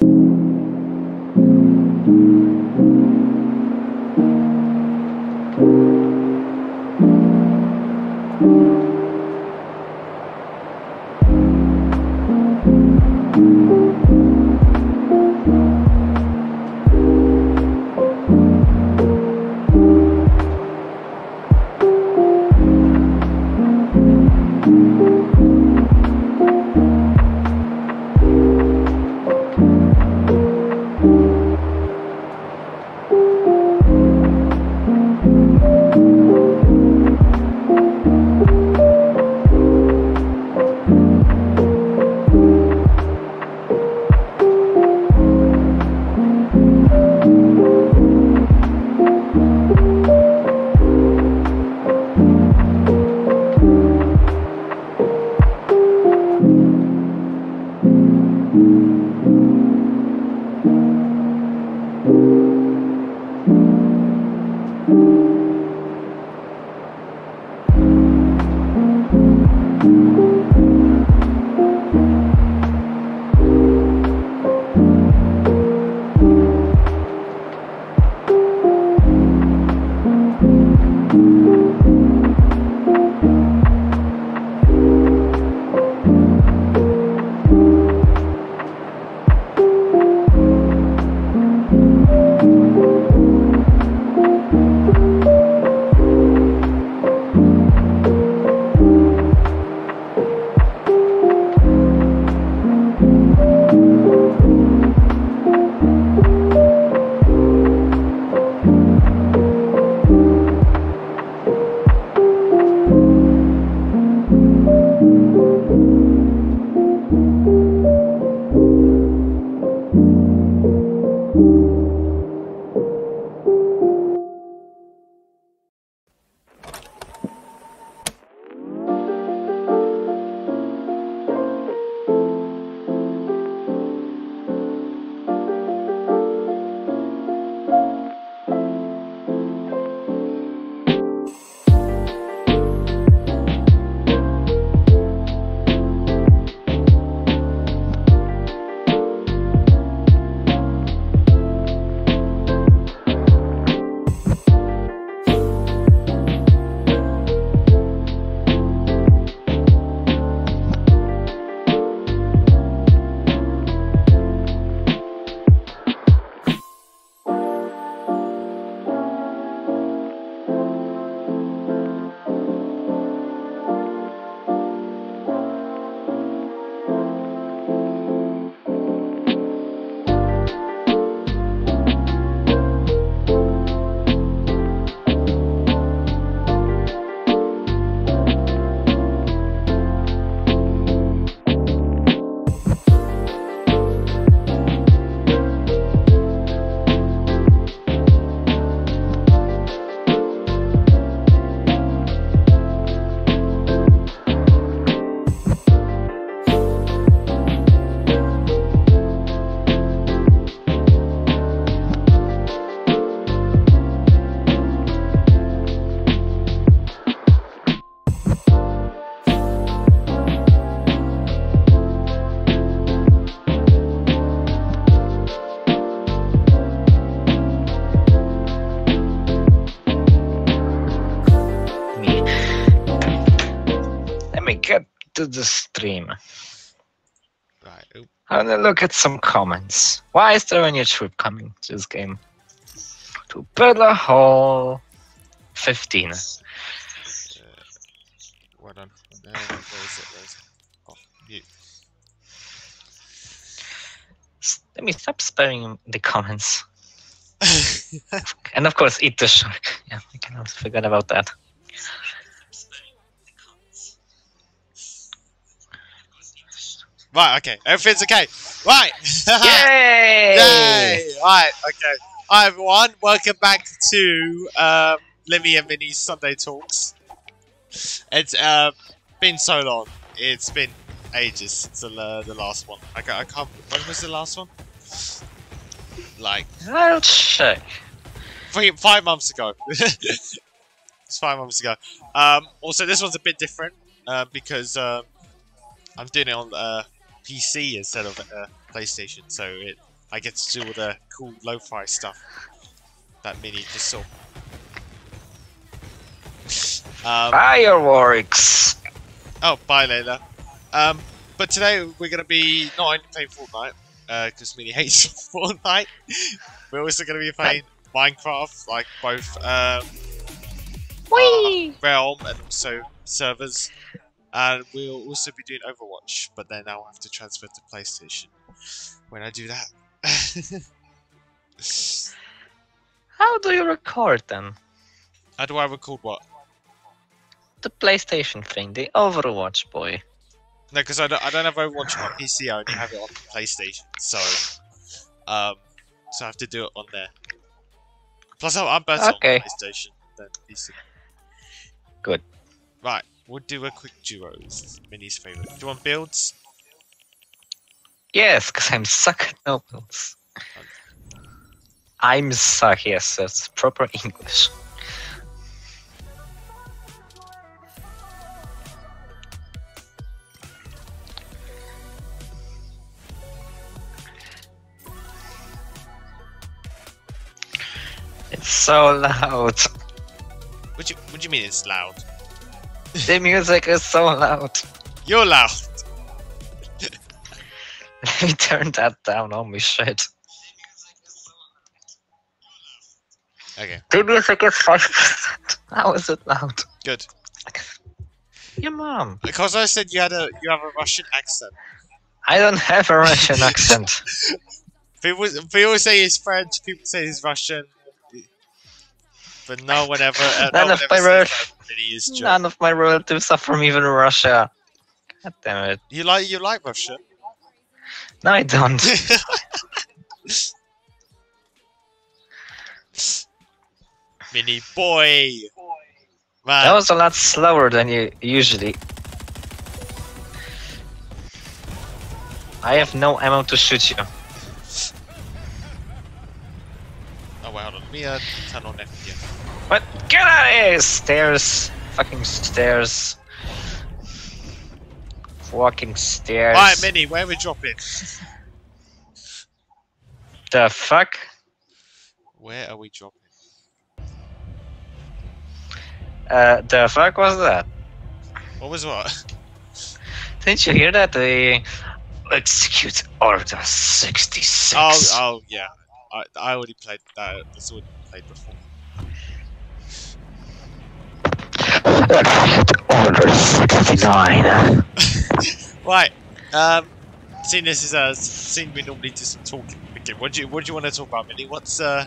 thank you to the stream. Right. oop. I wanna look at some comments. Why is there a new troop coming to this game? To Bella Hall 15. Uh, well done. Where is it? Where is it? Oh, mute. Let me stop spamming the comments. And of course, eat the shark. Yeah, I can also forget about that. Right. Okay. Everything's okay. Right. Yay! Yay! Right, okay. Hi everyone, welcome back to um, Limi and Mini's Sunday Talks. It's uh, been so long. It's been ages since the, uh, the last one. I, I can't. When was the last one? Like I'll check. three, five months ago. it's five months ago. Um, also, this one's a bit different uh, because um, I'm doing it on uh, PC instead of uh, PlayStation, so it I get to do all the cool lo-fi stuff that Mini just saw. Um, Fireworks! oh, bye, Layla. Um, but today we're going to be not only playing Fortnite, because Mini hates Fortnite, we're also going to be playing Minecraft, like both um, Whee! Realm and also servers. And we'll also be doing Overwatch, but then I'll have to transfer to PlayStation when I do that. How do you record then? How do I record what? The PlayStation thing, the Overwatch boy. No, because I don't, I don't have Overwatch on PC. I only have it on PlayStation. So, um, so I have to do it on there. Plus, I'm- I'm better Okay. on PlayStation than PC. Good. Right, we'll do a quick duos. Mini's favorite. Do you want builds? Yes, because I'm suck at nobles. I'm suck, yes, that's proper English. It's so loud. What do you, what do you mean it's loud? The music is so loud. You're loud. Let me turn that down. Oh my shit. Okay, The music is 5%. How is it loud? good. Your mom. Because I said you had a you have a Russian accent. I don't have a Russian accent. People people say he's French. People say he's Russian. But no one ever. Uh, None one of my says Rus- that really is German. None of my relatives are from even Russia. God damn it. You like you like Russia? No, I don't. Mini boy. Man, That was a lot slower than you usually. I have no ammo to shoot you. oh wait, hold on. Let me uh, turn on FPS. What? Get out of here! Stairs. Fucking stairs. Walking stairs. Alright, Mini, where are we dropping? The fuck? Where are we dropping? Uh, the fuck was that? What was what? Didn't you hear that? They execute Order 66. Oh, oh yeah. I, I already played that. That's already played before. Execute Order 69. Right. Um, seeing this is uh, seeing we normally do some talking. Okay, what do you what do you want to talk about, Mini? What's uh,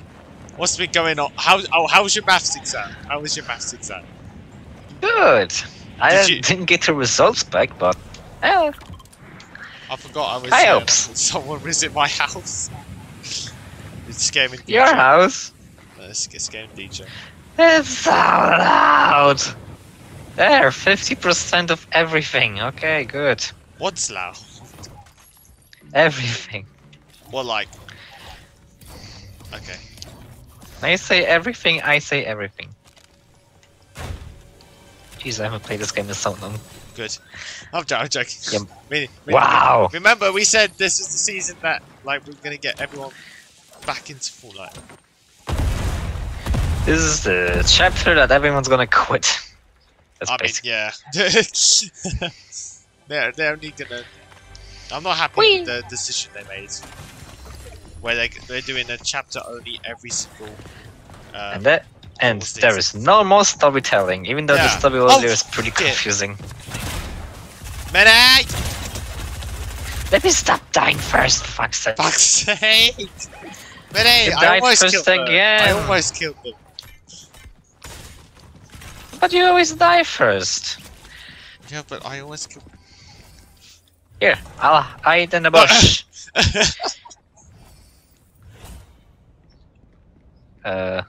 what's been going on? How oh, how was your maths exam? How was your maths exam? Good. I Did you- didn't get the results back, but eh, I forgot I was. I um, hope. someone visit my house. it's scaring DJ. your house Uh, it's it's scaring DJ. is so loud. There, 50% of everything. Okay, good. What's loud? Everything. What like? Okay. I say everything, I say everything. Jeez, I haven't played this game in so long. Good. I'm, jo- I'm joking. Mini- Wow. Remember, we said this is the season that like we're gonna get everyone back into Fortnite. This is the chapter that everyone's gonna quit. That's I mean, yeah. They're they're only gonna. I'm not happy Whee! with the decision they made, where they they're doing a chapter only every single. Um, and that and what's there this? is no more storytelling, even though the Yeah. story Oh, is pretty shit. confusing. Medic! Let me stop dying first, fuck's sake. Fuck's sake! Medic! You I almost first killed them. I almost killed them. But you always die first. Yeah, but I always killed. Here, I'll hide in the bush. uh.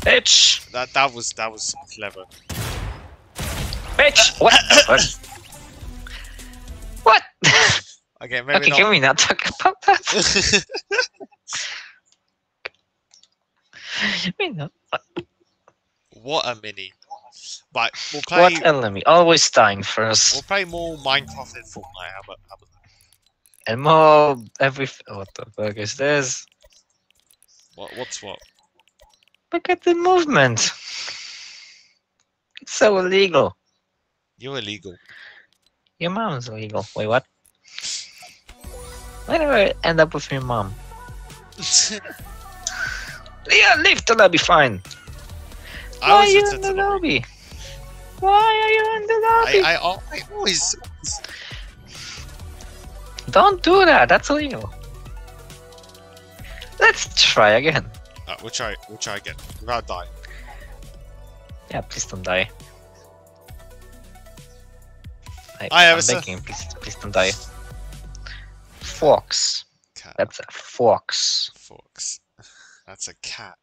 Bitch! that that was that was clever. Bitch! What? What? Okay, maybe okay, not. can we not talk about that? Can we not? what a mini! Right, we'll play. What enemy? Always dying first. We'll play more Minecraft and Fortnite. How about, how about that? And more every. What the fuck is this? What, what's what? Look at the movement. It's so illegal. You're illegal. Your mom's illegal. Wait, what? Why do I end up with your mom? Yeah, leave the lobby, fine. I Why are you in the lobby. lobby? Why are you in the lobby? I, I, I always. Don't do that. That's illegal. Let's try again. Uh, we'll try. We'll try again without dying. Yeah, please don't die. I, I have I'm a begging, please, please don't die. Fox. Cat. That's a fox. Fox. That's a cat.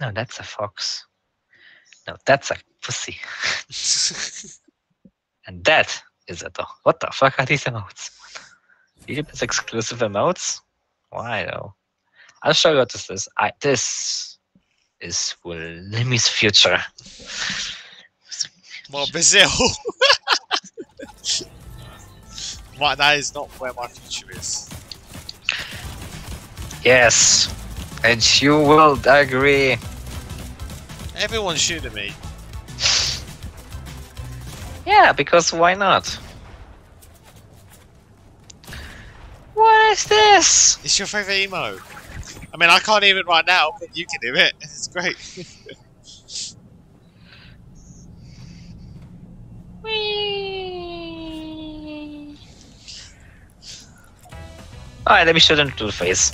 No, that's a fox. No, that's a pussy. And that is a dog. What the fuck are these emotes? YouTube's exclusive emotes? Why though? I'll show you what this is. I this is Willimi's future. Well, Brazil. Right, that is not where my future is. Yes. And you will agree. Everyone's shooting me. Yeah, because why not? What is this? It's your favorite emo. I mean, I can't even right now, but you can do it. It's great. Alright, let me shoot him to the face.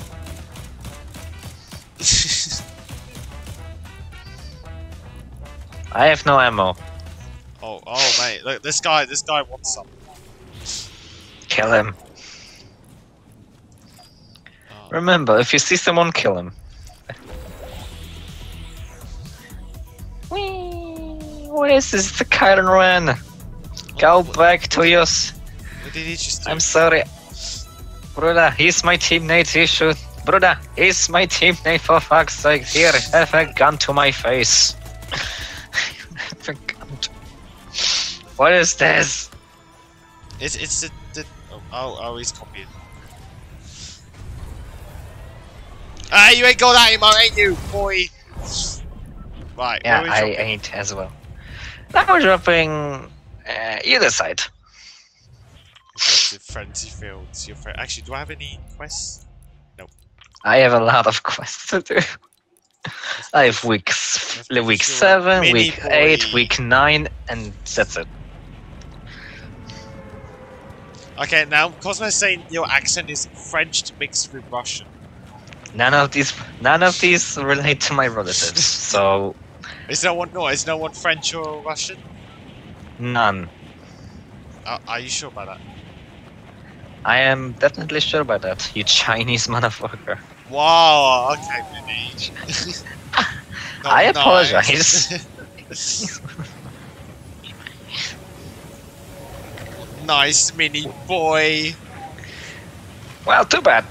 I have no ammo. oh, oh, mate, look, this guy, this guy wants some. Kill him. Oh. Remember, if you see someone, kill him. Whee! What is this? A Kylo Ren. Go What- back to yours. What did he just do? I'm sorry. Brother, he's my teammate. He should. Brother, he's my teammate for fuck's sake. Here, have a gun to my face. What is this? It's it's the, the oh, oh oh he's copying. Ah, you ain't got that emo, ain't you, boy? Right, Yeah, where are we I dropping? ain't as well. Now we're dropping uh, either side. Aggressive frenzy fields. Your friend. Actually, do I have any quests? Nope. I have a lot of quests to do. I have week, week sure. 7, Mini week 8, week 9, and that's it. Okay, now Cosmo's saying your accent is French mixed with Russian. None of these none of these relate to my relatives, so Is no one no? Is no one French or Russian? none. Uh, are you sure about that? I am definitely sure about that, you Chinese motherfucker. Wow. Okay, Mini. I apologize. nice mini boy. Well, too bad.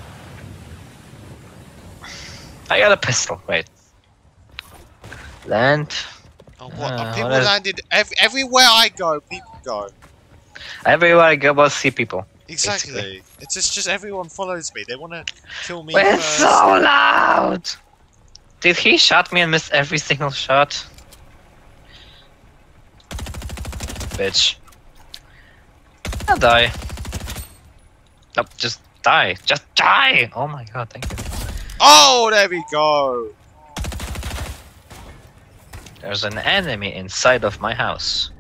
I got a pistol, wait. Land. Oh, what? Uh, people what landed ev- everywhere I go. People go. Everywhere I go, I'll see people. Exactly. Basically. It's just, just everyone follows me. They want to kill me. We're first. so loud. Did he shot me and miss every single shot. Bitch. I'll die. Nope, just die. Just die! Oh my god, thank you. Oh, there we go! There's an enemy inside of my house.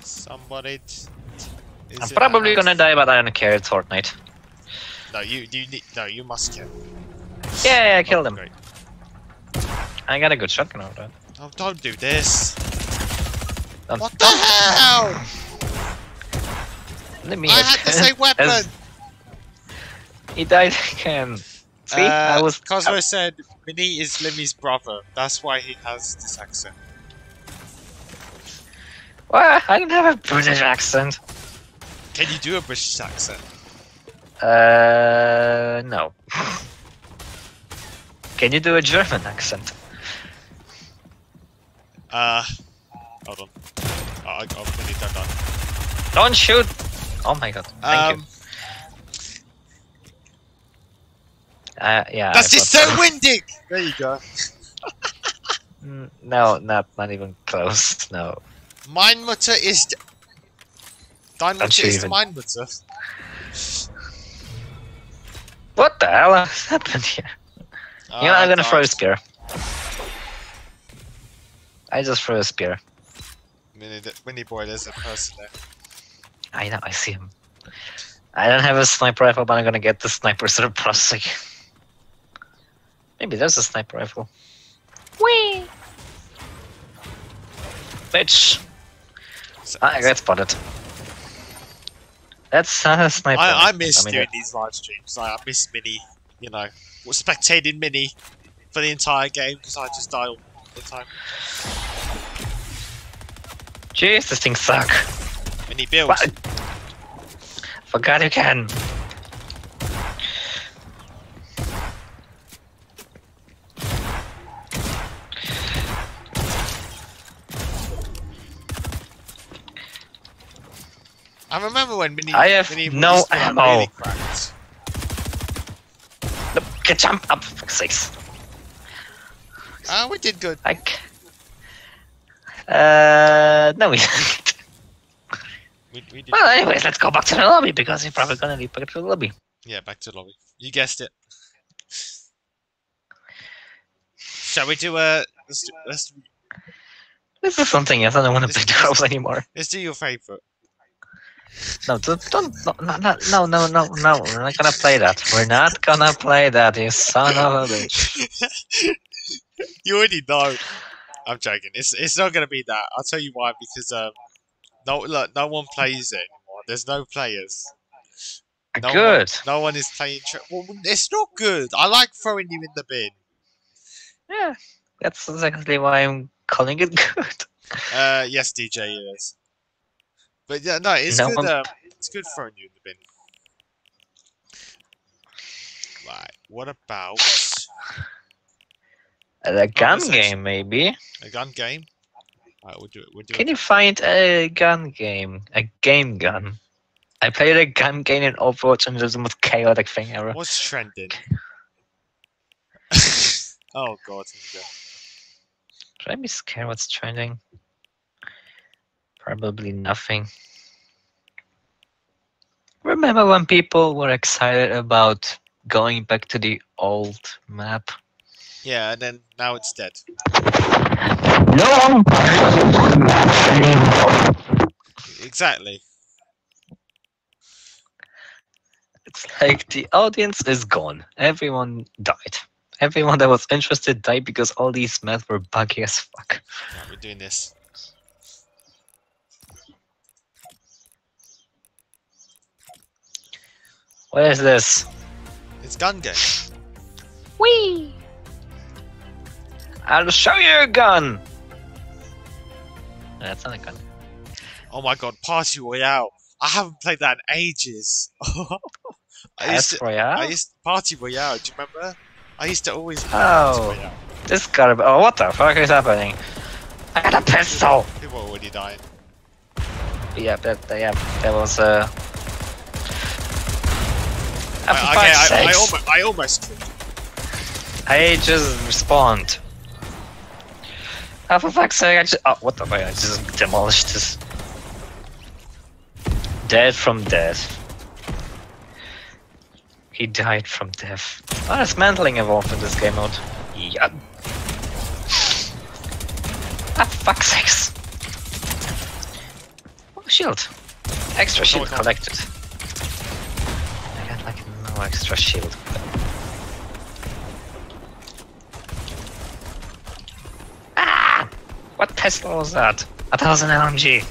Somebody is I'm probably gonna die, but I don't care, it's Fortnite. No, you, you need. No, you must kill. Yeah, yeah, I killed Oh, him. great. I got a good shotgun out of that. Oh, don't do this. Don't- What the hell? Let me I had the same weapon. He died again. See, I Uh, was. Cosmo said Mini is Limi's brother. That's why he has this accent. What? I don't have a British accent. Can you do a British accent? Uh, no. Can you do a German accent? Uh, hold on. Oh, I got Mini done done. Don't shoot! Oh my god, thank Um, you. Uh, yeah. that's just thought so windy. There you go. Mm, No, not not even close. No. Mein Mutter ist. Dein Mutter you ist even- mein Mutter. What the hell has happened here? Uh, you know, I'm gonna throw a spear. I just threw a spear. Mini, Mini boy, there's a person there. I know, I see him. I don't have a sniper rifle, but I'm gonna get the sniper surplus. Like, maybe there's a sniper rifle. Whee! Bitch! So- Ah, I got spotted. That's a sniper. I, I miss mean, doing these live streams. Like, I miss Mini, you know, spectating mini for the entire game because I just die all the time. Jeez, this thing suck. Mini builds. What? Forgot you I remember when Mini. I have Mini no be, like, ammo. Really. No, Get jump up, sakes. Ah, we did good. C- Uh, no, we didn't. We, we did. Well, anyways, let's go back to the lobby because you're probably gonna leave back to the lobby. Yeah, back to the lobby. You guessed it. Shall we do a? Let's do, let's This is something else. I don't want to play house anymore. let's do your favorite. No, don't, don't no, no, no, no, no, no. We're not gonna play that. We're not gonna play that, you son of a bitch. you already know. I'm joking. It's it's not gonna be that. I'll tell you why. Because um, no look, no one plays it anymore. There's no players. No Good. One, no one is playing. Well, it's not good. I like throwing you in the bin. Yeah, that's exactly why I'm calling it good. Uh, yes, DJ it is. But yeah, no, it's No good. Um, it's good throwing you in the bin. Right. What about A gun this game, maybe. a gun game? Right, we'll do it. We'll do Can it. you find a gun game? A game gun? I played a gun game in Overwatch and it was the most chaotic thing ever. What's trending? oh god. here we go. Should I be scared what's trending? Probably nothing. Remember when people were excited about going back to the old map? Yeah, and then now it's dead. No one plays the map anymore. Exactly. It's like the audience is gone. Everyone died. Everyone that was interested died because all these maps were buggy as fuck. Right, we're doing this. What is this? It's gun game. Whee! I'll show you a gun! That's not a gun. Oh my god, Party Royale. I haven't played that in ages. I used to, Royale? I used Party Royale. Do you remember? I used to always play Oh. Party Royale. This gotta be. Oh, what the fuck is happening? I got a pistol! People are already dying. Yeah, that, yeah, that was, uh. Ah, for I, okay, I, I, almost, I almost. I just respawned. Oh, for fuck's sake, I just. Oh, what the fuck? I just demolished this. Dead from death. He died from death. Oh, there's mantling involved in this game mode. Yeah. Ah, fuck sakes. Oh, shield. Extra shield Going on. collected. No extra shield. Ah! What pistol was that? That was an LMG.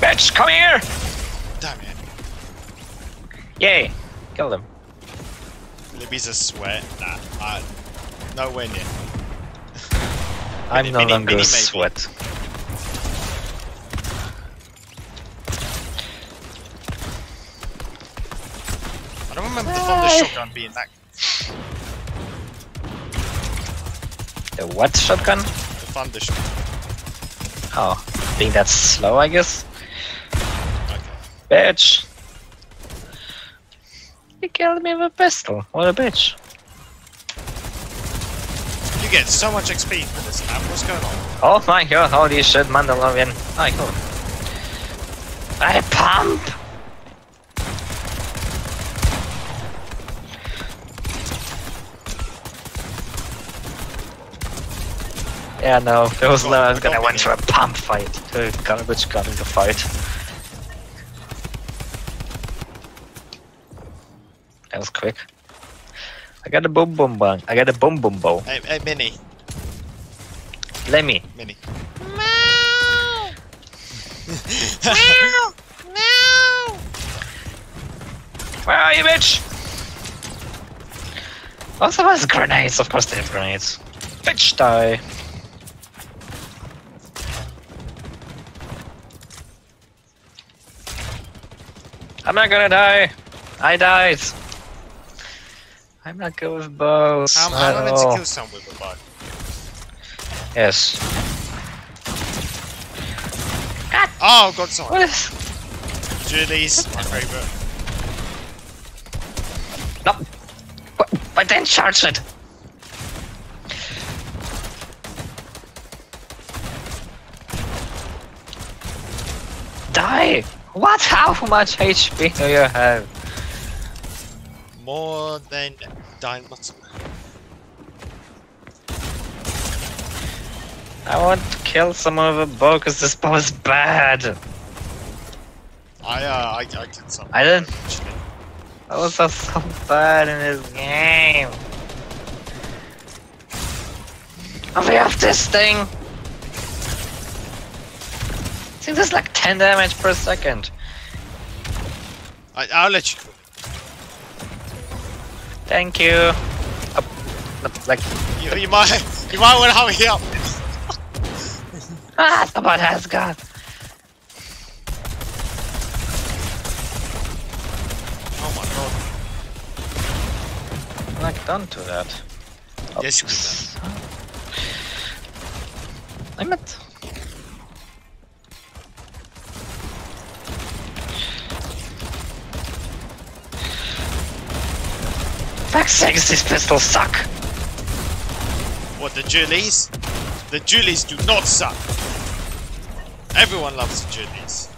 Bitch, come here! Damn it. Yay! Kill them. Libby's a sweat. Nah, uh, nowhere near. I'm Mini- no mini- longer mini a maybe. sweat. I don't remember the Thunder shotgun being that. The what shotgun? The Thunder shotgun. Oh, being that slow, I guess. Okay. Bitch! You killed me with a pistol. What a bitch. You get so much XP for this map. What's going on? Oh my god, holy shit, Mandalorian. Hi, cool. I pump! Yeah, no, there was no I was gonna went to a pump fight. The garbage got in the fight. That was quick. I got a boom boom bang. I got a boom boom bow. Hey, hey, Mini. Let me. Mini. Where are you, bitch? Also has grenades. Of course they have grenades. Bitch, die. I'm not gonna die. I died. I'm not good with bows. How, at how am I meant to kill someone with a bow? Yes. Oh, God, sorry. What is? Julie's my favourite. No. But, I didn't charge it. Die! What? How much HP do you have? More than diamonds. I want to kill someone with a bow because this bow is bad. I, uh, I, I killed someone. I didn't. I was so, so bad in this game. Oh, we have this thing. I think there's like 10 damage per second. I, I'll let you. Thank you. Up, up, like, You, you might, you might want to help me up. ah, someone has got. Oh my god. I'm like done to that. Yes, you Oops. I'm at. Fuck's sakes, these pistols suck. What, the Julies? The Julies do not suck. Everyone loves the Julies.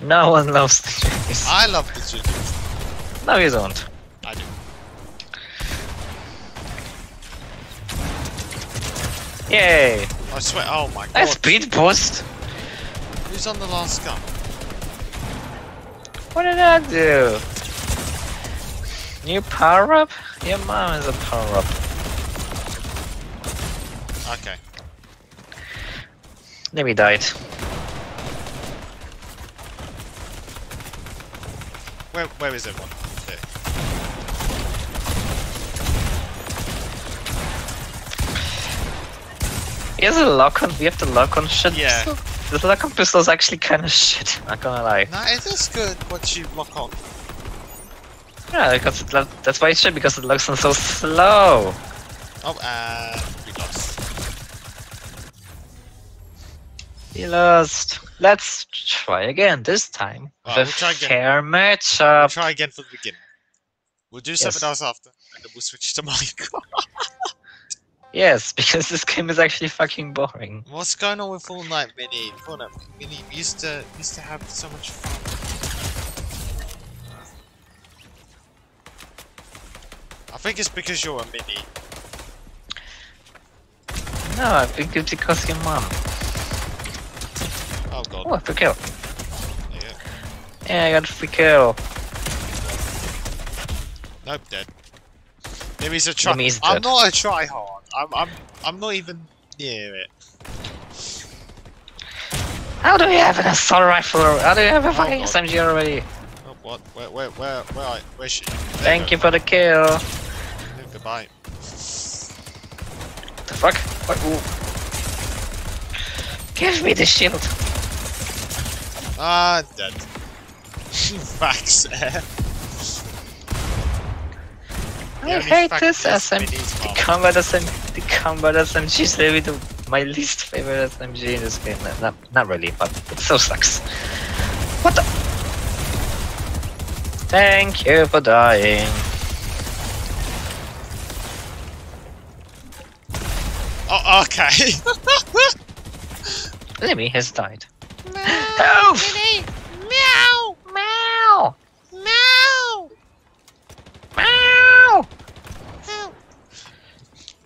No one loves the Julies. I love the Julies. No, you don't. I do. Yay! I swear, oh my god. speed boost. Who's on the last gun? What did I do? New power up? Your mom is a power up. Okay. Maybe died. Where, where is everyone? There. Here's a lock on. We have the lock on shit. Yeah. pistol. This lock on pistol is actually kind of shit. Not gonna lie. No, it is good once you lock on. Yeah, because it, that's why it's shit because it looks on so slow. Oh, uh, we lost. We lost. Let's try again. This time Well, we'll try again. fair We'll try again from the beginning. We'll do something Yes. else after, and then we'll switch to Mike. Yes, because this game is actually fucking boring. What's going on with Fortnite Mini? Fortnite Mini used to used to have so much fun. I think it's because you're a mini. No, I think it's because your mom. Oh god. Oh, free kill. There. Yeah, I got a free kill. Nope, dead. Maybe he's a try. I'm not a try hard. I'm I'm I'm not even near it. How do you have an assault rifle? How do you have a oh, fucking God. SMG already? What? Where where where where I? There Thank you for the kill. Goodbye. The fuck? What? Ooh. Give me the shield. Ah, dead. Facts there. I hate this is SMG. The combat SMG. The combat SMG is maybe the, my least favorite SMG in this game. Not, not, not really, but it still sucks. What the? Thank you for dying. Oh, okay. Limi has died. Help! Meow! Meow! Meow! Meow!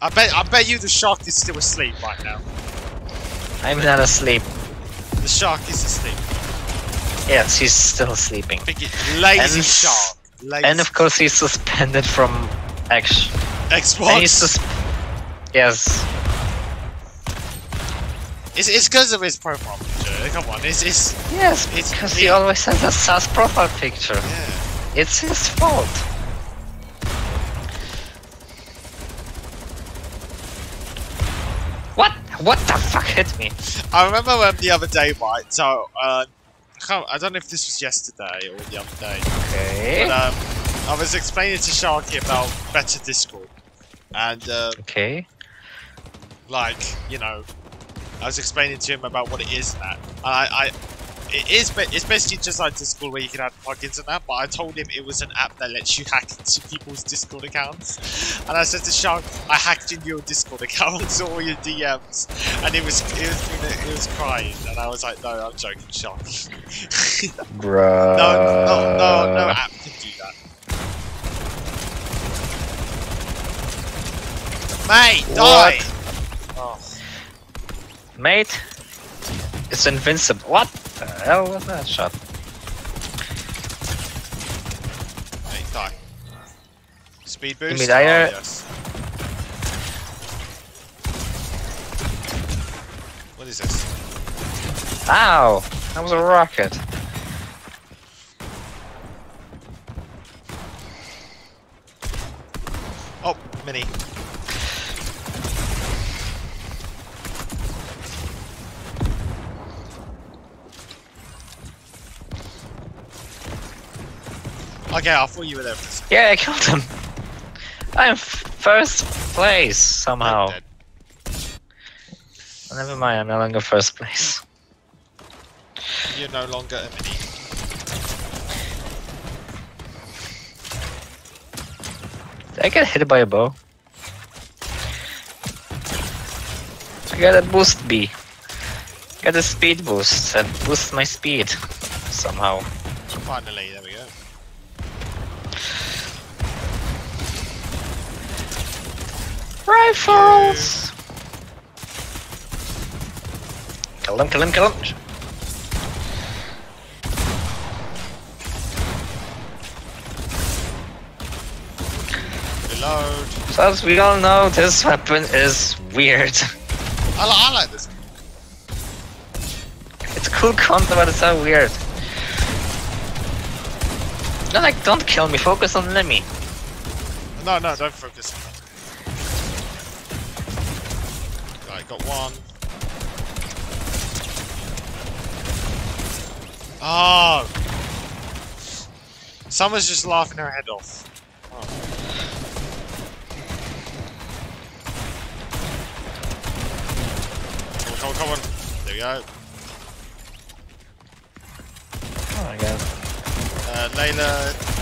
I bet I bet you the shark is still asleep right now. I'm not asleep. The shark is asleep. Yes, he's still sleeping. Lazy And- shark. Lazy. And of course he's suspended from action. Xbox. Sus- Yes. It's it's because of his profile picture. Come on, it's it's Yes, It's because he always has a sus profile picture. yeah. It's his fault. What? What the fuck hit me? I remember um, the other day, right? So uh, can't, I don't know if this was yesterday or the other day, Okay. but um, I was explaining to Sharky about better Discord, and uh, Okay. like you know, I was explaining to him about what it is and that. And I, I it is ba- it's basically just like Discord where you can add plugins and that. But I told him it was an app that lets you hack into people's Discord accounts. And I said to Shark, I hacked into your Discord account, saw all your DMs, and it was it was doing it, it was crying. And I was like, no, I'm joking, Shark. Bruh. no, no, no, no app can do that. Mate, die! Oh. Mate, it's invincible. What the hell was that shot? Hey, die. Speed boost? me dire. Uh, oh, yes. What is this? Ow! That was a rocket. Oh, mini. Okay, I thought you were there for a second. Yeah, I killed him. I'm first place somehow. Dead. Oh, never mind, I'm no longer first place. You're no longer a mini. Did I get hit by a bow? I got a boost B. Got a speed boost that boosts my speed somehow. Finally, there we go. Rifles! Kill him, kill him, kill him! Reload. So as we all know, this weapon is weird. I, li- I like this. It's a cool concept, but it's so weird. No, like, don't kill me, focus on Limi. No, no, don't focus on. Right, got one. Oh! Someone's just laughing her head off. Oh. Come on, come on, come on. There we go. Oh my god. Uh, Layla.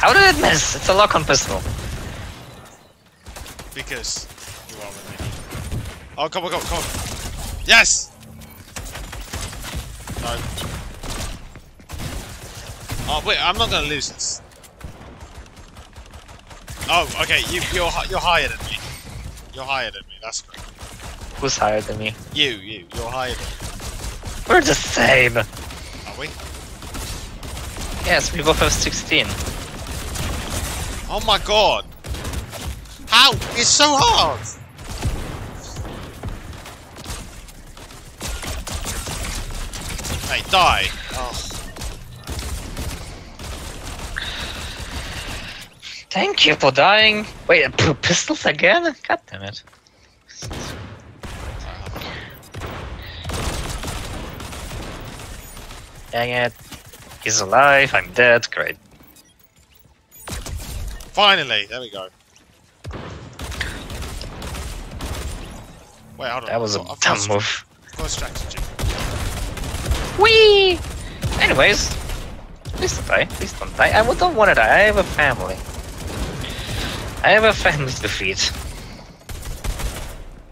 How did it miss? It's a lock-on pistol. Because you are with me. Oh, come on, come on, come on. Yes! No. Oh, wait, I'm not gonna lose this. Oh, okay, you, you're, you're higher than me. You're higher than me, that's great. Who's higher than me? You, you, you're higher than me. We're the same. Are we? Yes, we both have 16. Oh my god! How? It's so hard! Hey, die! Oh, Thank you for dying. Wait, pistols again? God damn it. Dang it. He's alive, I'm dead, great. Finally! There we go. Wait, hold on. That was a I've got- dumb move. got a strategy. Whee! Anyways, please don't die. Please don't die. I don't want to die. I have a family. I have a family to feed.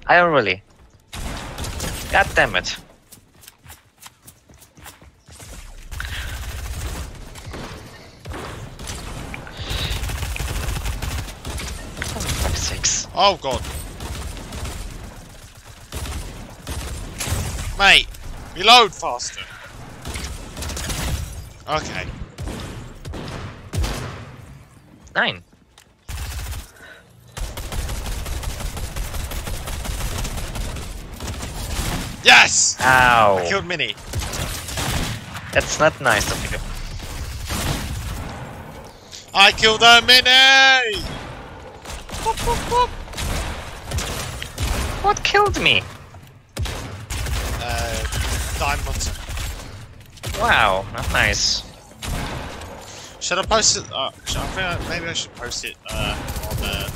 I don't really. God damn it. Oh god. Mate, reload faster. Okay. Nine. Yes! I Ow. killed Mini. That's not nice of you. I killed a Mini! Whoop, whoop, whoop. Killed me? Uh, diamond. Wow, not nice. Should I post it? Uh, should I, maybe I should post it uh, on the.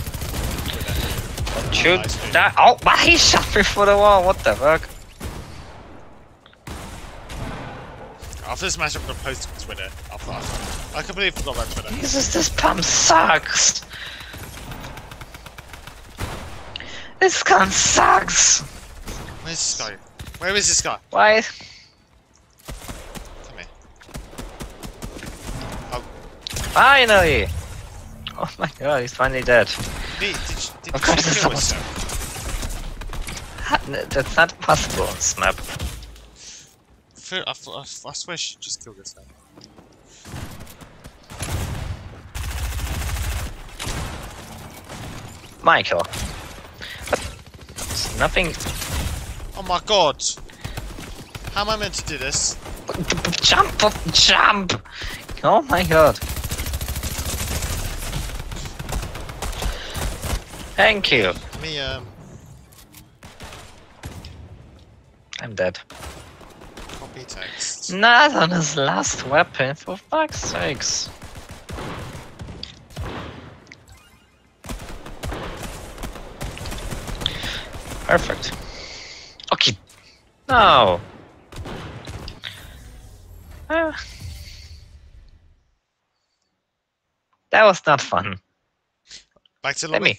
Twitter. Shoot that. Oh, why he shot me through the wall? What the fuck? After this match, I'm gonna post it on Twitter. I, I, I completely forgot about Twitter. Jesus, this pump sucks. This gun sucks. Where's this guy? Where is this guy? Why? Come here. Oh. Finally! Oh my god, he's finally dead. Did, did, did Of course kill herself? That's not possible on this map. I, I, I swear she just killed this herself. Michael. Nothing. Oh my god! How am I meant to do this? Jump! Jump! Oh my god. Thank you. Me, um, I'm dead. copy text. Not on his last weapon, for fuck's sakes. Perfect. Okay. No. Uh, that was not fun. Back to Let me.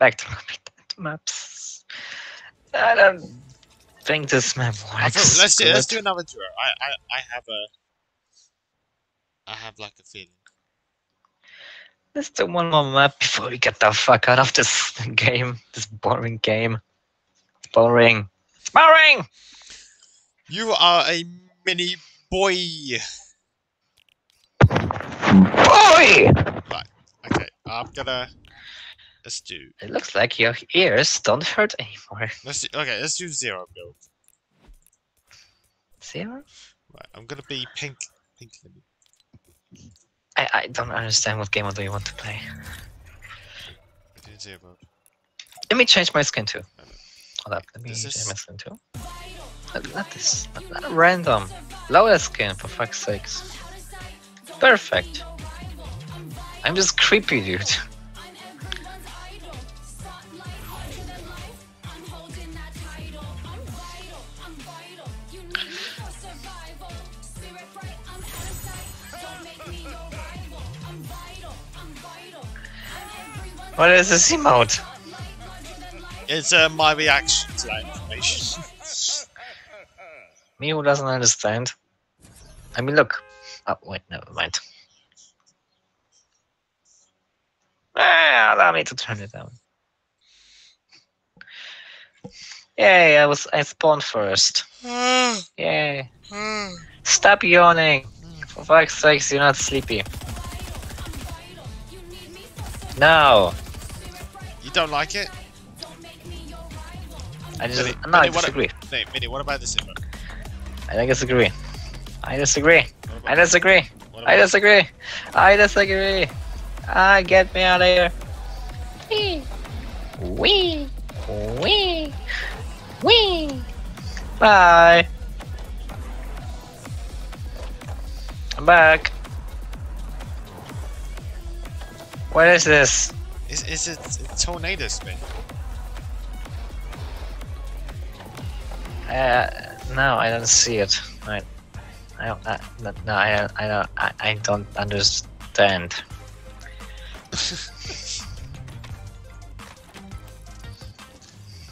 Back to maps. I don't think this map works. let's do let's do another duo. I, I I have a I have like a feeling. Let's do one more map before we get the fuck out of this game. This boring game. It's boring. It's boring! You are a mini boy. Boy! Right, Okay, I'm gonna let's do It looks like your ears don't hurt anymore. let's do, okay let's do zero build. Zero? Right, I'm gonna be pink pink. I, I don't understand what game do you want to play. I did zero build. Let me change my skin too. Hold up, let me This change is- my skin too. Not, not this, not, not random. Lower skin, for fuck's sakes. Perfect. I'm just creepy, dude. What is this emote? It's uh, my reaction to that information. Me who doesn't understand. I mean, look. Oh, wait, never mind. Ah, allow me to turn it down. Yay, I was I spawned first. Yay. Stop yawning. For fuck's sakes, you're not sleepy. No. You don't like it? I just Mini, no, I Mini, what- disagree. Hey, Mini, what about this info? I disagree. I disagree. What about, I disagree. I disagree. I disagree. Ah, get me out of here. Wee. Wee. Wee. Wee. Bye. I'm back. What is this? Is, is it tornado spin? Uh, no, I don't see it. I, I don't. I, no, no, I, I don't. I, I don't understand.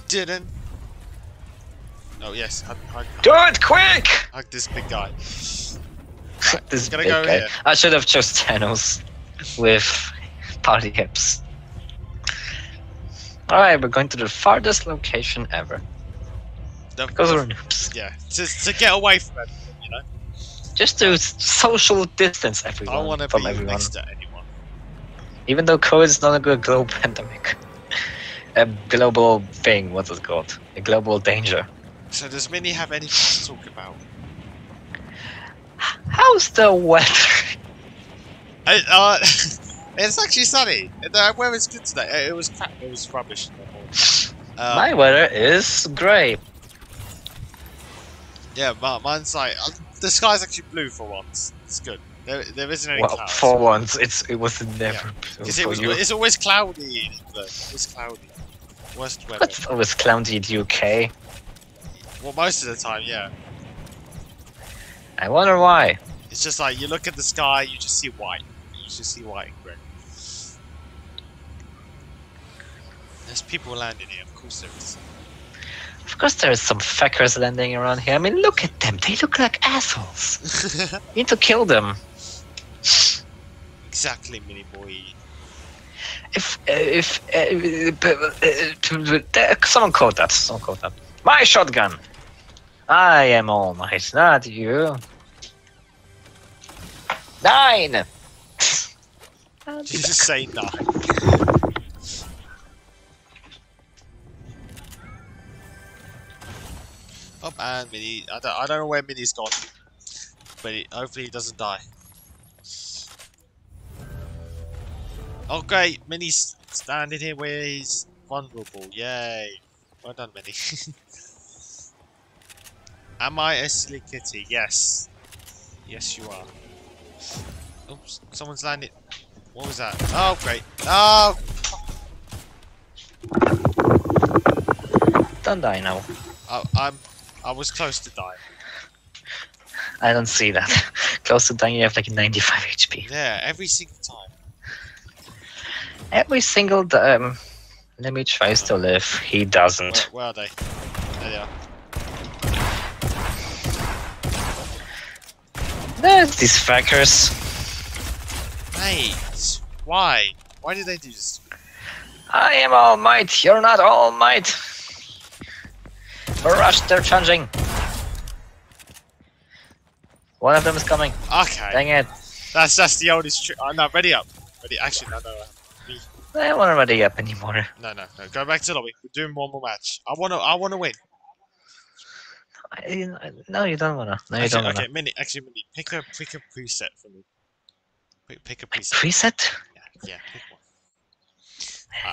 Didn't. Oh yes, hug, hug, Do it quick! hug this big guy. this big go guy. here. I should have chose Thanos with party hips. Alright, we're going to the farthest location ever. The- Because we're noobs. yeah, to, to get away from everything, you know. Just to social distance everyone I want to from be everyone. next to anyone. Even though COVID is not a good global pandemic. A global thing, what's it called? A global danger. So does Minnie have anything to talk about? How's the weather? I, uh, it's actually sunny. The weather's good today. It was crap. It was rubbish. in the morning. Uh, My weather is grey. yeah, mi- mine's like uh, the sky's actually blue for once. It's good. There, there isn't any Well, clouds. for once, it's it was never Yeah. blue it was, you. it's always cloudy in England. It's cloudy. Worst weather. It's always cloudy in the UK. Well, most of the time, yeah. I wonder why. It's just like you look at the sky, you just see white. You just see white and grey. There's people landing here, of course there is. Of course, there's some fuckers landing around here. I mean, look at them. They look like assholes. You need to kill them. exactly, mini boy. If uh, if uh, uh, uh, someone quote that. Someone quote that. My shotgun. I am all might, not you. Nine. I'll Did you just say nine? Oh man, Mini. I don't, I don't know where Mini's gone. But he, hopefully he doesn't die. Oh great, Mini's standing here where he's vulnerable. Yay. Well done, Mini. Am I a silly kitty? Yes. Yes, you are. Oops, someone's landed. What was that? Oh, great. Oh, Don't die now. I, I'm. I was close to dying. I don't see that. Close to dying, you have like 95 HP. Yeah, every single time. Every single time. Um, Limi tries to live, he doesn't. where are they? There they are. There's these fuckers. Mate, why? Why did they do this? I am All Might, you're not All Might. Rush, they're charging. One of them is coming. Okay, Dang it. that's that's the oldest trick. Oh, uh, no, ready up. Ready. Actually, no, no, no. I don't want to ready up anymore. No, no, no. Go back to the lobby. We're doing one more match. I wanna, I wanna win. I, no, you don't wanna. No, you actually, don't wanna. okay, Mini. Actually, Mini, pick a, pick a preset for me. Pick, pick a preset. Preset? Yeah, yeah, pick one.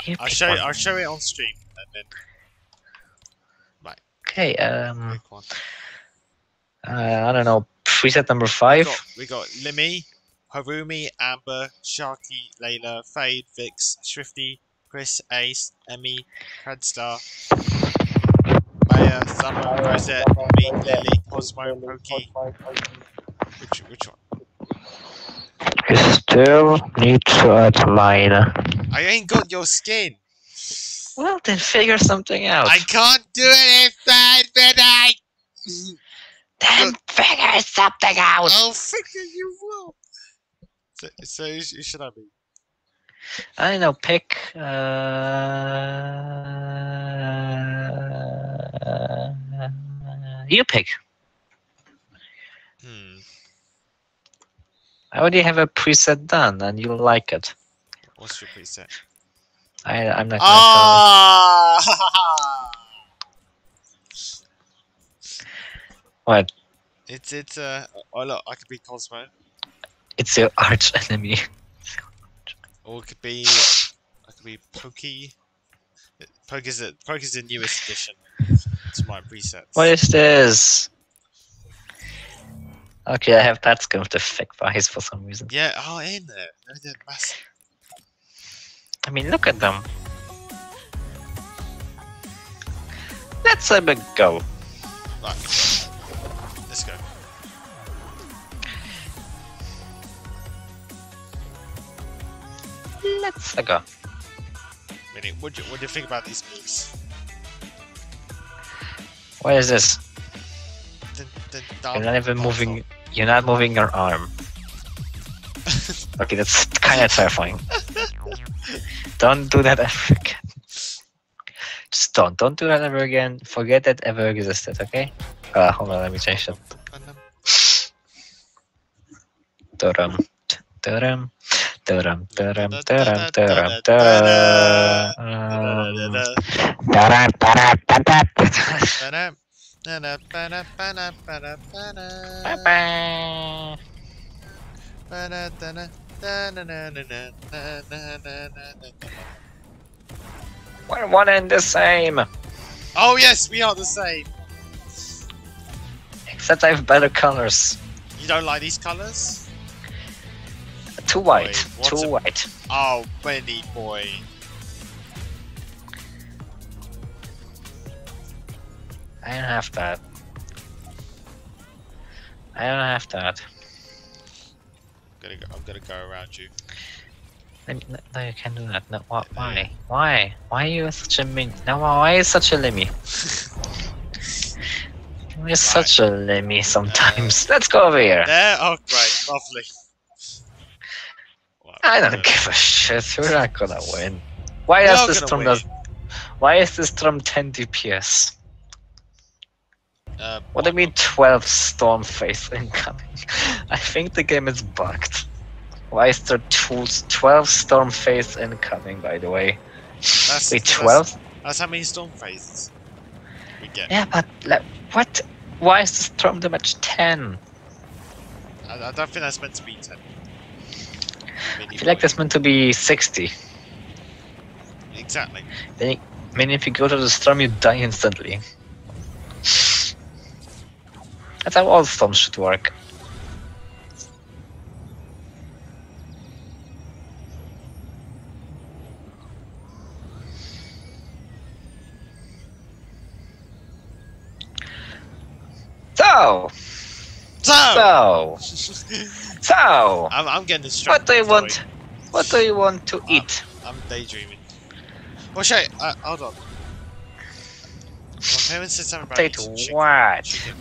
You uh, I, I'll pick show, one. I'll show it on stream, and then Okay, um, uh, I don't know. Preset number We five. got, we got Limi, Harumi, Amber, Sharky, Layla, Fade, Vix, Shrifty, Chris, Ace, Emmy, Headstar, Maya, Summer, Rosette, me, Lily, Cosmo, Pokey. Which, which one? You still need to add mine. I ain't got your skin. Well, then figure something out. I can't do it inside I. Then figure something out. I'll figure you will. So, so who should I be? I don't know. Pick. Uh, you pick. Hmm. I already have a preset done, and you'll like it. What's your preset? I, I'm not. Ah! What? It's it's uh oh look I could be Cosmo. It's your arch enemy. or it could be I could be Pokey. Poke's the Poke's the newest addition to my presets. What is this? Okay, I have that skin with the fake eyes for some reason. Yeah, oh in there. No, they're massive. I mean, look at them. Let's have a go. Right. Let's go. Let's a go. Really, what do you, what do you think about these moves? What is this? The, the You're not even moving. You're not moving your arm. Okay, that's kind of terrifying. don't do that ever again. Just don't. Don't do that ever again. Forget that ever existed. Okay. Uh, hold on. Let me change that. Dum dum dum dum dum dum dum dum We're one and the same, Oh yes, we are the same. except I have better colors. You don't like these colours? Too white. What's Too a- white. Oh, Benny boy. I don't have that. I don't have that. I'm gonna go, I'm gonna go around you. No, no, you can't do that. No, why? Why? Why? Why are you such a min? No, why are you such a Limi? You're such a Limi sometimes. Let's go over here. There. Oh, great, lovely. Well, I don't uh, give a shit. We're not gonna win. Why are this gonna win. does? Why is this Storm 10 DPS? Uh, What do you mean 12 Storm Phase incoming? I think the game is bugged. Why is there two, 12 Storm Phase incoming, by the way? That's, Wait, 12? That's, how many storm phases we get. Yeah, but like, what? Why is the Storm damage 10? I, I don't think that's meant to be 10. I feel like that's meant to be 60. Exactly. I mean, if you go to the Storm, you die instantly. That's how all Storms should work. So, So, so, so, I'm, I'm getting distracted. what do you want? What do you want to eat? I'm daydreaming. Well, shit, uh, hold on. My parents said something about Date eating chicken, what? chicken.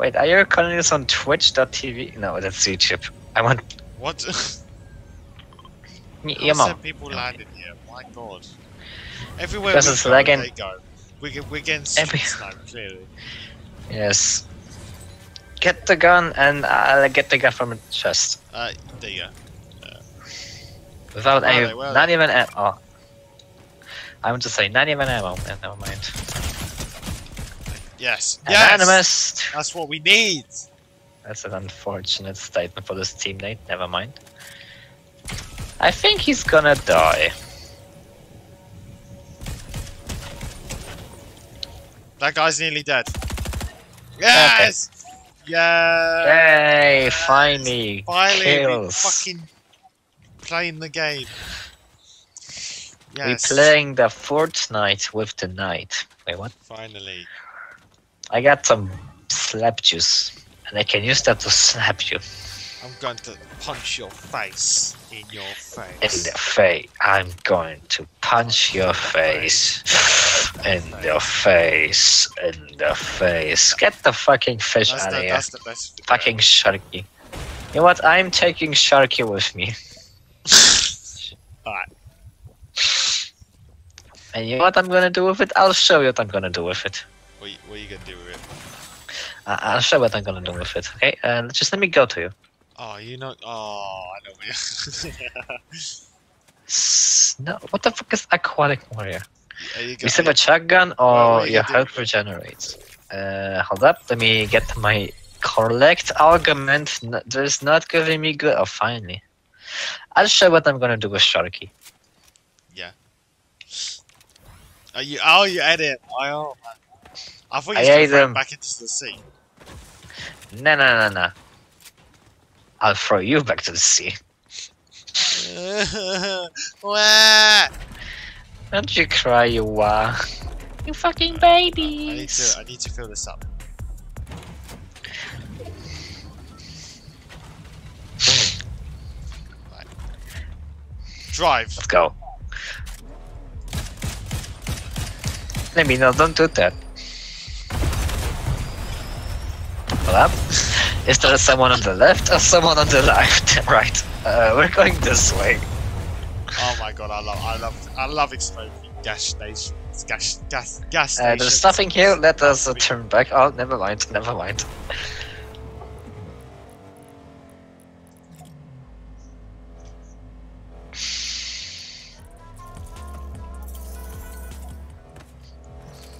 Wait, are you recording this on Twitch.tv? No, that's YouTube. I want What? How your mom. people landed here? My god. Everywhere Because we it's go, lagging. they go. We get, we're getting Every- street clearly. Yes. Get the gun and I'll get the gun from the chest. Uh, there you go. Without any, they? Where are not even ammo. Oh. I want to say not even ammo. Never mind. Yes. Yes! Anonymous. That's what we need! That's an unfortunate statement for this teammate. Never mind. I think he's gonna die. That guy's nearly dead. Yes! Yeah! Hey, finally, Finally, kills. fucking playing the game. Yes. We playing the Fortnite with the night. Wait, what? Finally. I got some slap juice, and I can use that to slap you. I'm going to punch your face in your face. In the face. I'm going to punch your face. In the face. In the face. Get the fucking fish That's out the, of here. that's the best. Fucking Sharky. You know what? I'm taking Sharky with me. Alright. And you know what I'm gonna do with it? I'll show you what I'm gonna do with it. What, what are you gonna do with it? Uh, I'll show what I'm gonna do with it. Okay? Uh, just let me go to you. Oh, you know. Oh, I know. What No, what the fuck is aquatic warrior? Are you You a shotgun or your health regenerates? Uh, hold up. Let me get my collect argument. N- There's not giving me good. Oh, finally. I'll show what I'm gonna do with Sharky. Yeah. Are you? Oh, you ate it. Oh. I thought you I was gonna ate them. back into the sea. No, no, no, no. I'll throw you back to the sea. Wah! Don't you cry, you wah. You fucking I need to. I need to fill this up. Hmm. Right. Drive. Let's go. Let me know, don't do that. Up. Is there someone on the left or someone on the left? right. Uh, we're going this way. Oh my god, I love, I love, I love exploding gas stations. Gas, gas, gas Uh, stations. there's nothing here. Let us uh, turn back. Oh, never mind. Never mind.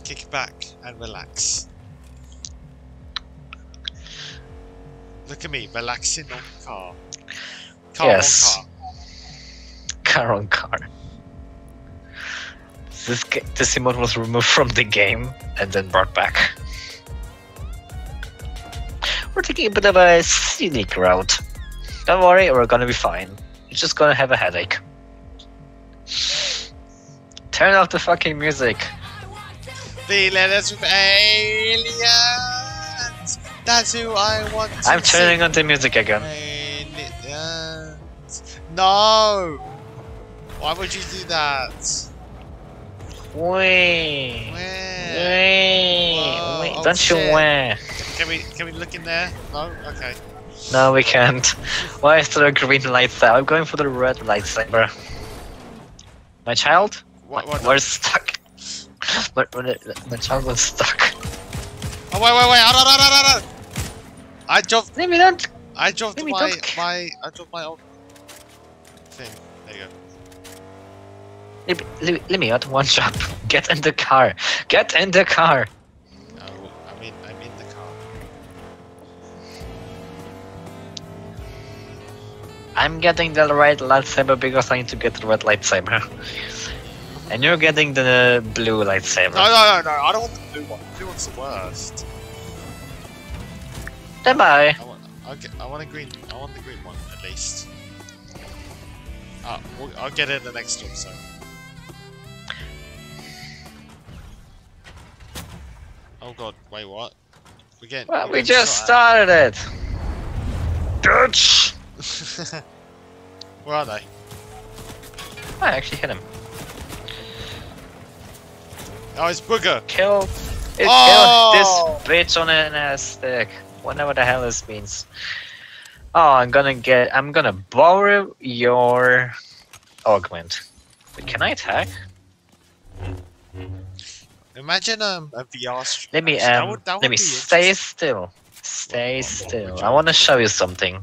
Kick back and relax. Look at me, relaxing on car. Car Yes. on car. Car on car. This this emote was removed from the game and then brought back. We're taking a bit of a scenic route. Don't worry, we're gonna be fine. You're just gonna have a headache. Turn off the fucking music. The letters with aliens. That's who I want to I'm turning on the music again. No! Why would you do that? Wait. Wait. Wait. oh Don't you where? Can we can we look in there? No? Okay. No, we can't. Why is there a green lightsaber? I'm going for the red lightsaber. My child? What, what We're stuck. My, my, my child was stuck. Oh wait wait wait! Oh, no, no, no, no, no. I dropped Let me don't. I dropped my my I dropped my old thing. There you go. Let me, let me, let me out one shot. Get in the car. Get in the car. No, I'm I'm in the car. I'm getting the red lightsaber because I need to get the red lightsaber. And you're getting the blue lightsaber. No no no no! I don't want the blue one. The blue one's the worst. Then bye. I want I get I want a green I want the green one at least. Ah, we'll, I'll get it in the next one. So. Oh god! Wait, what? We get. Well, we're we getting just started it. Dutch. Where are they? I actually hit him. Oh, it's Booger. Kill. It's Oh! Kill this bitch on an ass stick. Whatever the hell this means. Oh, I'm gonna get. I'm gonna borrow your augment. Wait, can I attack? Imagine um a VR stream. Let me Actually, that um. would- that let me stay still. Stay still. I want to show you something.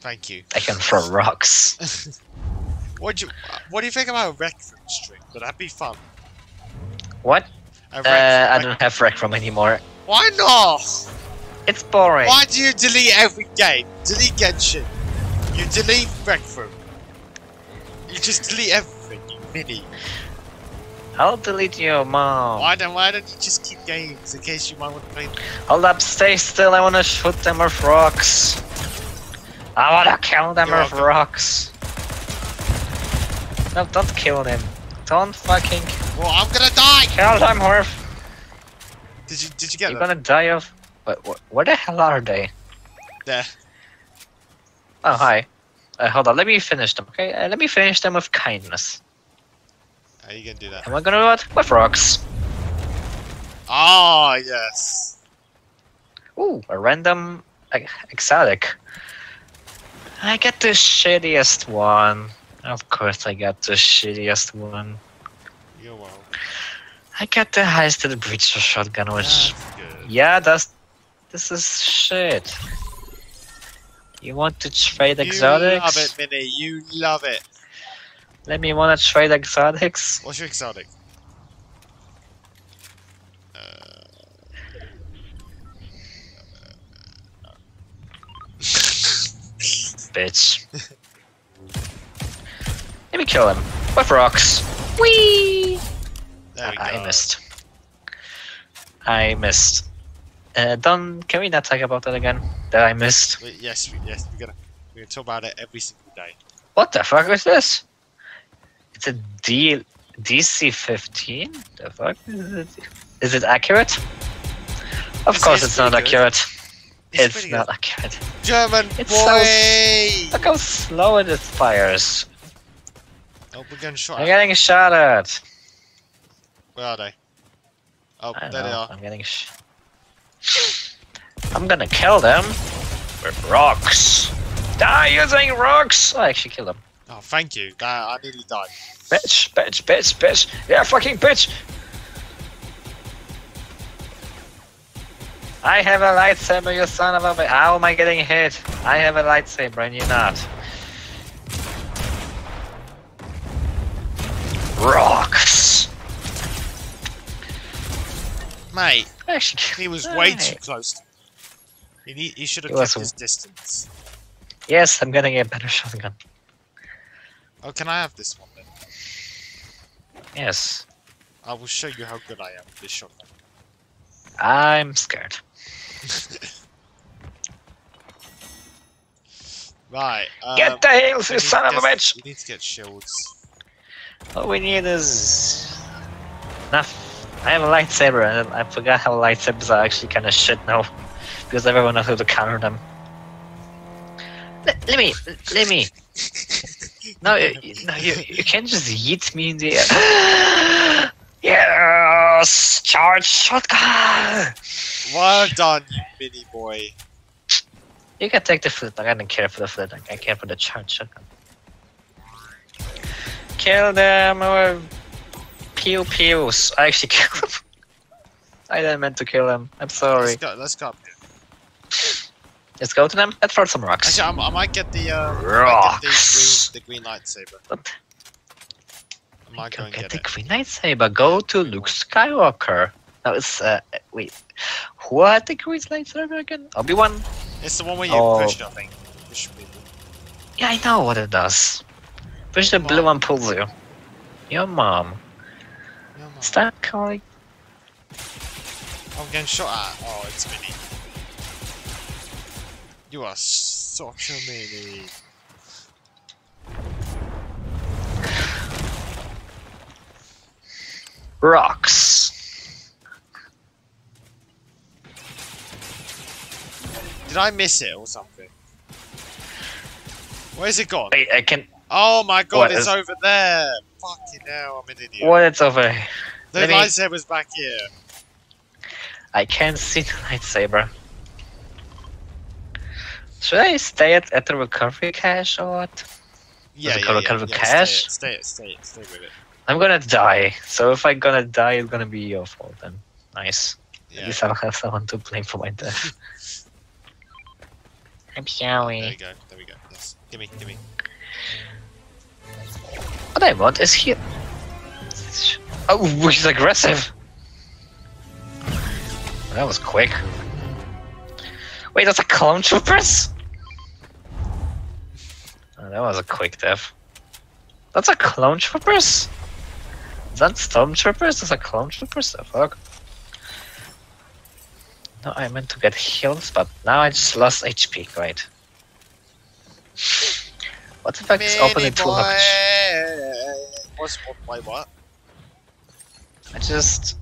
Thank you. I can throw rocks. What do you What do you think about a room stream? Would that be fun? What? Uh, I don't have rec room anymore. Why not? It's boring. Why do you delete every game? Delete Genshin. You delete rec room. You just delete everything. You mini. I'll delete your mom. Why don't Why don't you just keep games in case you might want to play? them? Hold up, stay still. I wanna shoot them with rocks. I wanna kill them You're with welcome. rocks. No, don't kill them. Don't fucking Well, I'm gonna die. kill them with. Did you Did you get You're them? gonna die of. What, what, where the hell are they? There. Oh, hi. Uh, hold on, let me finish them, okay? Uh, let me finish them with kindness. How you gonna do that? And we're gonna do it with rocks. Ah, yes. Ooh, a random exotic. I get the shittiest one. Of course, I got the shittiest one. You're welcome. I got the highest to the breacher shotgun, which That's yeah, that's this is shit. You want to trade exotics? You love it, Mini. You love it. Let me want to trade exotics. What's your exotic? Uh, Bitch. Let me kill him with rocks. Whee! there we go. I missed. I missed. Uh, Don, can we not talk about that again? That I missed. Wait, yes, we, yes, we're gonna we're gonna talk about it every single day. What the fuck is this? It's a D DC 15. The fuck is it? Is it accurate? Of It's- course, it's it's not good. accurate. It's, pretty not good. accurate. German It's boy. Look how slow it fires. Oh, we're getting shot. I'm getting shot at. Where are they? Oh, there don't they are. I'm getting. Sh- I'm gonna kill them with rocks. Die using rocks. I actually killed them. Oh, thank you. That, I nearly died. Bitch, bitch, bitch, bitch. Yeah, fucking bitch. I have a lightsaber, you son of a bitch. How am I getting hit? I have a lightsaber and you're not. Rocks. Mate, he was way too close. He, he should have kept his distance. Yes, I'm getting a better shotgun. Oh, can I have this one then? Yes, I will show you how good I am with this shotgun. I'm scared. Right. Um, Get the heals, we you son of a bitch! We need to get shields. All we need is enough. I have a lightsaber, and I forgot how lightsabers are actually kind of shit now, because everyone knows how to counter them. Let, let me, let me. No, you, no, you, you can't just yeet me in the air. yes, charge shotgun. Well done, you mini boy. You can take the flint. I don't care for the flint. I care for the charge shotgun. Kill them or pew pews. I actually killed them. I didn't meant to kill them. I'm sorry. Let's go. Let's go. Let's go to them. Let's throw some rocks. Actually, I'm, might get the uh, Rocks. get the green, the green lightsaber. What? I might go Go get get the it. green lightsaber. Go to Luke Skywalker. No, it's uh wait. Who had the green lightsaber again? Obi Wan. It's the one where you Oh. push, I people. Yeah, I know what it does. Push the blue one pulls you. Your mom. Yeah, man. Stop calling. I'm getting shot at. Oh, it's Mini. You are such a Mini. Rocks. Did I miss it or something? Where's it gone? Wait, I can. Oh my god, What it's is- over there! Fucking hell, I'm an idiot. What it's over? The let me- back here. I can't see the lightsaber. Should I stay at, at the recovery cache or what? Yeah, it yeah, called yeah, kind of yeah, cache? Stay it, stay it, stay it, stay with it. I'm gonna die. So if I'm gonna die, it's gonna be your fault then. Nice. At least I'll have someone to blame for my death. I'm sorry. there we go, there we go. Yes, gimme, gimme. What I want is here. Oh, he's aggressive. That was quick. Wait, that's a clone troopers? Oh, that was a quick death. That's a clone troopers? Is that stormtroopers? That's a clone troopers? The fuck? No, I meant to get heals, but now I just lost HP, right? What if I just open Mini it too. What's what? Wait, what? I just.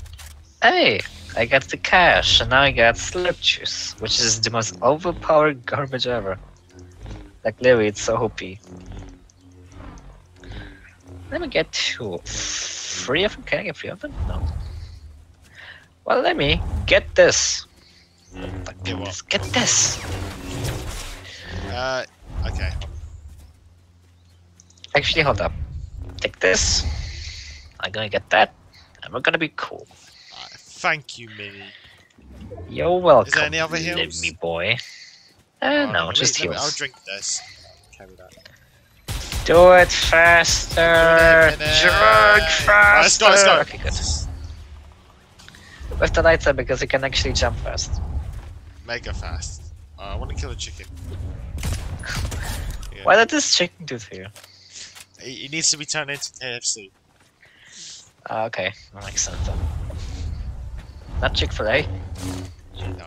Hey! I got the cash, and now I got slip juice, which is the most overpowered garbage ever. Like literally, it's so OP. Let me get two. Three of them? Can I get three of them? No. Well, let me get this. Get what? Get this. Uh, okay. Actually, hold up. Take this. I'm gonna get that, and we're gonna be cool. Alright, thank you, Mini. You're welcome. Is there any other heals? Me boy. Uh, Oh, no, let just me- I'll drink this. Carry that. Do it faster! Drug faster! let's go, let's go. Okay, good. With the lights up because you can actually jump fast. Mega fast. Uh, I want to kill a chicken. Yeah. Why did this chicken do to you? He needs to be turned into KFC. Ah, okay, that makes sense then. Not Chick fil A? No.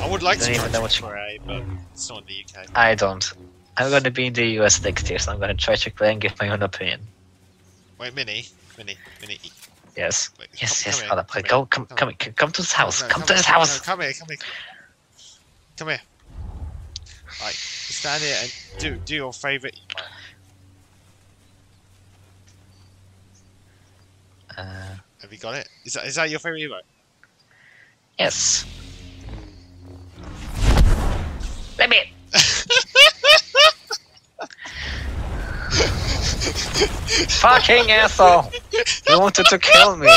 I would like Don't to try Chick fil A, but it's not in the UK. I don't. I'm gonna be in the US next year, so I'm gonna try Chick fil A and give my own opinion. Wait, Mini, Mini, Mini. Yes. Wait, Yes, come- yes, come hold here, come go, come, come come, come, come to this house. No, come, to here, this no, house. come here, come here. Come here. Right, stand here and do do your favourite Uh, Have you got it? Is that is that your favourite emote? yes. Let me. Fucking asshole! You wanted to kill me.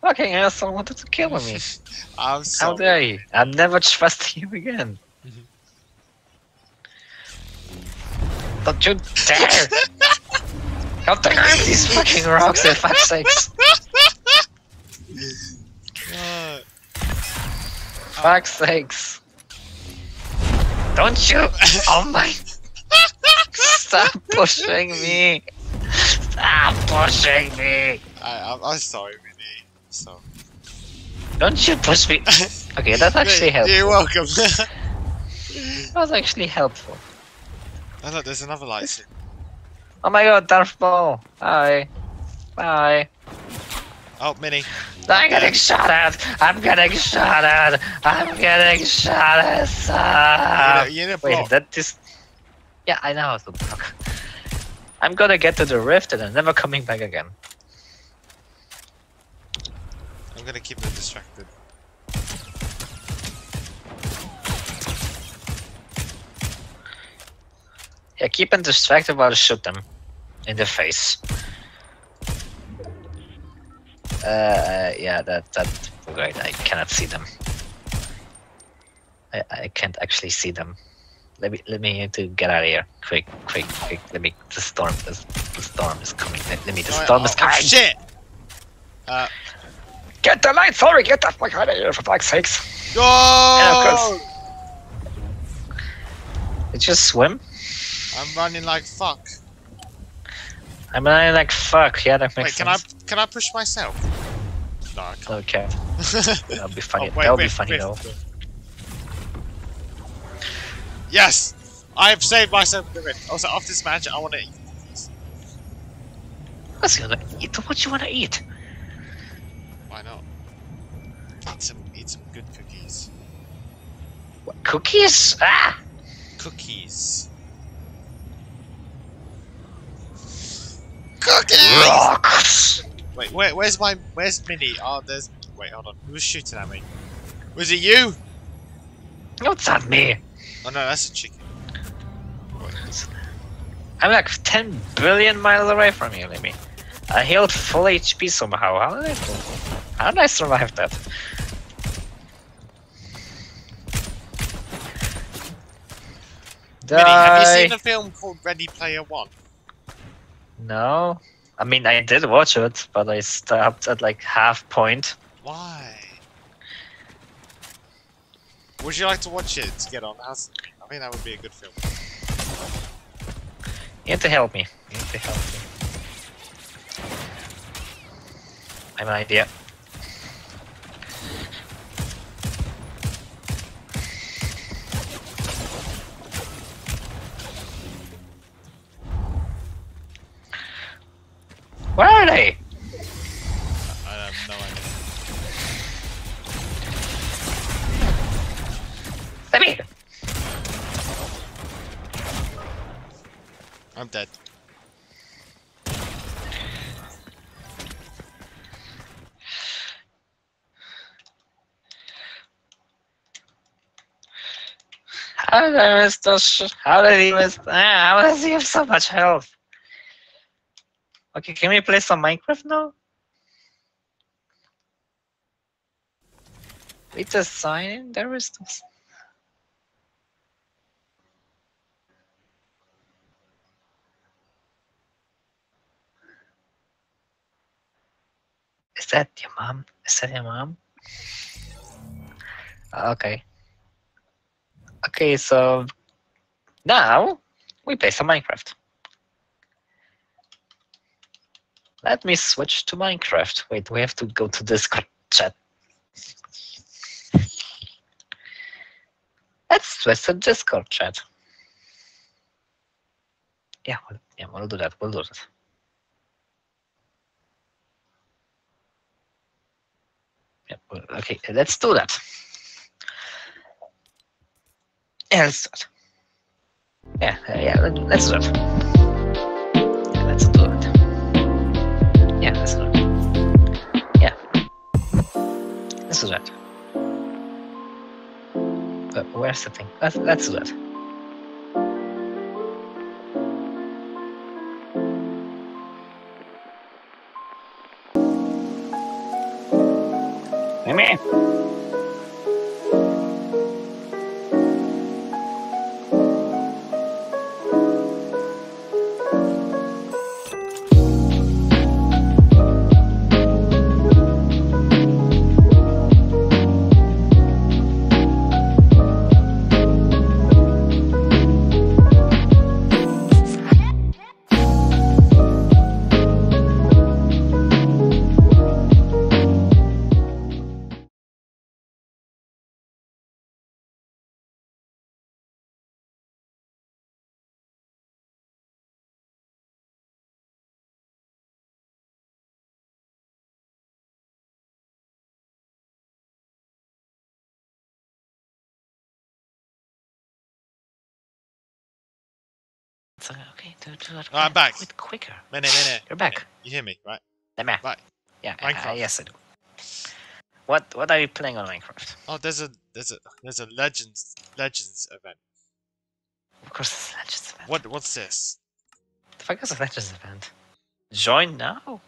Fucking asshole wanted to kill me. I'm How dare you? I'll never trust you again. Don't you dare! How dare these fucking rocks, for fuck's sakes! Fuck's sakes! Don't you! Oh my! Stop pushing me! Stop pushing me! I, I'm, I'm sorry, Mini. So. Don't you push me! Okay, that's actually helpful. You're welcome. That was actually helpful. Oh look, there's another light. Oh my god, Darth Maul! Bye. Bye. Oh, Mini. I'm getting shot at! I'm getting shot at! I'm getting shot at! Ah. in you're in a Wait, that just. Yeah, I know how to block. I'm gonna get to the rift and I'm never coming back again. I'm gonna keep them distracted. Yeah, keep them distracted while I shoot them in the face. Uh, yeah, that that's great. I cannot see them. I, I can't actually see them. Let me let me to get out of here. Quick, quick, quick. Let me. The storm is the storm is coming. Let, let me. The Oh, storm oh, is oh, coming. shit! Uh, Get the light! Sorry, get the fuck out of here for fuck's sakes. go! Yeah, of Did you swim? I'm running like fuck. I mean, I like fuck. Yeah, that makes Wait, can I can I push myself? No, I can't. Okay, that'll be funny. Oh, wait, that'll be funny though. Yes! I have saved myself the rift. Also, after this match, I want to eat. What's gonna eat? What you wanna eat? Why not? Eat some, eat some good cookies. What, cookies? Ah! Cookies. Cookies! Rocks! Wait, where, where's my, where's Mini? Oh, there's, wait, hold on. Who's shooting at me? Was it you? No, it's not me. Oh no, that's a chicken. I'm like 10 billion miles away from you, Limi. I healed full HP somehow. How did I, how did I survive that? Mini, have you seen a film called Ready Player One? No. I mean, I did watch it, but I stopped at like half point. Why? Would you like to watch it to get on? How's- I think that would be a good film. You need to help me. You need to help me. I have an idea. Where are they? I have no idea. Let me! I'm dead. How did I miss those? How did he miss? How does he have so much health? Okay, can we play some Minecraft now? We a sign in. There is this. Is that your mom? Is that your mom? Okay. Okay, so now we play some Minecraft. Let me switch to Minecraft. Wait, we have to go to Discord chat. Let's switch to Discord chat. Yeah, we'll, yeah, we'll do that. We'll do that. Yeah, well, okay, let's do that. Yeah, let's do it. Yeah, yeah, let, let's do it. Let's do it. Do that. But where's the thing? Let's, do that. Mimi. So, okay, do, do it. Oh, I'm back. Quit quicker. Minute, minute. You're back. You hear me, right? Let me. Right. Yeah, uh, Minecraft. yes, I do. What What are you playing on Minecraft? Oh, there's a there's a there's a legends legends event. Of course, it's Legends event. What what's this? The fuck is a Legends event? Join now?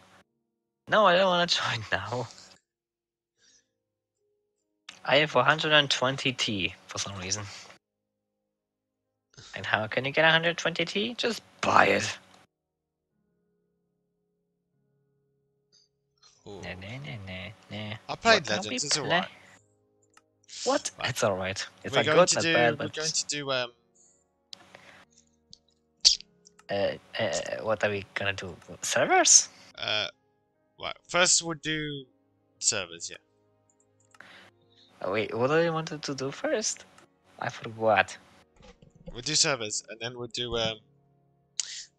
No, I don't want to join now. I have 120T for some reason. And how can you get 120T? Just buy it. Ooh. Nah, nah, nah, nah, nah. I played What legends. It's alright. What? Right. It's alright. It's We're not going good, to not do bad, we're going to do um uh, uh, what are we gonna do? Servers? uh what first we'll do servers. Yeah. Wait, what do you wanted to do first? I forgot. We'll do servers and then we'll do um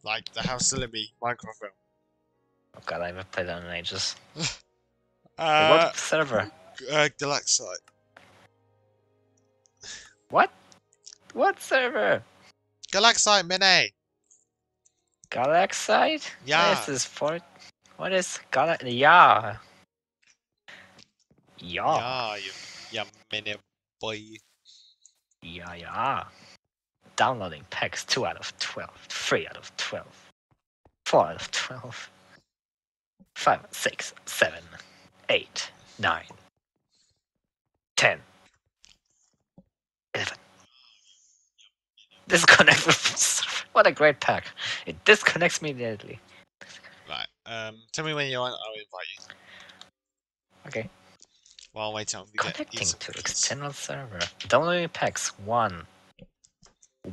like the House of Libby Minecraft realm. Oh god, I haven't played that in ages. Uh, what server? uh Galaxite. What? What server? Galaxite Mini. Galaxite? Yeah. What is this for? What is Gal? Yeah. Yeah. Yeah, you yeah mini boy. Yeah, yeah. Downloading packs 2 out of 12, 3 out of 12, 4 out of 12, 5, 6, 7, 8, 9, 10, 11. Disconnect from. What a great pack. It disconnects me immediately. Right. Um tell me when you're on, I'll invite you. Okay. Well I'll wait until we Connecting these- to external server. Downloading packs 1.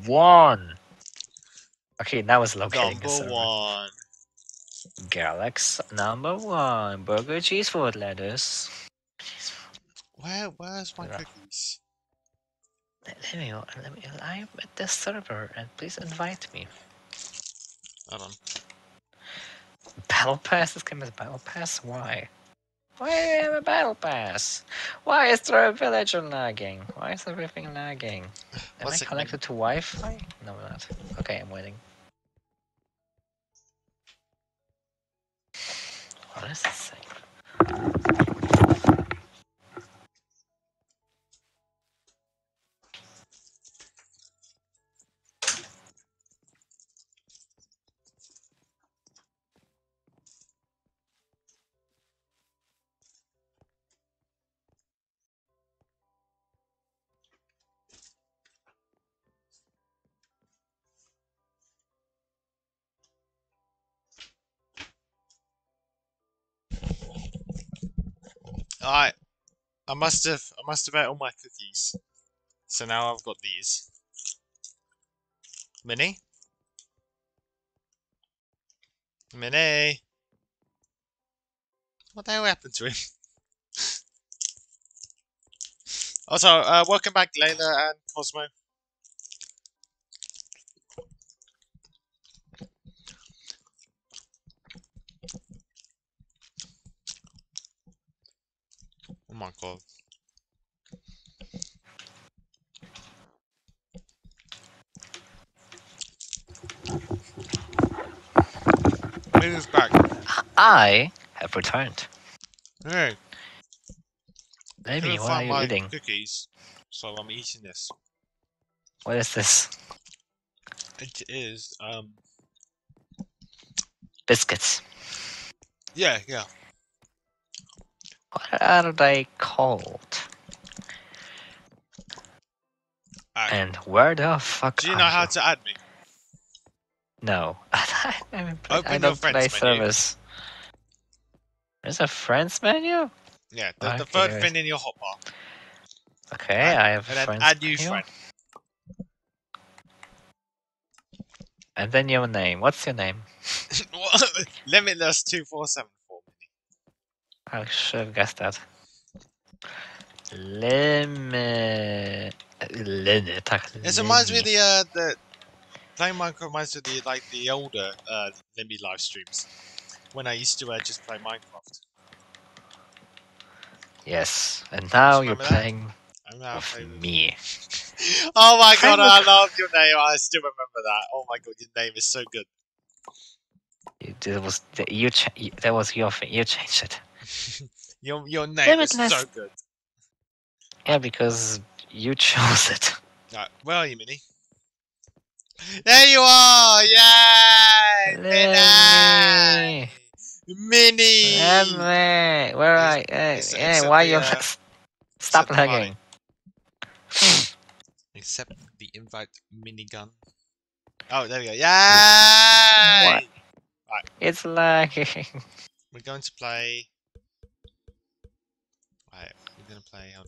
1. Okay, now it's locating Number one. Galax number one. Burger, cheese, food, lettuce. Where where's my Yeah. cookies? Let let me, let me. I'm at the server, and please invite me. Hold on. Battle pass. This game is battle pass. Why? Why have a battle pass? Why is there a villager lagging? Why is everything lagging? Am What's I it connected to Wi-Fi? No, I'm not. Okay, I'm waiting. What is this thing? Alright. I must have I must have ate all my cookies. So now I've got these. Mini? Mini? What the hell happened to him? also, uh, welcome back Layla and Cosmo. Oh my god. Move back. I have returned. Maybe, couldn't what are you eating? cookies, so I'm eating this. What is this? It is, um, Biscuits. yeah, yeah. What are they called? Alright. And where the fuck Do you know how to add me? No. I, played- Open I don't friends play service. There's a friends menu? Yeah, the, the third thing in your hotbar. Okay, I have And then friends add new menu. friend. And then your name. What's your name? Limitless 2474. I should have guessed that. Limit. Limit. It reminds me of the, uh, the, playing Minecraft reminds me of the, like, the older, uh, Limi live streams. When I used to, uh, just play Minecraft. Yes. And now you're that? playing I'm now with playing- me. Oh my god, I love your name. I still remember that. Oh my god, your name is so good. That was you. That was your thing. You changed it. Your your name is so good. Yeah, because you chose it. Right, where are you, Mini? There you are! Yay! Mini! Mini! Emily, where are you? Hey, Ex- hey, except why the, you? uh, Stop lagging. Except the invite minigun. Oh, there we go. Yay! It's lagging. We're going to play. Right, we're gonna play. Um,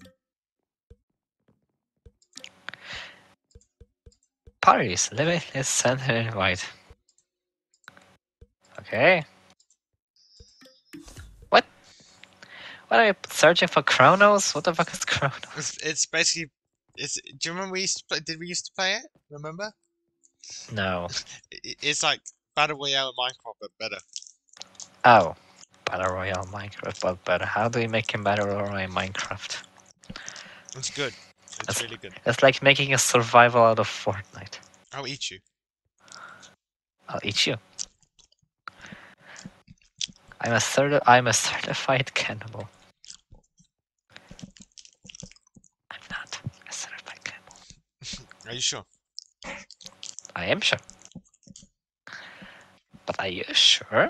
Parties. Limitless send an invite. Okay. What are you searching for? Chronos? What the fuck is Chronos? it's, it's basically. It's. Do you remember we used to play? Did we used to play it? Remember? No. It's like Battle Royale in Minecraft, but better. Oh. Battle Royale Minecraft, but better. How do we make a Battle Royale Minecraft? It's good. It's That's- really good. It's like making a survival out of Fortnite. I'll eat you. I'll eat you. I'm a certi- I'm a certified cannibal. I'm not a certified cannibal. Are you sure? I am sure. But are you sure?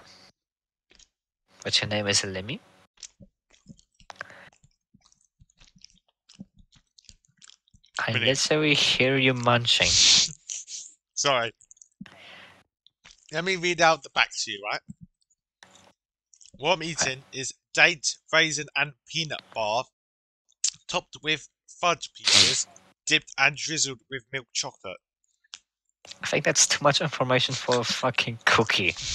But your name is Limi? I literally hear you munching. Sorry. Let me read out the back to you, right? What I'm eating is date, raisin, and peanut bar, topped with fudge pieces, dipped and drizzled with milk chocolate. I think that's too much information for a fucking cookie.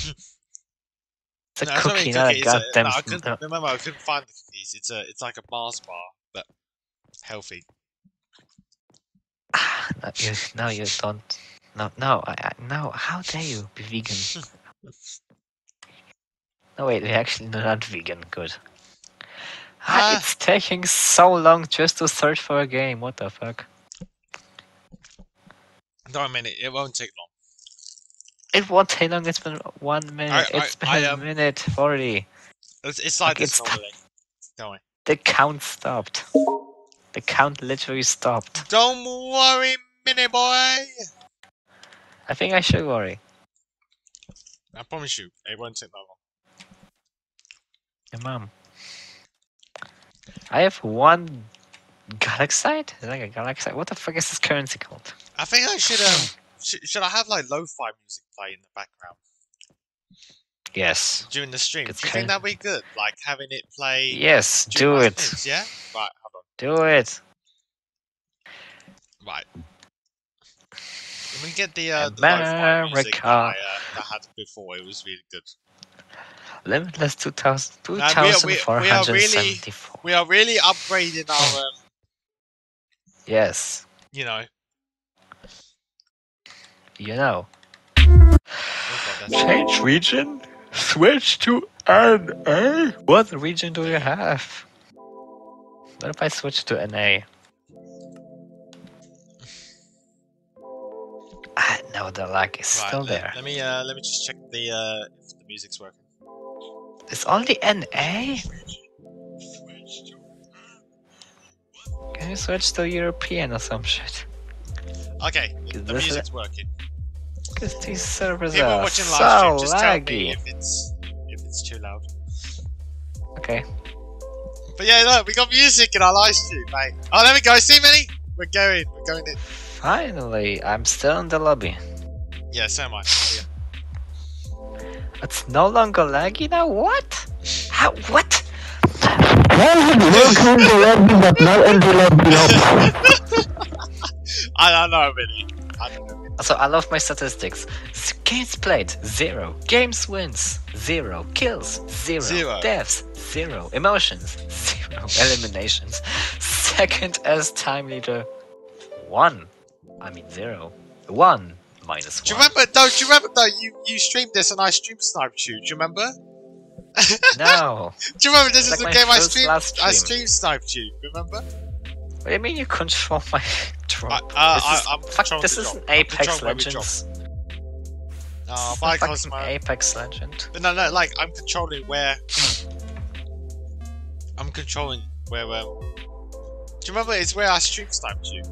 It's a No, cookie, not a goddamn. no, I s- couldn't, no. remember, I couldn't find the cookies. It's a, it's like a Mars bar, but healthy. Ah, no, you, no, you don't. No, no, I, I, no. How dare you be vegan? no, wait, we actually not vegan. Good. Ah. It's taking so long just to search for a game. What the fuck? No, a minute. It won't take long. It won't take long. It's been one minute. I- It's been I, a um, minute forty. It's, it's like Like, this it's normally. Don't worry. The count stopped. The count literally stopped. Don't worry, mini boy. I think I should worry. I promise you, it won't take that long. Your mom. I have one galaxite? Is that a galaxite? What the fuck is this currency called? I think I should um. Should, should I have like lo-fi music play in the background Yes. during the stream? It's Do you think that'd be good? Like having it play. Yes, do it. streams, yeah. Right. Hold on. Do it. Right. Let me get the uh, the lo-fi music that I, uh, that I had before. It was really good. Limitless 2000, we are- we- we are really- We are really upgrading our, um, Yes. you know. You know. God, that's- Change region? Switch to NA? What region do you have? What if I switch to NA? Ah, no, the lag is Right, still let, there. Let me uh, let me just check the uh, if the music's working. It's only NA? Can you switch to European or some shit? Okay, the this music's working. Because these servers People are watching so live stream, just tell me laggy. if it's if it's too loud. Okay. But yeah, look, we got music in our live stream, mate. Oh, there we go. See, Mini? We're going. We're going in. Finally, I'm still in the lobby. Yeah, so am I. Yeah. It's no longer laggy now? What? How? What? Welcome to lobby, but not in the lobby. I don't know, really. I don't know. So I love my statistics. Games played, zero. Games wins, zero. Kills, zero. Zero. Deaths, zero. Emotions, zero. Eliminations. Second as time leader, one. I mean zero. One minus Do you remember? Though, do you remember though? You you streamed this and I stream sniped you. Do you remember? No. Do you remember this It's is like the game I streamed? last I stream. stream sniped you. Remember? What do you mean you control my drop? I- uh, this is, I'm fuck, this the is drop. an I'm Apex controlling where we drop. Legends. Oh, This is a fucking. Apex Legend. But no, no, like I'm controlling where. I'm controlling where. Um, do you remember? It's where I stream sniped you.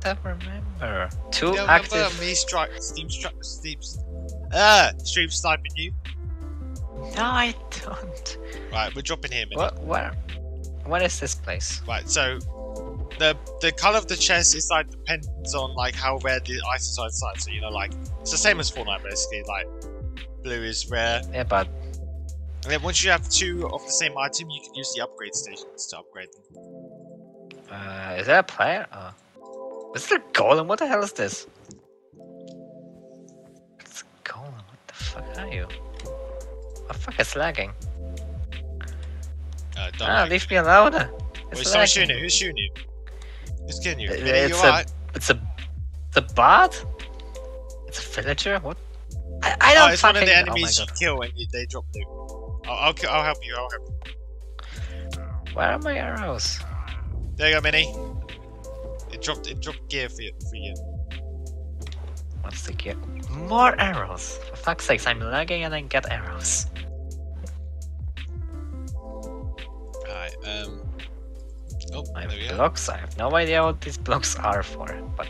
don't remember. Two Do you active. remember me strike Steam stri- Steam uh stream sniping you? No, I don't. Right, we're dropping here. What? Where? What is this place? Right, so the the color of the chest is like depends on like how rare the items are inside. So you know, like it's the same as Fortnite basically. Like blue is rare, Yeah, but and then once you have two of the same item, you can use the upgrade stations to upgrade them. uh, is there a player? Oh. Is there a golem? What the hell is this? It's a golem. What the fuck are you? Oh fuck, is lagging. Uh, don't Ah, leave me alone. It's Wait, someone's shooting you. Who's shooting you? Who's killing you? Uh, you it's a-? It's a, it's a bot. It's a villager. What? I, I don't Oh, it's one fucking. of the oh enemies you kill when you, they drop loot. I'll, I'll, I'll help you. I'll help you. Where are my arrows? There you go, Mini. It dropped. It dropped gear for you. For you. What's the gear? More arrows! For fuck's sakes, I'm lagging and I get arrows. Alright. Um. Oh, My there we blocks, I have no idea what these blocks are for, but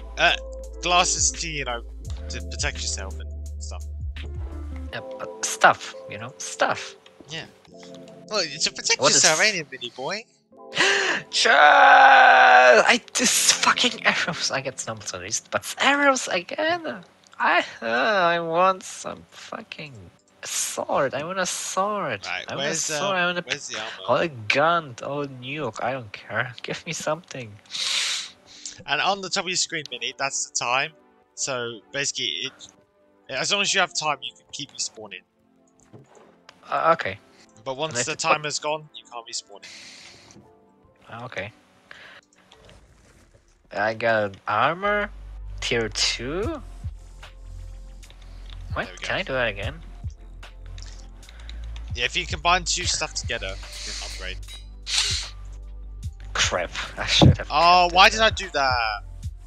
Glasses to you know to protect yourself and stuff. yeah, but stuff, you know, stuff. Yeah. Well, to protect What is- yourself, ain't it, Mini boy? Sure, I just fucking arrows. I get snowballs at least, but arrows again. I uh, I want some fucking sword. I want a sword. Right. I want a sword. uh, I want a Where's the armor? Or a gun, a nuke, I don't care. Give me something. And on the top of your screen, Mini, that's the time. So basically, it as long as you have time, you can keep respawning. Uh, okay, But once the it- timer's gone, you can't respawn. uh, okay. I got armor, tier 2. What? There we go. Can I do that again? Yeah, if you combine two stuff together, you can upgrade. crap! I should have. Oh, why it. did I do that?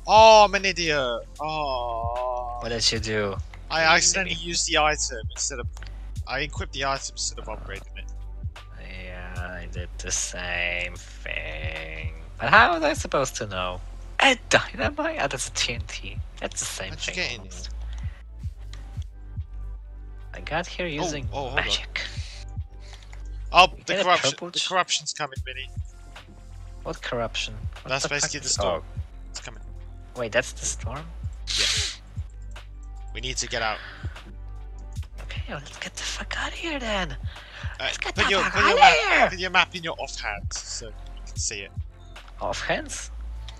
Oh, I'm an idiot. Oh. What did you do? I accidentally used the item instead of. I equipped the item instead of upgrading it. Yeah, I did the same thing. But how was I supposed to know? A dynamite? Oh, that's a TNT. That's the same How'd you thing. get in almost. I got here oh, using oh, hold on. Oh, the corruption. The corruption's coming, Mini. What corruption? What That's the basically the storm. It's coming. Oh, wait, that's the storm? We need to get out. Okay, well, let's get the fuck out of here then. Uh, get put, the your, fuck put, your map, here! put your map in your offhand so you can see it. Off hands?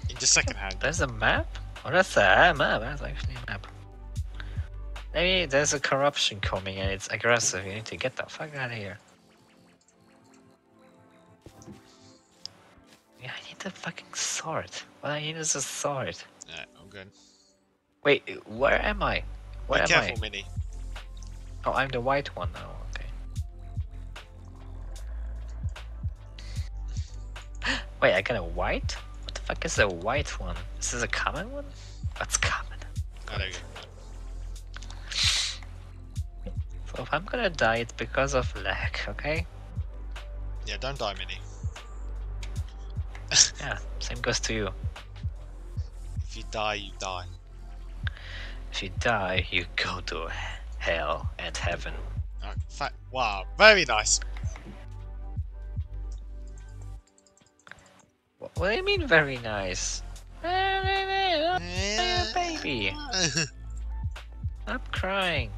In your second hand. There's a map? Oh, that's a map. That's actually a map. Maybe there's a corruption coming and it's aggressive. You need to get the fuck out of here. The fucking sword. What I need is a sword. Yeah, I'm good. Wait, where am I? Where Be am careful, Mini. I? Oh, I'm the white one now. Okay. Wait, I got a white? What the fuck is a white one? Is this a common one? That's common. Oh, there we go. So if I'm gonna die, it's because of lag, okay? Yeah, don't die, Mini. Yeah, same goes to you. If you die, you die. If you die, you go to hell and heaven. Wow, very nice. What, what do you mean, very nice? Yeah. Baby! I'm crying.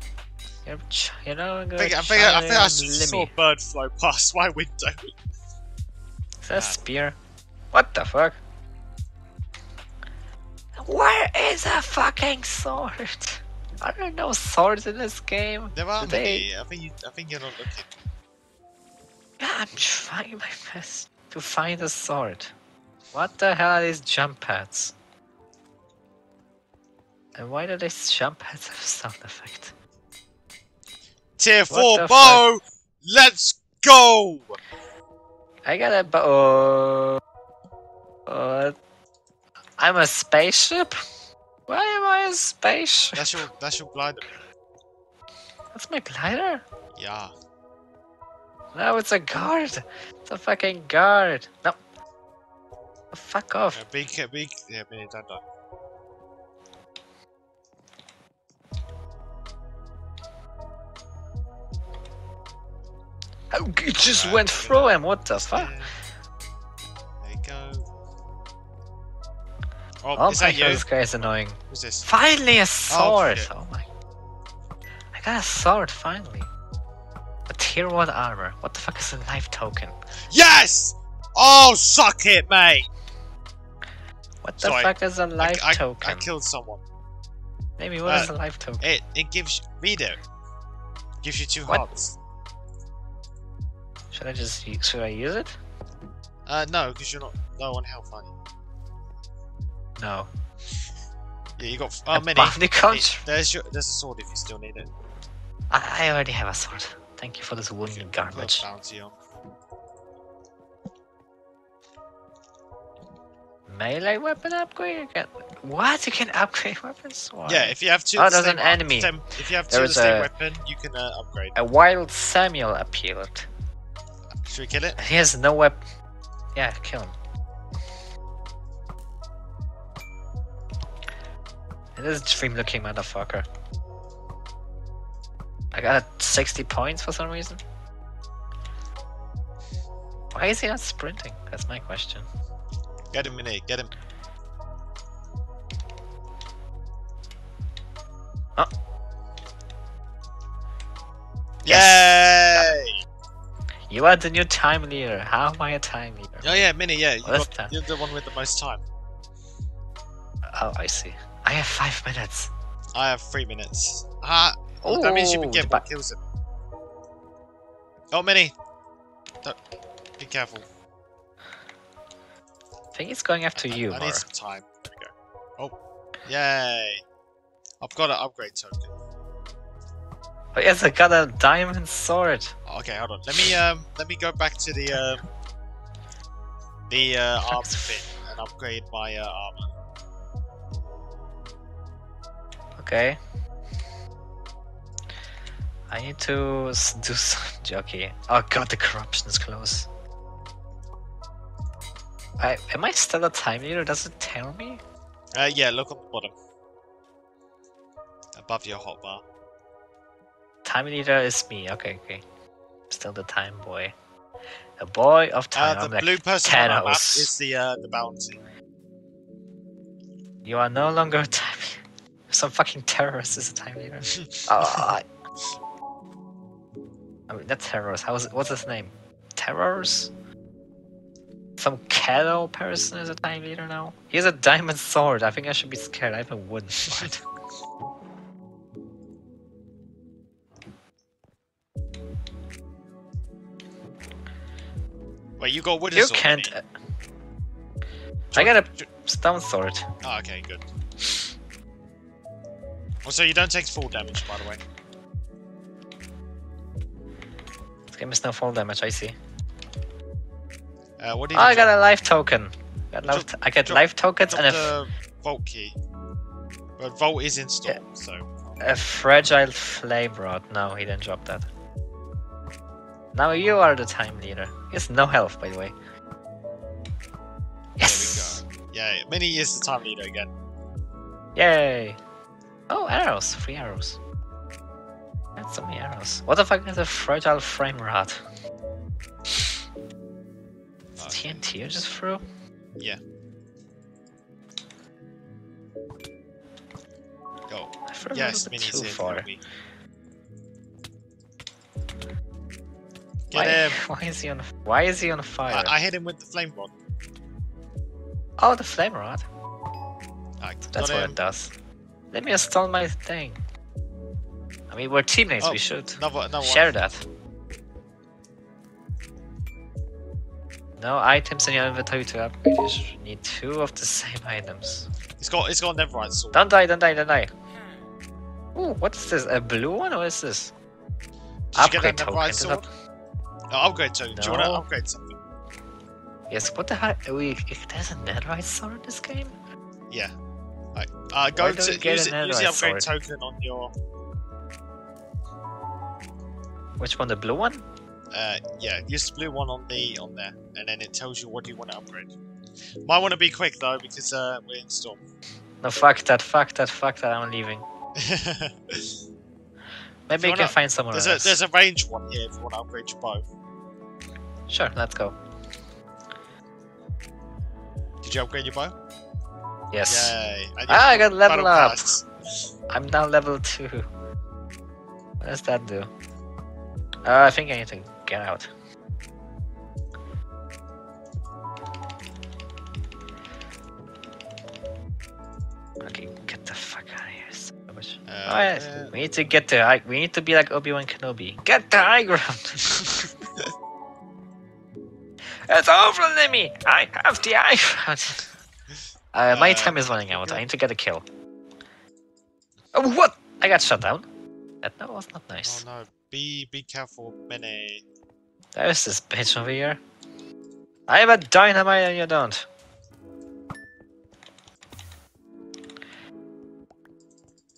You're, you know, I'm think, I think, I think I saw a bird fly past my window. Is that a spear? What the fuck? Where is a fucking sword? Are there no swords in this game? There are Do they- many. I think you. I think you're not looking. Yeah, I'm trying my best to find a sword. What the hell are these jump pads? And why do these jump pads have sound effect? Tier four the bow. Let's go. I got a bow. Uh, I'm a spaceship? Why am I a spaceship? That's your. That's your glider. That's my glider? Yeah. No, it's a guard. It's a fucking guard. No. Fuck off. Uh, big. uh, Big. Yeah, die. Oh, it just Right, went through him. What the fuck? There you go. Oh, Oh is my that you? god, this guy is annoying. Who's this? Finally a sword! shit. Oh, my. I got a sword finally. A tier 1 armor. What the fuck is a life token? Yes! Oh, suck it, mate! What the Sorry, fuck is a life I, token? I killed someone. Maybe what is uh, a life token? It it gives read it. Gives you two What? hearts. Should I just should I use it? Uh, no, because you're not low on health, are you? No. Yeah, you got. A Oh, many. bounty It- There's your. There's a sword if you still need it. I, I already have a sword. Thank you for this wooden garbage. bounty on. Melee weapon upgrade again? What? You can upgrade weapons? Why? Yeah, if you have two. Oh, the there's same an enemy. Same, if you have two There of the same a- weapon, you can uh, upgrade. A wild Samuel appeared. Should we kill it? He has no weapon. Yeah, kill him. This dream looking motherfucker. I got 60 points for some reason. Why is he not sprinting? That's my question. Get him, Mini. Get him. Oh. Yay! You are the new time leader. How am I a time leader? Oh yeah, Mini. Yeah, you got, you're the one with the most time. Oh, I see. I have five minutes. I have three minutes. Ah, that means you can get the more ba- kills. Him. Oh, many. Don't, be careful. I think it's going after I, you, I need some time. There we go. Oh, yay! I've got an upgrade token. Oh, yes, I got a diamond sword. Okay, hold on. Let me um, let me go back to the um. the uh, armor bit and upgrade my uh, armor. Okay. I need to do some jockey. Oh god, the corruption is close. I am I still a time leader? Does it tell me? Uh, yeah, look on the bottom. Above your hotbar. Time leader is me. Okay, okay. Still the time boy. A boy of Uh, time. the I'm like, blue person on our map is the uh, the bounty. you are no longer a time leader. Some fucking terrorist is a time leader. oh, I... I mean, not terrorist. How is it? What's his name? Terrors? Some Kello person is a time leader now? He has a diamond sword. I think I should be scared. I have a wooden sword. Wait, you got wooden you sword, can't. uh. I got a stone sword. Oh, okay, good. Also, you don't take full damage, by the way. This game is no fall damage, I see. Uh, what did Oh, I got a life token. Got Drop- I get drop- life tokens and a, vault key. But vault is installed, so a fragile flame rod. No, he didn't drop that. Now you are the time leader. He has no health, by the way. Yes! yeah, Mini is the time leader again. Yay! Oh, arrows! Three arrows. That's so many arrows. What the fuck is a fragile flame rod? Is Okay. TNT I just threw? Yeah. Go. I threw Yes, little bit Mini's too far. Get Why, him! why is he on? Why is he on fire? I, I hit him with the flame rod. Oh, the flame rod. I That's what him. it does. Let me install my thing. I mean, we're teammates. Oh, we should Another, another share one. that. No items in your inventory to upgrade. You should need two of the same items. It's got, it's got a Netherite sword. Don't die! Don't die! Don't die! Hmm. Ooh, what's this? A blue one? What is this? Did you upgrade get a token. Sword? that- Oh, upgrade token. Do you want to upgrade something? Yes. What the heck? We there's a netherite sword in this game. Yeah. Right. Uh, go to use, it, use the upgrade sword? token on your. Which one? The blue one? Uh, yeah, use the blue one on the on there, and then it tells you what you want to upgrade. Might want to be quick though because uh, we're in storm. No, fuck that! Fuck that! Fuck that! I'm leaving. Maybe you can find someone there's a else. there's a range one here if you want to upgrade your bow. Sure, let's go. Did you upgrade your bow? Yes. Yay! And Ah, I got level up. pass. I'm now level 2. What does that do? Uh, I think I need to get out. Okay, get the fuck out of here. a bitch. Uh, Alright, uh, we need to get the high. We need to be like Obi Wan Kenobi. Get the high ground. it's over, Limi. I have the high ground. Uh, my Uh, time is running out. I need to get a kill. Oh, what? I got shut down. That was not oh nice. no! Be be careful, Mini. There's this bitch over here. I have a dynamite and you don't.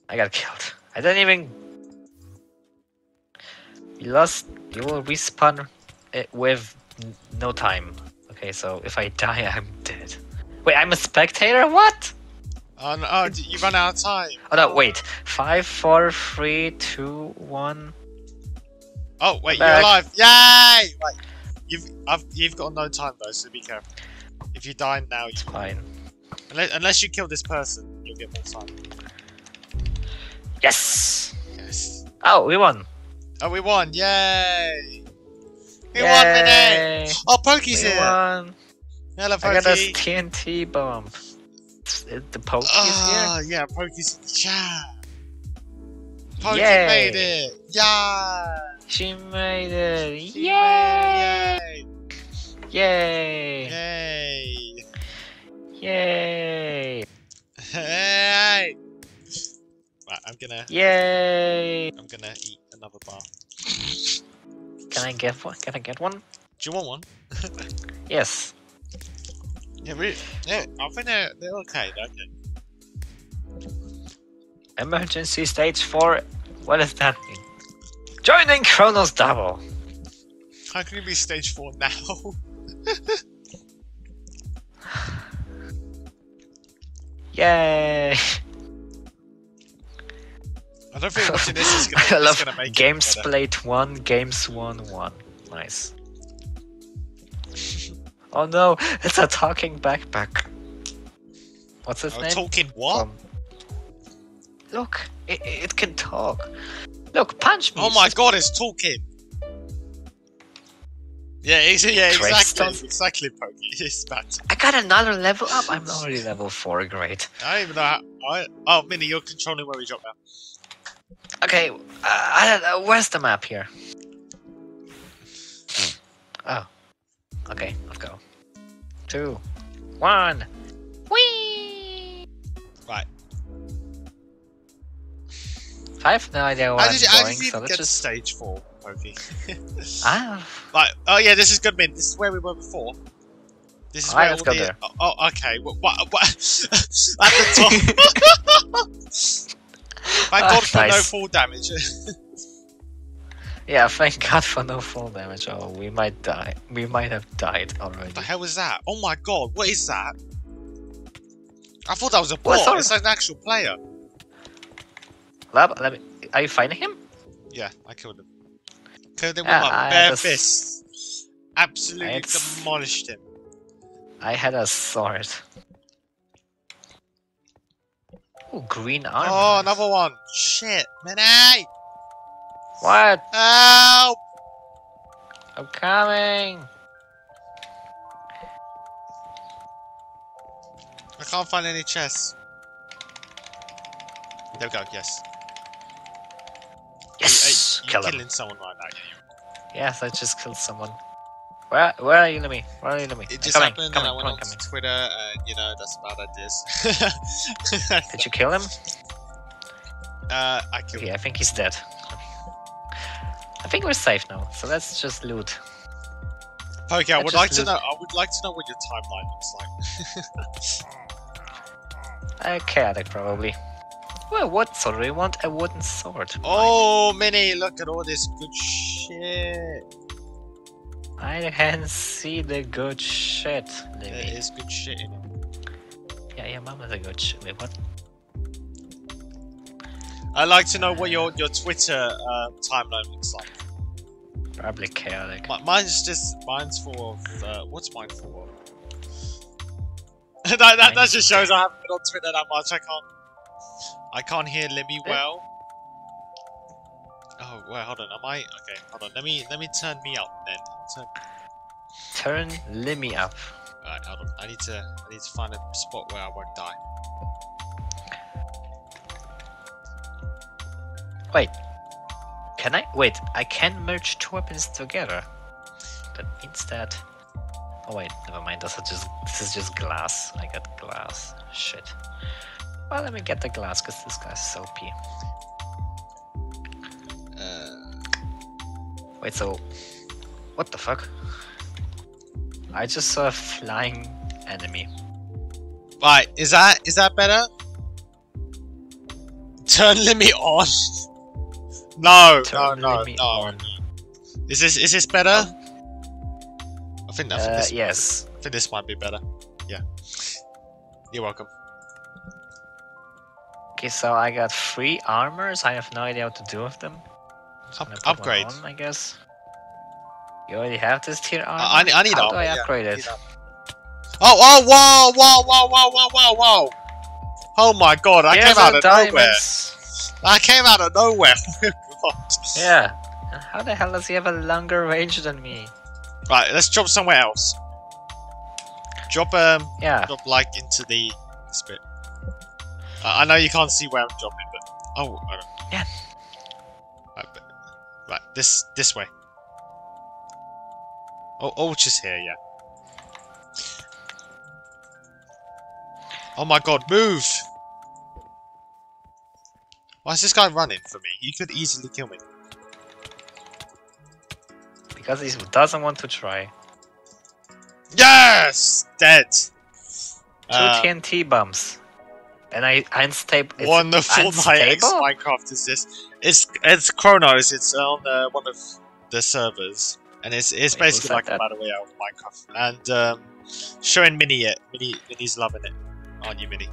I got killed. I didn't even. You lost. You will respawn it with no time. Okay, so if I die, I'm dead. Wait, I'm a spectator? What? Oh no! Oh, you run out of time. Oh no, wait. Five, four, three, two, one. Oh wait, Back. you're alive! Yay! Right, you've I've, you've got no time though, so be careful. If you die now, you, It's fine. unless, unless you kill this person, you'll get more time. Yes! Yes. Oh, we won. Oh, we won! Yay! We won, Mini! Yay! Oh, Pokey's We here! won. Hello, I got a TNT bomb. The Pokey's Oh, ah, here? yeah, Pokey's. Yeah! Pokey Yay. made it! Yeah! She made it. She Yay! made it! Yay! Yay! Yay! Hey! Right, I'm gonna Yay! I'm gonna eat another bar. Can I get one? Can I get one? Do you want one? Yes. Yeah, really. Yeah, I think they're, they're okay. Emergency stage 4. What does that mean? Joining Chronos Double. How can you be stage four now? Yay! I don't think watching this is gonna, I love gonna make games it better. played 1, games 1, 1. Nice. Oh no, it's a talking backpack. What's his name? talking what? Um, look, it, it can talk. Look, punch me. oh my god, it's talking. Yeah, ex- yeah, exactly, exactly, Pokey. It's bad. I got another level up. I'm already level 4, great. I don't even know how. I, oh, Mini, you're controlling where we drop now. Okay, uh, I don't know, where's the map here? Oh. Okay, let's go. Two, one. Whee! Right. I have no idea where How I'm did you, going, did you so even let's get to just... stage four, Pokey? Ah, Right. Oh yeah, this is good, Min. This is where we were before. This is Alright, where let's all go the. there. Oh, oh, okay. What? What? what? At the top. Thank God for no fall damage. Yeah, thank god for no fall damage. Oh, we might die. We might have died already. the hell is that? Oh my God! What is that? I thought that was a What bot. sort It's an actual player. Lab, let me... Are you fighting him? Yeah, I killed him. Killed him Yeah, with ah, my I bare just- fists. Absolutely demolished him. I had a sword. Ooh, green oh, armor. Oh, another one. Shit, Mini! What? Help! I'm coming. I can't find any chests. There we go. Yes. Yes, you, are kill you him. killing someone right now? Yes, I just killed someone. Where, where are you, Limi? Where are you, Limi? It just coming, happened, coming, and I went on coming. Twitter, and you know that's about ideas. Did you kill him? uh, I killed Okay, him. I think he's dead. I think we're safe now, so let's just loot. Pokey, I would like to know. I would like to know what your timeline looks like. Uh, chaotic, probably. Well, what sword do you want? A wooden sword. Oh, Mini, look at all this good shit. I can see the good shit, There Limi. is good shit in it. Yeah, yeah, mama's a good shit. Wait, what? I'd like to know what your your Twitter uh, timeline looks like. Probably chaotic. Mi- Mine's just mine's full of uh, what's mine full of? that, that, that just shows I haven't been on Twitter that much. I can't I can't hear Limi well. Oh wait, hold on. Am I okay? Hold on. Let me let me turn me up then. Turn, Turn Limi up. right, hold on. I need to I need to find a spot where I won't die. Wait. Can I? Wait, I can merge two weapons together. That means that. Oh wait, never mind. This is just this is just glass. I got glass. Shit. Well, let me get the glass because this guy's so OP. Uh, Wait, so what the fuck? I just saw a flying enemy. right, is that is that better? Turn limit on. no, no, no, no. Is this is this better? I think, I think Uh, this yes. I think this might be better. Yeah. You're welcome. Okay, so I got three armors. I have no idea what to do with them. Up, Gonna put one upgrade. on, I guess. You already have this tier armor. I, I need, I need How armor. do I upgrade I it? Oh, oh, whoa, whoa, whoa, whoa, whoa, whoa, whoa! Oh my god, I Here's came out of nowhere. I came out of nowhere. Yeah. How the hell does he have a longer range than me? Right, let's drop somewhere else. Drop um, Yeah. drop like into the this bit. I I know you can't see where I'm dropping, but oh, I don't. Yeah. Right, but, right, this this way. Oh, oh, just here, yeah. Oh my god, move! Why is this guy running for me? He could easily kill me. Because he doesn't want to try. Yes! Dead! two Uh, TNT bombs, and I unstable. Wonderful unstable? Minecraft is this? It's it's Chronos. It's on uh, one of the servers, and it's it's Wait, basically like a that? battle royale of Minecraft. And um, showing Mini it. Mini Mini's loving it, aren't you, Mini?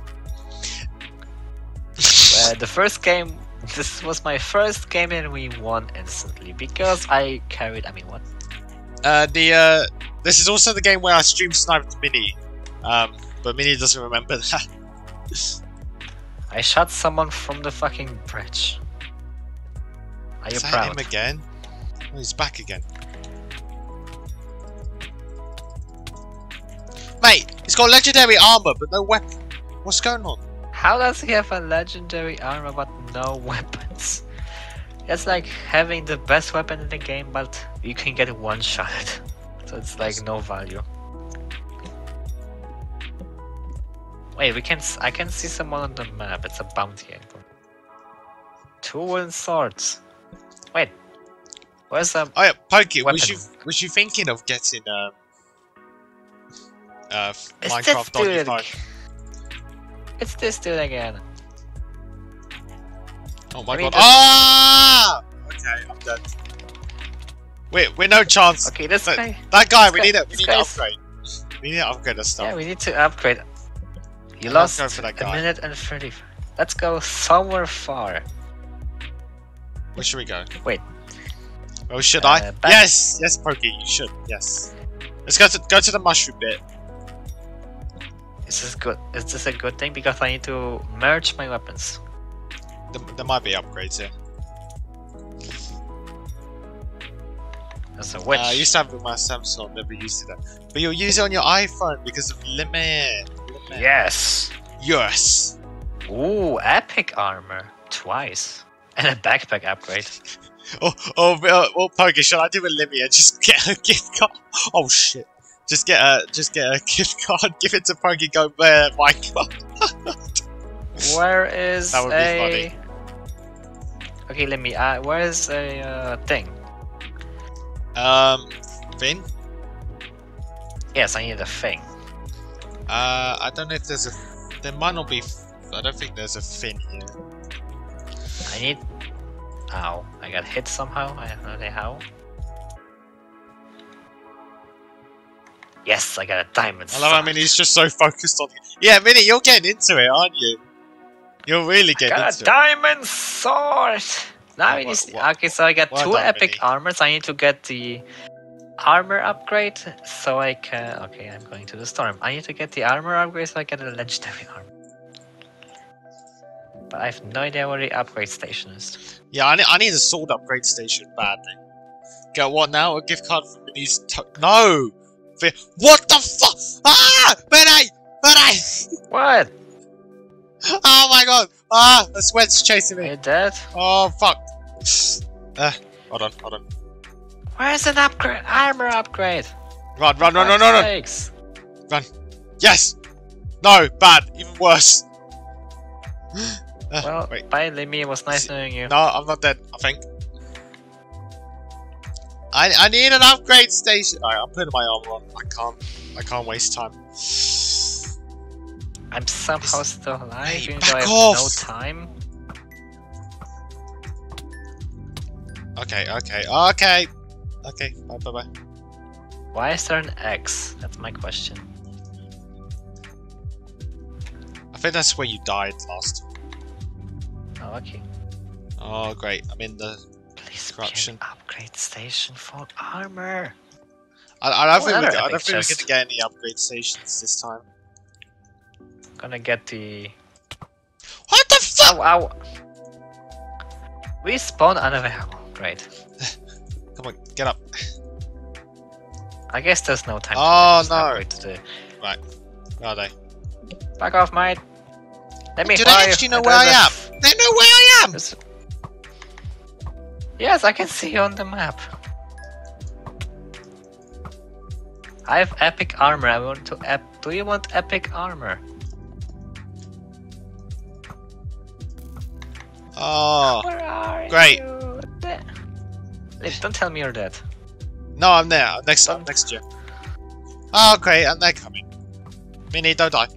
Uh, the first game. This was my first game, and we won instantly because I carried. I mean, what? Uh, the uh, this is also the game where I stream sniped Mini, um, but Mini doesn't remember that. I shot someone from the fucking bridge. Are you Is that proud? him again? Oh, he's back again. Mate, he's got legendary armor but no weapon. What's going on? How does he have a legendary armor but no weapons? It's like having the best weapon in the game, but you can get one shot. So it's like no value. Wait, we can I can see someone on the map. It's a bounty item. Two wooden swords. Wait, where's a? Oh yeah, Pokey, was you was you thinking of getting um uh It's Minecraft on your phone? It's this dude again. Oh my I mean, god. Ah! Okay, I'm dead. Wait, we're no chance. Okay, this But guy. That guy, we guy- need to we need to upgrade. We need to upgrade our stuff. Yeah, we need to upgrade. You I'm lost that a minute and thirty. Let's go somewhere far. Where should we go? Wait. Oh, should Uh, I? back- Yes, yes, Pokey, you should. Yes. Let's go to go to the mushroom bit. Is this good? Is this a good thing? Because I need to merge my weapons. There, there might be upgrades here. There's a witch. Uh, I used to have it with my Samsung, never used it. That. But you'll use it on your iPhone because of limit. limit. yes. Yes. Ooh, epic armor twice, and a backpack upgrade. Oh, oh, uh, well, Pokey, should I do a limit and just get a gift card? Oh shit. Just get a, just get a gift card. Give it to Pokey. Go where my Minecraft. Where is That would be a? Okay, let me. Uh, where is a uh, thing? Um, Finn. Yes, I need a thing. Uh, I don't know if there's a. There might not be. f- I don't think there's a fin here. I need. Ow! I got hit somehow. I no idea how. Yes, I got a diamond. I love how sword. Mini's just so focused on. Yeah, Mini, you're getting into it, aren't you? You're really getting got a into it. diamond sword. Now we need. to- what- okay, so I got well two done, epic Mini. armors. I need to get the armor upgrade so I can. Okay, I'm going to the storm. I need to get the armor upgrade so I get a legendary armor. But I have no idea where the upgrade station is. Yeah, I need, I need a sword upgrade station badly. Get what now? A gift card for Mini's. To- no! Fi- What the fuck? Ah! Mini! Mini! What? Oh my god! Ah! The sweat's chasing Are me. you dead? Oh fuck! Uh, hold on, hold on. Where's an upgrade? Armor upgrade. Run, run, run, run, run, run! sakes. Yes! No, bad, even worse. Uh, Well, wait, bye, Limi. It was nice See- knowing you. no, I'm not dead. I think. I, I need an upgrade station. Alright, I'm putting my armor on. I can't. I can't waste time. I'm somehow It's- still alive, Hey, even though I have no time. Okay, okay, okay, okay. Bye, bye, bye. Why is there an X? That's my question. I think that's where you died last. Oh, okay. Oh, great. I'm in the. Please Corruption. be upgrade station for armor. I, I oh, don't Oh, think we, I don't think we're gonna get any upgrade stations this time. Gonna get the. What the fuck? Ow, ow. We spawn unavailable. Great. Come on, get up. I guess there's no time. Oh, to no. upgrade today. Where are they? Back off, mate. Let me Do they actually know where I there's a am? f- They know where I am. there's- Yes, I can see you on the map. I have epic armor. I want to. Ep- Do you want epic armor? Oh Where are Great. you? Don't tell me you're dead. no, I'm there. I'm next. I'm next to you. Oh, great, and they're coming. Mini, don't die.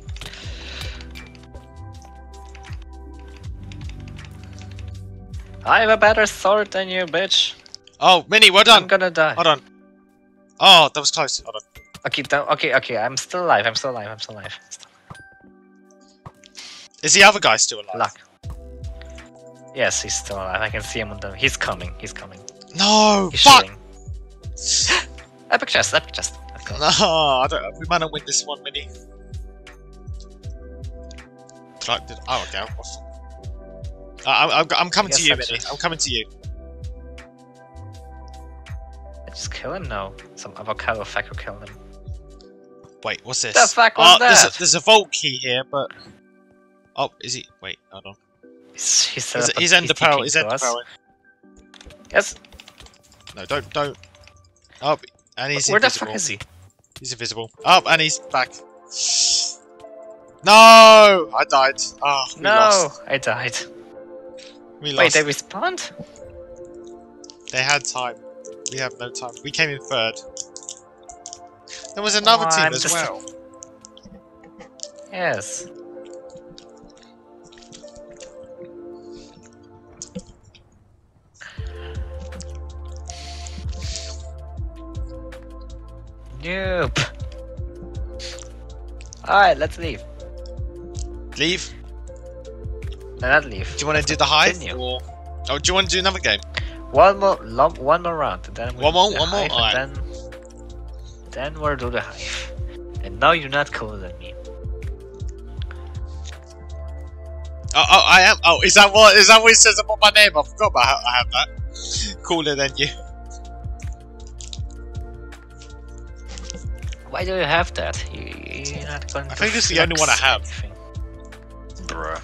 I have a better sword than you, bitch. Oh, Mini, well done. I'm gonna die. Hold on. Oh, that was close. Hold on. Okay, don't, okay, okay. I'm still alive. I'm still alive. I'm still alive. Still Is the other guy still alive? Luck. Yes, he's still alive. I can see him on the. He's coming. He's coming. No, He's fuck. shooting. epic chest. Epic chest. No, I don't. We might not win this one, Mini. Like, did, oh, okay. I'm, I'm coming to you, just- I'm coming to you. I just kill him? now. Some avocado fucker killed him. Wait, what's this? The fuck was oh, there's a, there's a vault key here, but oh, is he? Wait, hold on. He's, he's, He's, set up a- he's ender pearl. He's ender pearl. Yes. No, don't, don't. Oh, and he's Where the fuck is he? He's invisible. Oh, and he's back. No, I died. Oh, No, lost. I died. We Wait, they respawned? They had time. We have no time. We came in third. There was another Oh, team I'm as well. Yes. Nope. Alright, let's leave. Leave. No, leave. Do you want to do the hive? Continue. Or... Oh, do you want to do another game? One more, lo- one more round, then we One more, one more? and then, then we'll do the hive. And now you're not cooler than me. Oh, oh, I am. Oh, is that what? Is that what it says about my name? I forgot about how I have that. Cooler than you. Why do you have that? You, you're not going I think it's the only one I have. anything. Bruh.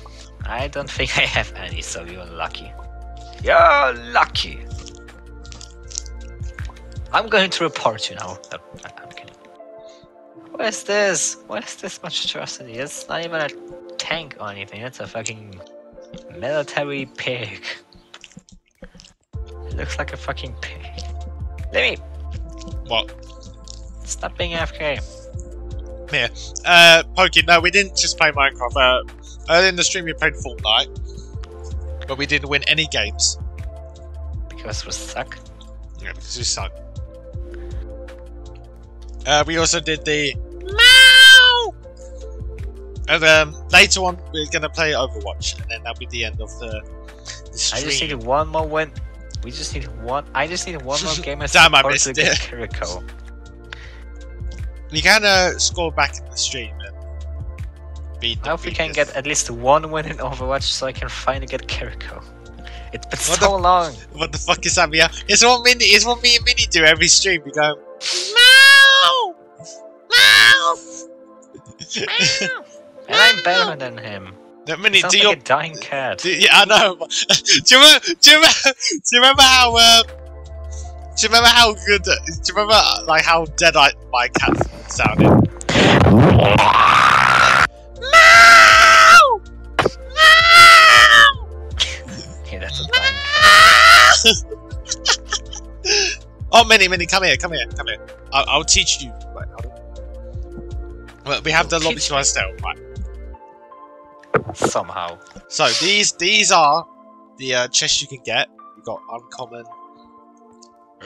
I don't think I have any, so you're lucky. You're lucky! I'm going to report you now. No, I'm kidding. What is this? What is this monstrosity? It's not even a tank or anything, it's a fucking military pig. It looks like a fucking pig. Let me What? stop being AFK. Here, uh, Pokey, no, we didn't just play Minecraft. Uh, earlier in the stream, we played Fortnite, but we didn't win any games. Because we suck. Yeah, because we suck. Uh, we also did the Meow! And um, later on, we're gonna play Overwatch, and then that'll be the end of the, the I just need one more win. We just need one. I just need one more game. as Damn, I missed to get it. Kiriko. You can uh, scroll back in the stream and beat the I hope we can get at least one win in Overwatch so I can finally get Kiriko. It's been What so long. What the fuck is that? Yeah, it's what Mini. It's what me and Mini do every stream. We go Meow, Meow. and I'm better than him. no, Mini, do like your a dying cat. Do, yeah, I know. do you remember? Do you remember? Do you remember how? Um, do you remember how good? Do you remember like how dead I, my cat sounded? Oh, Mini, Mini, come here, come here, come here. I'll, I'll teach you. Right, Well, we have the lobby to ourselves, right? Somehow. So these these are the uh, chests you can get. You got uncommon,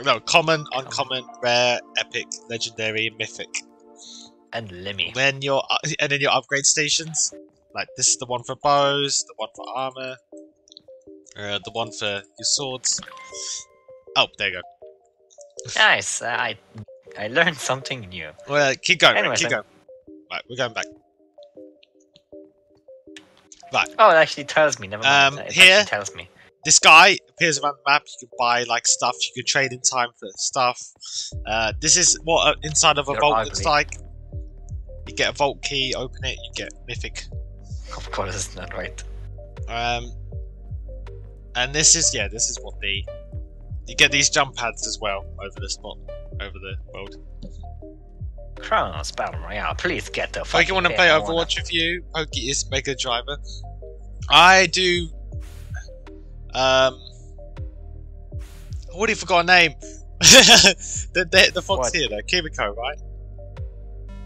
no common, uncommon, rare, epic, legendary, mythic. And Limi. Then your uh, and then your upgrade stations. Like this is the one for bows, the one for armor, uh, the one for your swords. Oh, there you go. Nice. I I learned something new. Well, keep going. Anyways, keep going. Right, we're going back. Right. Oh, it actually tells me. Never mind. Um, it here- tells me. This guy appears around the map. You can buy like stuff. You can trade in time for stuff. Uh, this is what uh, inside of a You're vault looks like. You get a vault key, open it, you get mythic. Of course, it's not right. Um, and this is yeah, this is what the you get these jump pads as well over the spot, over the world. Kronos Battle Royale. Please get the. Fucking want to play Overwatch with you, Pokey is Mega Driver. I do. Um, I already forgot a name. the, the the fox What? here, though, Kiriko, right?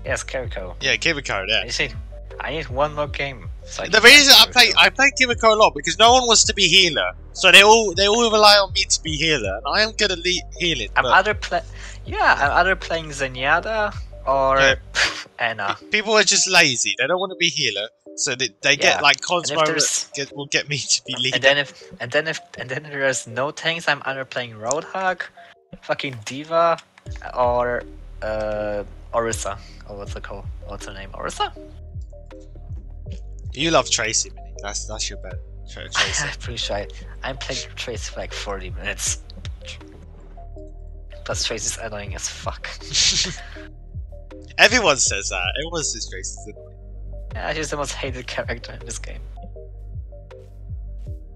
Yes, Kiriko. Yeah, Kiriko. Yeah. just need. I need one more game. Psychic The reason I play I play Kiriko a lot because no one wants to be healer, so they all they all rely on me to be healer, and I am good at healing. I'm either play. Yeah, I'm either playing Zenyatta or Yeah. Ana. people are just lazy. They don't want to be healer, so they, they Yeah, get like Cosmo get, will get me to be leader. and then if and then if and then if there's no tanks, I'm either playing Roadhog, fucking D.Va, or uh Orisa. Or what's it called? What's her name? Orisa? You love Tracy, Mini. That's that's your bet. Tra- Tracy. I'm pretty sure I, I'm playing Tracy for like 40 minutes. Plus Tracy's annoying as fuck. Everyone says that. Everyone says Tracy's annoying. yeah, she's the most hated character in this game.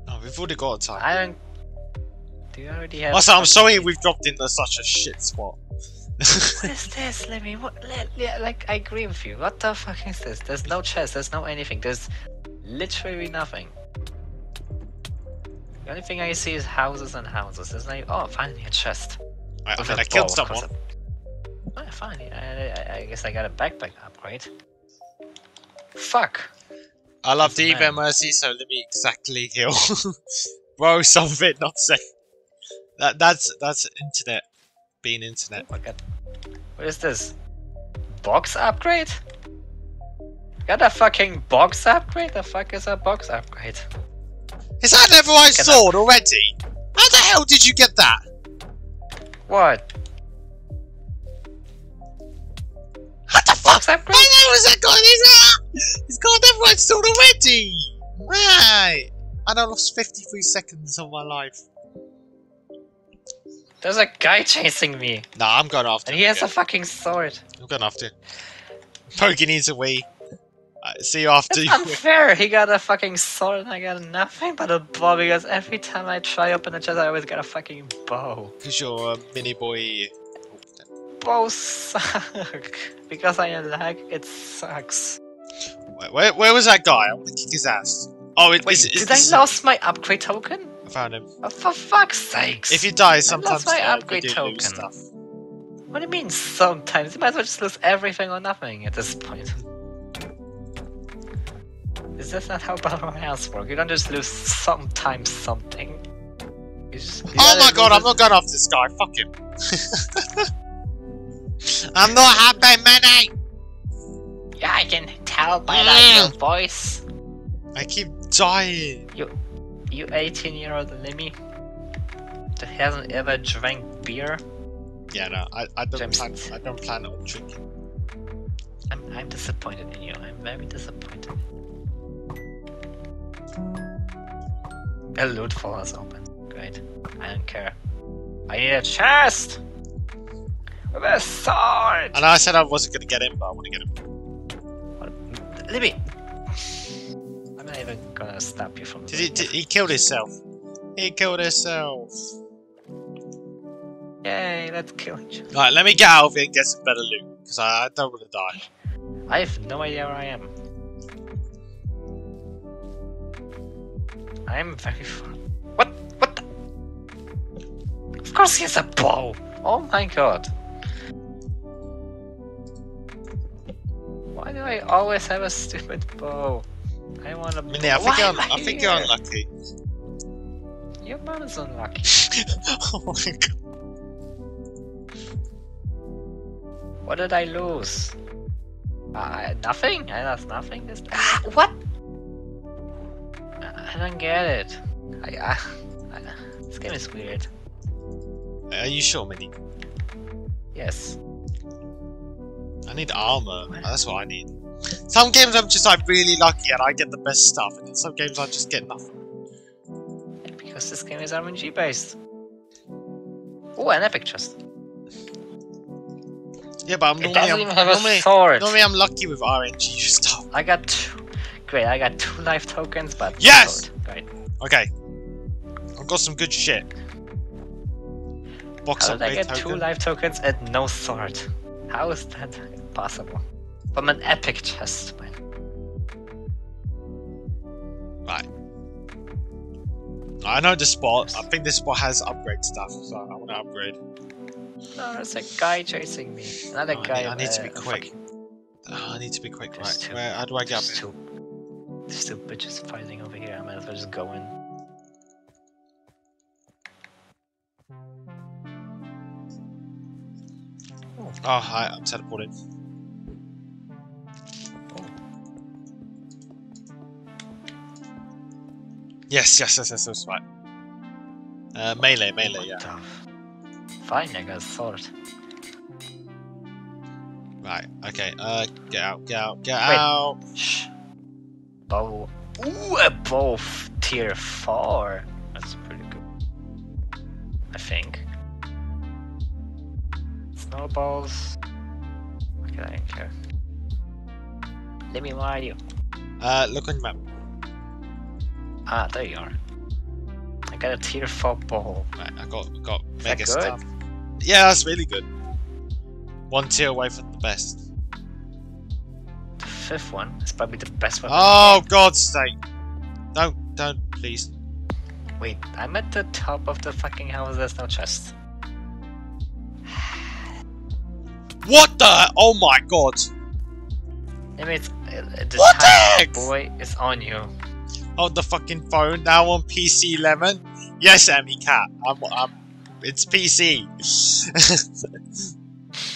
Oh, we've already got a time. I don't. Do you already have? Also, I'm sorry we've dropped into such a shit spot. What is this? Let me. What? Let, yeah, like I agree with you. What the fuck is this? There's no chest. There's no anything. There's literally nothing. The only thing I see is houses and houses. There's no. Oh, finally a chest. I, I With mean, a I killed bow, of someone. Oh, finally. I, I, I guess I got a backpack upgrade. Fuck. I love the a D.Va man. Mercy, so let me exactly heal. Bro, some of it not safe. That that's that's internet being internet. Oh my god. What is this? Box upgrade? Got a fucking box upgrade? The fuck is a box upgrade? Is that a Netherite Can I- sword already? How the hell did you get that? What? What the fuck? Box upgrade? I know is that guy he's He's got a Netherite sword already! Right! And I lost 53 seconds of my life. There's a guy chasing me, Nah, I'm going after and him he has a fucking sword. I'm going after him. Pokey needs a wee. Uh, see you after you. unfair. He got a fucking sword, and I got nothing but a bow. Because every time I try open the chest, I always get a fucking bow. Because you're a mini boy. Bows suck. because I lag, it sucks. Where, where, where was that guy? I want to kick his ass. Oh, it, Wait, is, is did I lost my upgrade token? Found him. Oh, for fuck's sakes! If you die, sometimes my upgrade lose token. stuff. What do you mean sometimes? You might as well just lose everything or nothing at this point. Is this not how battle royales work? You don't just lose sometimes something. You just, you Oh my god, I'm not going after this guy. Fuck him. I'm not happy, Manny. Yeah, I can tell by Mm. that voice. I keep dying. You 18 year old Limi that hasn't ever drank beer. Yeah, no, I, I don't James- plan. I don't plan on drinking. I'm, I'm disappointed in you. I'm very disappointed. A loot fall is open. Great. I don't care. I need a chest! With a sword! And I said I wasn't gonna get him, but I want to get him. Libby! I'm not even gonna stop you from Did he, did, he killed himself. He killed himself. Yay, let's kill each other. Right, let me get out of here and get some better loot, because I, I don't want to die. I have no idea where I am. I'm very far. What? What? The... Of course he has a bow. Oh my god. Why do I always have a stupid bow? I want a. Mini, I think, Why you're, am I think you're unlucky. Your mom is unlucky. oh my god. What did I lose? Uh, nothing. I lost nothing. This. Ah, what? I I don't get it. I, I, I, this game is weird. Are you sure, Mini? Yes. I need armor. That's what I need. Some games I'm just like really lucky and I get the best stuff, and in some games I just get nothing. Because this game is RNG based. Oh, an epic chest. Yeah, but I'm It normally, doesn't I'm, have a normally, sword. normally I'm lucky with RNG stuff. I got two. Great, I got two life tokens, but Yes! sword. Great. Okay, I've got some good shit. Box How did I get two token. life tokens and no sword? How is that possible? From an epic chest. Right. I know the spot. I think this spot has upgrade stuff, so I want to upgrade. No, there's a guy chasing me. Another Oh, I guy. need- I need to be quick. Oh, I need to be quick. There's Right, two. where? How do I get up two. There's two bitches fighting over here. I might as well just go in. Oh, hi, I'm teleporting. Yes, yes, yes, yes, that's right. Uh, melee, melee, yeah. Tough. Fine, I got sword. Right, okay, uh, get out, get out, get Wait. out! Shh. Bow. Ooh, a bow tier 4. That's pretty good. I think. Snowballs. Okay, I don't care. Let me wire you. Uh, look on your map. Ah, there you are. I got a tier 4 bow. Right, I got, got Is mega stuff. Yeah, that's really good. One tier away from the best. The fifth one is probably the best one. Oh, God's sake! Don't, don't, please. Wait, I'm at the top of the fucking house, there's no chest. What the? Oh my God! I mean, it's, uh, the What boy is on you. On the fucking phone now on PC Lemon. Yes, Emmy Cat. I'm, I'm. It's PC.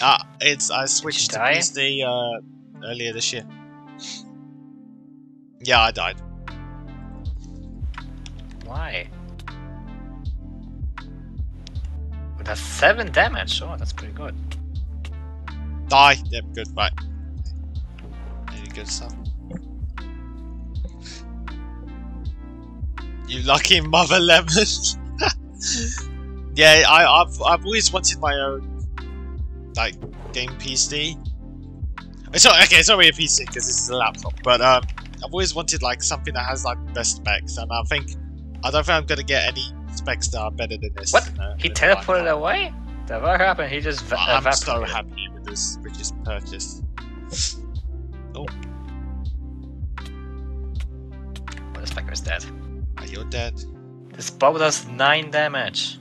uh, it's I switched to? PC uh, earlier this year. Yeah, I died. Why? That's 7 damage. Oh, that's pretty good. Die. Yep, good. Right. Any good stuff. You lucky mother lemon. yeah, I, I've I've always wanted my own like game PC. It's not okay. It's not really a PC because this is a laptop, but um, I've always wanted like something that has like the best specs, and I think I don't think I'm gonna get any specs that are better than this. What? uh, He teleported life. away? That what happened? He just va- I'm so happy with this with this purchase. Oh, this is dead. You're dead. This bow does 9 damage.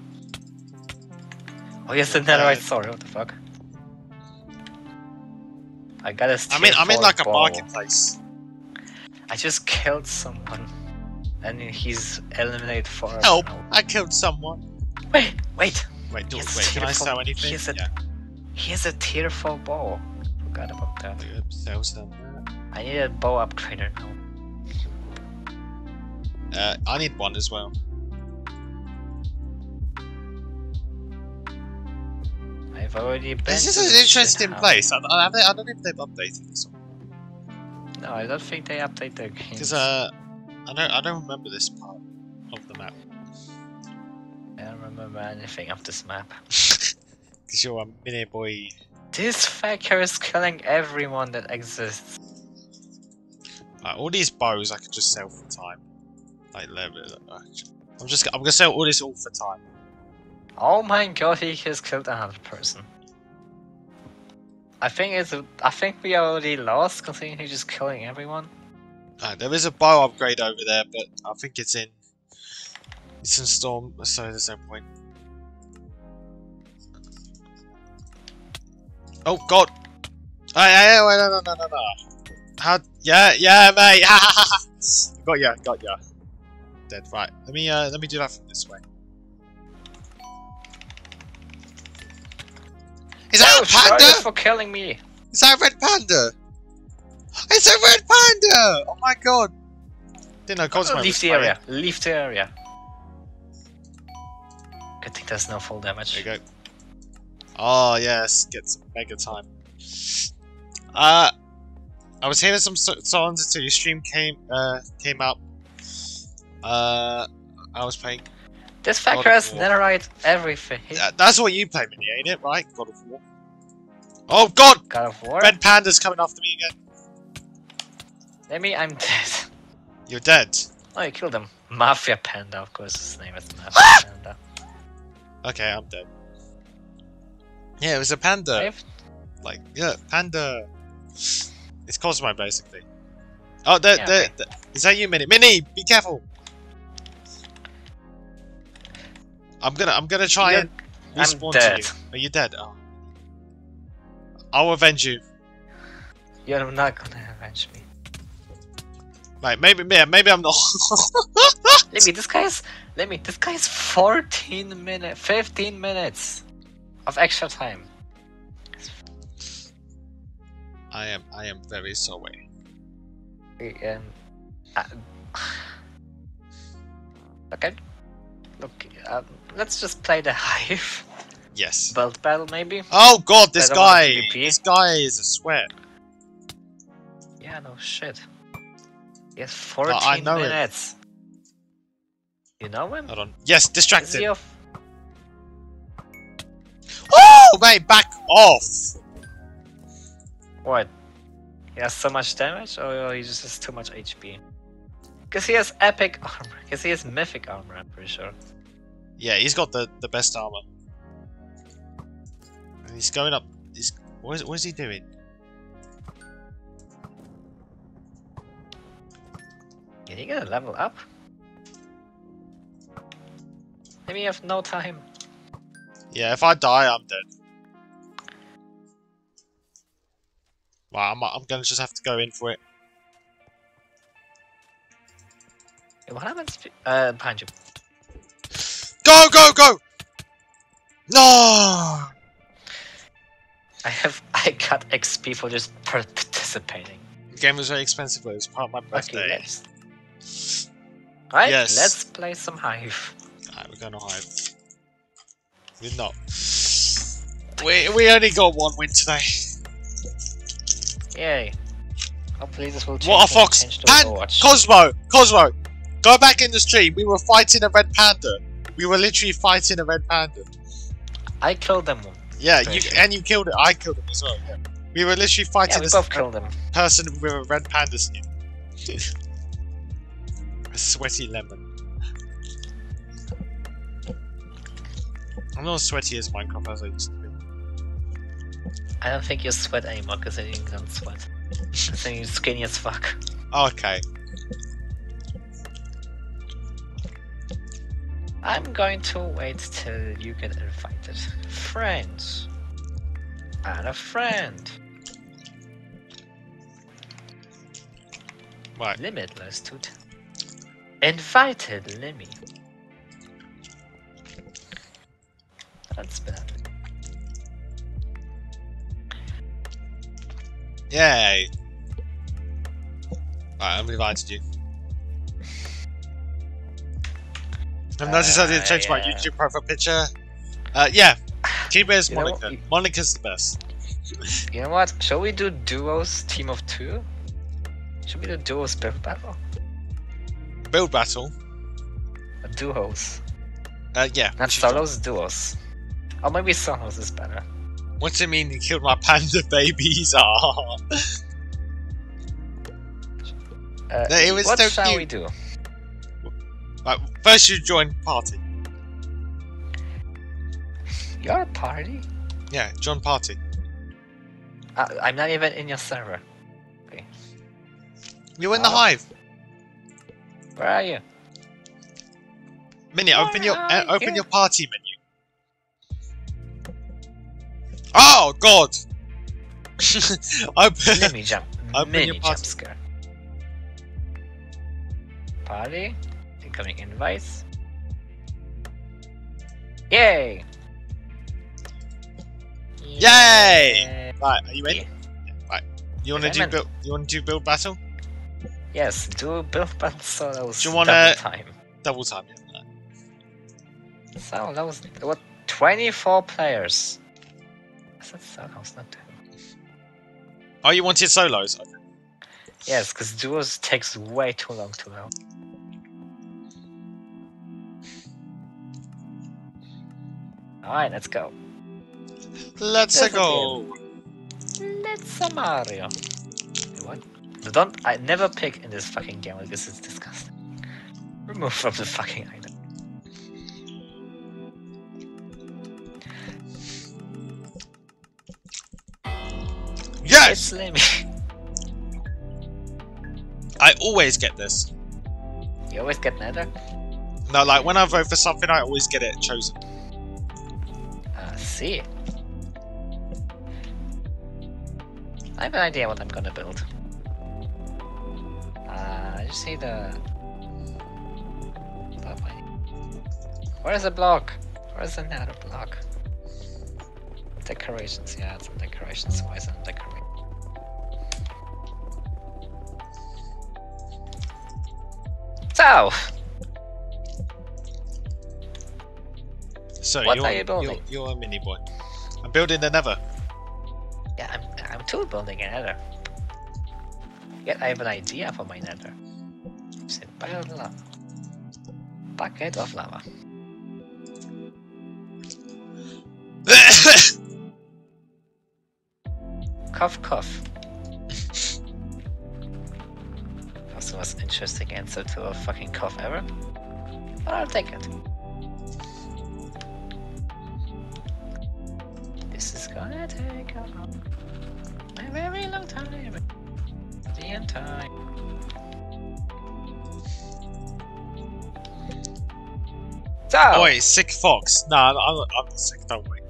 Oh, yes, the You're netherite dead. sword. What the fuck? I got a I mean, I'm in like a marketplace. I just killed someone. And he's eliminated for Help! I killed someone. Wait, wait. Wait, do, wait, can I sell anything? Here's a- Yeah. He has a tier 4 bow. Forgot about that. Sell some. I need a bow upgrader now. Uh, I need one as well. I've already been. This is an interesting place. I, I, I don't know if they've updated this one. No, I don't think they update their games. because uh, I don't I don't remember this part of the map. I don't remember anything of this map. Because you're a mini boy. This fucker is killing everyone that exists. Like, all these bows I could just sell for time. Like level. I'm just I'm gonna sell all this all for time. Oh my god, he has killed another person. I think it's. I think we already lost considering he's just killing everyone. Uh, there is a bow upgrade over there, but I think it's in it's in storm, so there's no point. Oh God! Hey, hey, hey, wait, no, no, no, no, no! How? Yeah, yeah, mate! got ya, got ya. Dead. Right. Let me, uh, let me do that from this way. Is that a panda? for killing me. Is that a red panda? It's a red panda! Oh my god! Didn't know Cosmo Leave the area. Leave the area. Good thing there's no full damage. There you go. Oh yes, get some mega time. Uh, I was hearing some songs until your stream came uh came up. Uh, I was playing. This fucker has netherite everything. That's what you play, Mini, ain't it? Right? God of War. Oh God! God of War. Red panda's coming after me again. Let me. I'm dead. You're dead. Oh, you killed him. Mafia Panda, of course. His name is Mafia Panda. Okay, I'm dead. Yeah, it was a panda. I've- Like, yeah, panda. It's Cosmo, basically. Oh, there, Yeah, there, okay. there- is that you, Mini? Mini, be careful. I'm gonna, I'm gonna try You're- and respawn to you. Are you dead? Oh. I'll avenge you. You're not gonna avenge me. Like maybe yeah, maybe I'm not. Let me. This guy's. Let me. This guy's 14 minutes, 15 minutes of extra time. I am I am very sorry. Um, uh, okay. Look, um, let's just play the hive Yes. belt battle, maybe. Oh god, this I don't want guy this guy is a sweat. Yeah, no shit. He has 14 Oh, I know minutes. You know him? Hold on. Yes, Is distracted. a Oh mate, back off! What? He has so much damage, or he just has too much HP? Because he has epic armor. Because he has mythic armor, I'm pretty sure. Yeah, he's got the, the best armor. And he's going up he's what is what is he doing? Is he gonna level up? Maybe you have no time. Yeah, if I die, I'm dead. Well, I'm, I'm gonna just have to go in for it. What happens? Uh, behind you. Go, go! No! I have. I got XP for just participating. The game was very expensive, but it was part of my birthday. Okay, let's. Alright, Yes. let's play some Hive. Alright, we're gonna hide. We're not. We, we only got one win today. Yay. Hopefully this will change. What a fox! Pan! Cosmo! Cosmo! Go back in the stream. We were fighting a red panda. We were literally fighting a red panda. I killed them. Yeah, you and you killed it. I killed him as well. Yeah. We were literally Yeah, fighting we this both killed them. person with a red panda skin. a sweaty lemon. I'm not as sweaty as Minecraft as I used to be. I don't think you sweat anymore because I don't sweat. I think you're skinny as fuck. Okay. I'm going to wait till you get invited. Friends. And a friend. Right. Limitless to t- Invited Limi. That's bad. Yay! Right, I've invited you. I've noticed I didn't change my Uh. YouTube profile picture. Uh, yeah. Keep it as You Monica. what? Monica's the best. You know what? Shall we do duos team of two? Should we do duos build battle? Build battle. Uh, Duos. Uh, yeah. Not do- solos, duos. Or maybe solos is better. What's it mean you killed my panda babies? Ah. Uh, No, it was what so shall cute. we do? Right, first you join party. You're a party? Yeah, join party. Uh, I'm not even in your server. You're in the Oh. hive. Where are you? Mini, open your uh, open you? your party menu. Oh God! open. Let me jump. Open Mini your jump party. scare. Party. Incoming invites. Yay! Yay! Right, are you in? Yeah. Right, you want to do in. build? You want to do build battle? Yes, do build battle solos. Do you wanna- double time? Double time. Yeah. Right. So that was there were 24 players. I said solos, not. Oh, you wanted solos? Okay. Yes, because duos takes way too long to load. Alright, let's go. Let's go. Let's a Mario. Wait, What? Don't I never pick in this fucking game because it's disgusting. Remove from the fucking item. Yes, It's I always get this. You always get nether? No, like when I vote for something, I always get it chosen. See. I have an idea what I'm gonna build. Uh, see the... Block mining? Where's the block? Where's another block? Decorations, yeah, it's decorations. Why is it in decoration? So, So What you're, are you you're, you're a mini boy. I'm building the nether. yeah, I'm, I'm too building a nether. Yet I have an idea for my nether. It's a bucket of lava. Bucket of lava. Cough, cough. That's the most interesting answer to a fucking cough ever. But I'll take it. Gonna take a, long, a very long time. The end time. So, oh wait, sick fox. Nah, I'm, I'm I'm not sick. Don't worry.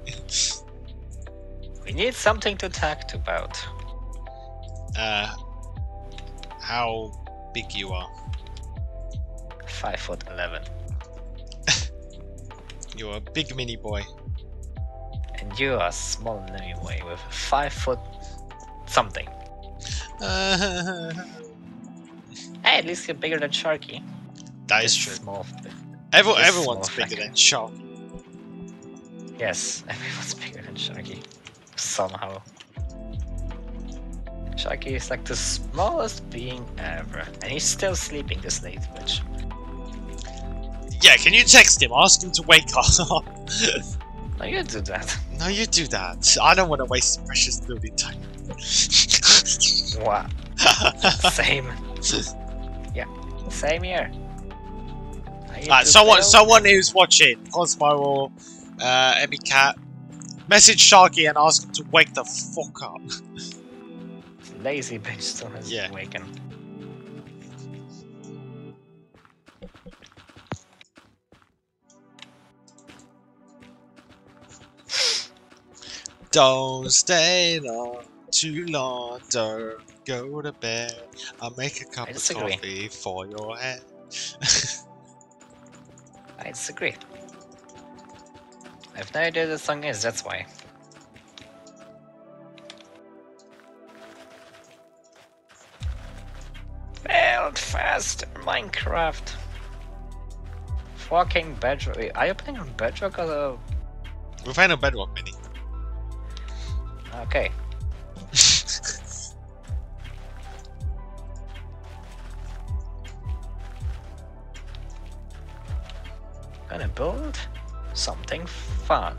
we need something to talk about. Uh, how big you are? Five foot eleven, You're a big mini boy. And you are small anyway with five foot something. Hey, at least you're bigger than Sharky. that is true. Small. Every, everyone's small bigger than Shark. Yes, everyone's bigger than Sharky. Somehow. Sharky is like the smallest being ever, and he's still sleeping this late, which Yeah, can you text him? Ask him to wake up. No, you do that. no, you do that. I don't want to waste precious building time. Wow. Same. yeah, same here. Right, someone, someone who's watching, Cosmo or uh, Emmy Cat, message Sharky and ask him to wake the fuck up. Lazy bitch still has Yeah. awakened. Don't stay long, too long, don't go to bed. I'll make a cup I of disagree. coffee for your head. I disagree. I have no idea what the song is, that's why. Build faster, Minecraft. Fucking Bedrock. Are you playing on Bedrock or the... We're playing a bedrock mini. Okay. Gonna build something fun.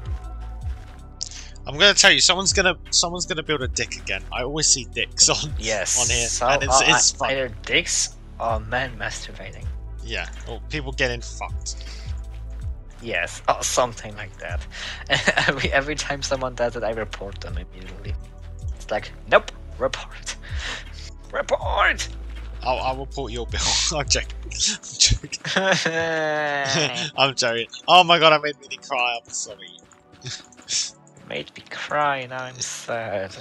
I'm gonna tell you, someone's gonna someone's gonna build a dick again. I always see dicks on Yes. on here, So, and it's uh, it's fun. Either dicks or men masturbating. Yeah, or people getting fucked. Yes, or something like that. every every time someone does it, I report them immediately. It's like, nope, report, report. I'll, I'll report your bill. I'm joking. I'm joking. I'm joking. Oh my god, I made Mini cry. I'm sorry. Made me cry. Now I'm sad.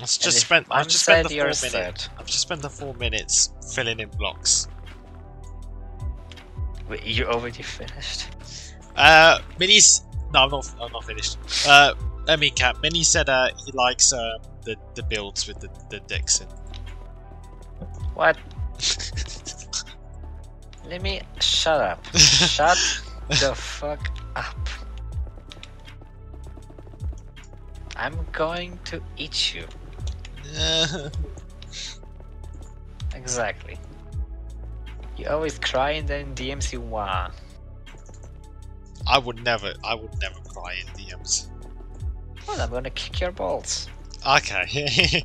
I've just spent. I've just spent the four minutes. sad. I've just spent the four minutes filling in blocks. Wait, you already finished? Uh, Mini's. No, I'm not. I'm not finished. Uh, let me cap. Mini said uh, he likes uh, the the builds with the the in. What? Let me shut up. Shut the fuck up. I'm going to eat you. Exactly. You always cry in the DMC one. I would never, I would never cry in DMC. Well, I'm gonna kick your balls. Okay.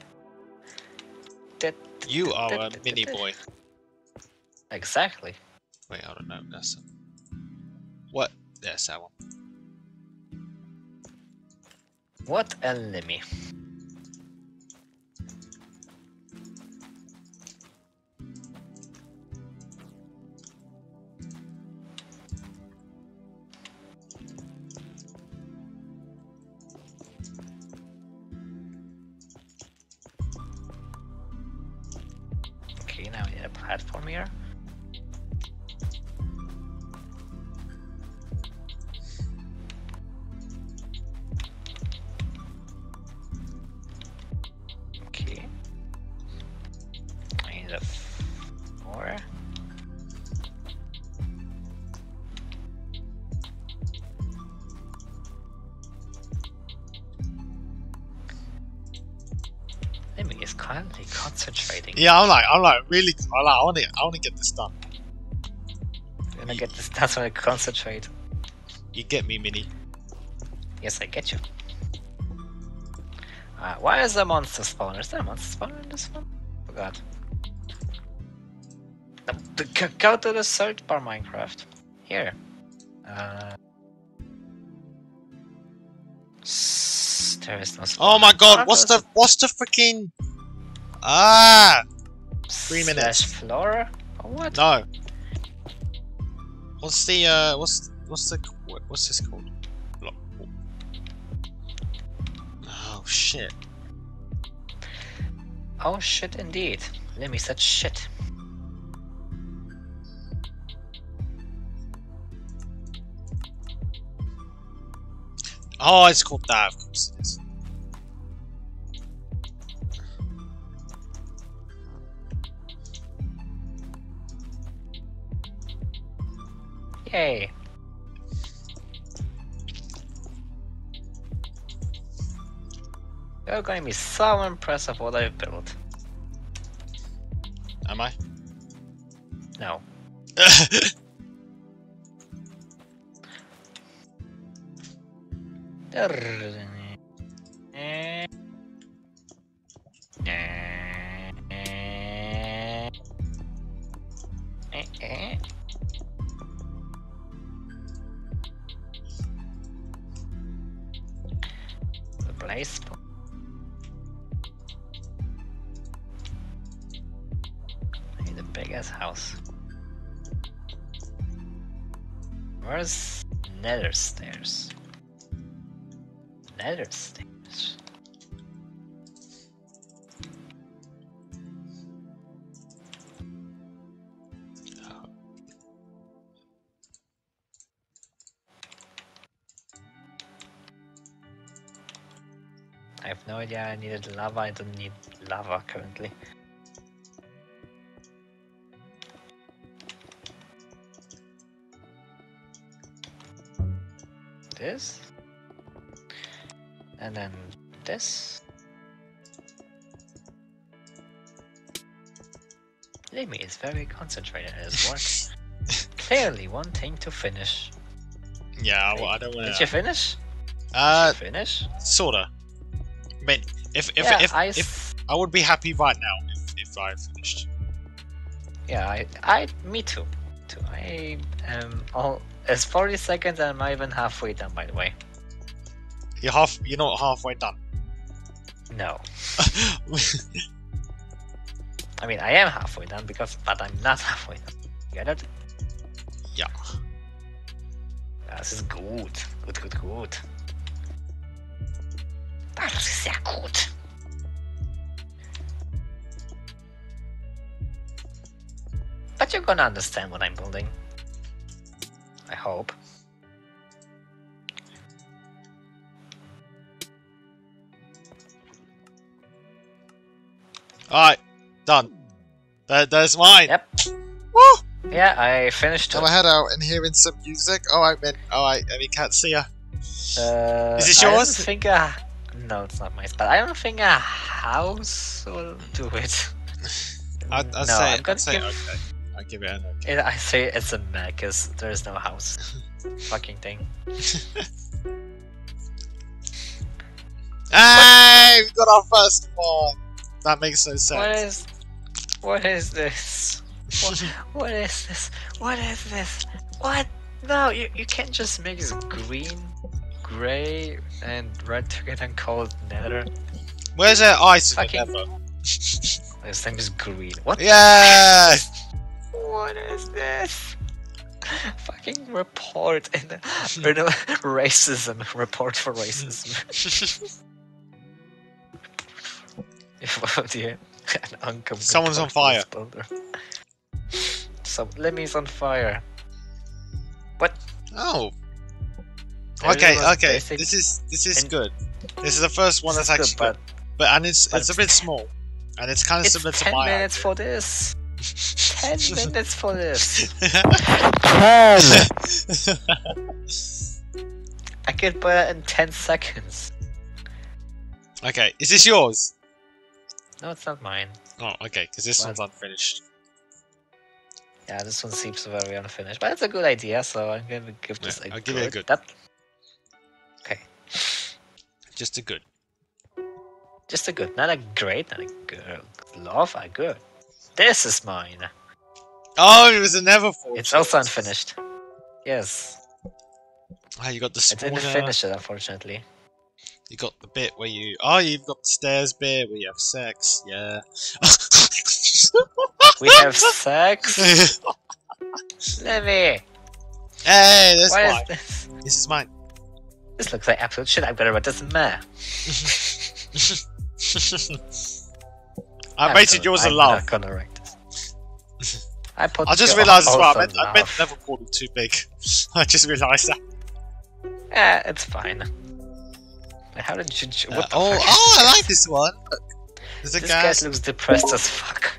You are a mini boy. Exactly. Wait, I don't know. That's what? Yes, that one. What enemy? Is currently concentrating. Yeah, I'm like, I'm like, really, I'm like, I want to, I want to get this done. When I'm get this done so I concentrate. You get me, mini. Yes, I get you. Uh, why is the monster spawner? Is there a monster spawner in this one? Forgot. No, to g- go to the search bar Minecraft. Here. Uh, there is no spawner. Oh my god, what's the, what's the freaking? Ah, a three slash minutes. Flora? Or what? no. What's the, uh, what's, what's the, what's this called? Oh shit. Oh shit, indeed. Let me said shit. Oh, it's called that. Of course it is. Yay. You're going to be so impressed of what I've built. Am I? No. Stairs. I have no idea I needed lava, I don't need lava currently. This. And then this. Limi is very concentrated in his work. Clearly wanting to finish. yeah, well, I don't want to. Did you finish? Uh, Did you finish? sorta. I mean, if if yeah, if, I, if I would be happy right now if, if I finished. yeah, I, I, me too. Too. I am all. It's 40 seconds and I'm not even halfway done, by the way. You're half. You're not halfway done. No. I mean, I am halfway done because, but I'm not halfway done. Get it? ja. Das ist gut. Gut, gut, gut. Das ist sehr gut. But you're gonna understand what I'm building. I hope. Alright, done. There, there's mine. Yep. Woo! Yeah, I finished Have it. my head out and hearing some music. Alright, man. Alright, and you can't see her. Uh, Is this yours? I don't yours? think I... no, it's not mine. But I don't think a house will do it. I'd, I'd No, say, I'm gonna I'd say give- okay. I'd give it an okay. It, I say it's a meh because there is no house. Fucking thing. Hey, we got our first one. That makes no What sense. is? What is this? What, what is this? What is this? What? No, you, you can't just mix green, gray, and red together and call it nether. Where's that ice in the Fucking- nether? This thing is green. What? Yeah. What is this? Fucking report in the racism. Report for racism. An Someone's on fire. builder. So Limi's on fire. What? Oh. Okay. Okay. basic- This is this is and- good. This is the first one that's actually good, but But and it's but it's a bit small, and it's kind of it's similar to ten minutes idea. for this. Ten minutes for this. Ten. I could put it in ten seconds. okay, is this yours? No, it's not mine. Oh, okay, because this What? one's unfinished. Yeah, this one seems very unfinished, but it's a good idea, so I'm gonna give this Yeah, a I'll good. give it a good. That... Okay, Just a good. just a good, not a great, not a good. Love, a good. This is mine. Oh, it was a never. It's also unfinished. Yes, Ah, you got the I didn't finish it, unfortunately. You got the bit where you. Oh, you've got the stairs bit where you have sex. Yeah. We have sex. Limi, hey, that's what is mine. this? This is mine. This looks like absolute shit. I'm gonna write this meh. I I'm rated gonna- yours a I'm love. not gonna write this. I put. I just realised as well. I meant, I meant nether portal too big. I just realised that. Eh, it's fine. How did you? Uh, oh, fuck? oh, I like this one. There's a this guy looks depressed as fuck.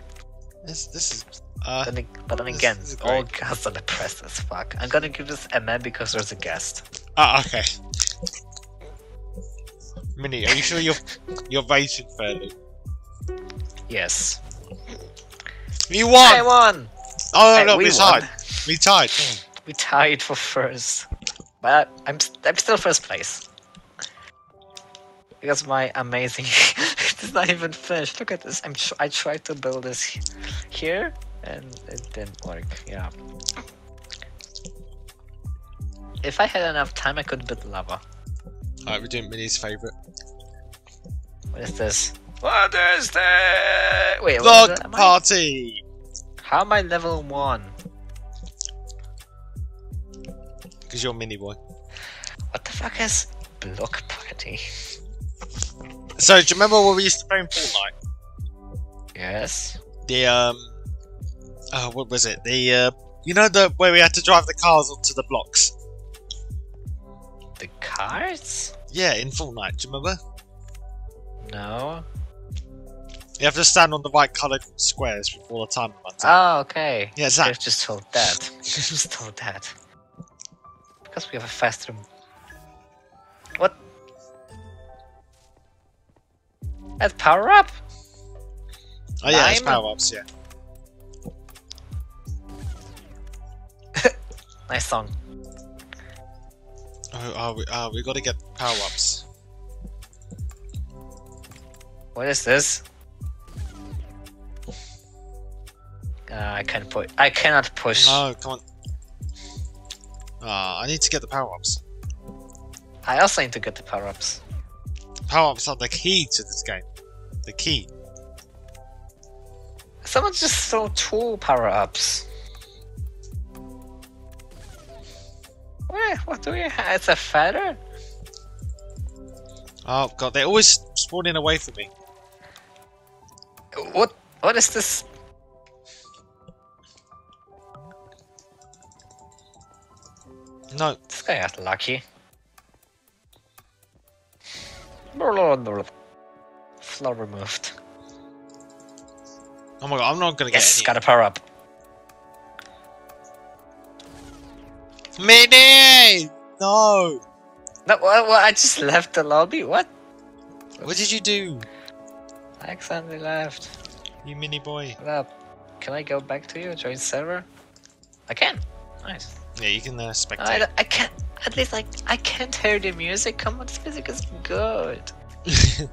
This, this is. Uh, Then but then again, all guests are depressed as fuck. I'm gonna give this a man because there's a guest. ah, okay. Mini, are you sure you're you're rated fairly? Yes. You won. I won. oh Hey, no, we we tied. We tied. We tied for first, but I'm I'm still first place because my amazing. it's not even finished. Look at this. I'm tr- I tried to build this here and it didn't work. Yeah. If I had enough time, I could build lava. Alright, we're doing Mini's favourite. What is this? What is this? Wait, what is Vlog it? I- party. how am I level one? Because you're mini boy. What the fuck is block party? So do you remember when we used to play in Fortnite? Yes. The um, oh, what was it? The uh, you know the where we had to drive the cars onto the blocks. The cars? Yeah, in Fortnite. Do you remember? No. You have to stand on the right coloured squares before the time runs out. Oh, okay. Yeah, it's You've just told that. You've just told that. Because we have a faster. That's power up. Oh yeah, it's power ups. Yeah. Nice song. Oh, oh, we, oh, we got to get power ups. What is this? Uh, I can't put. I cannot push. No, come on. Ah, I need to get the power ups. I also need to get the power ups. Power ups are the key to this game. The key. Someone just stole two power ups. What? What do we have? It's a feather? Oh god, they're always spawning away from me. What? What is this? No, This guy got lucky. Flow removed. oh my god, I'm not gonna get Yes, gotta power up. Mini! No! No, what, what, I just left the lobby. What? What did you do, I accidentally left. you mini boy? What up? Can I go back to you? Join server? I can. Nice. Yeah, you can uh, I, spectate. I can't. At least like I can't hear the music. Come on, this music is good.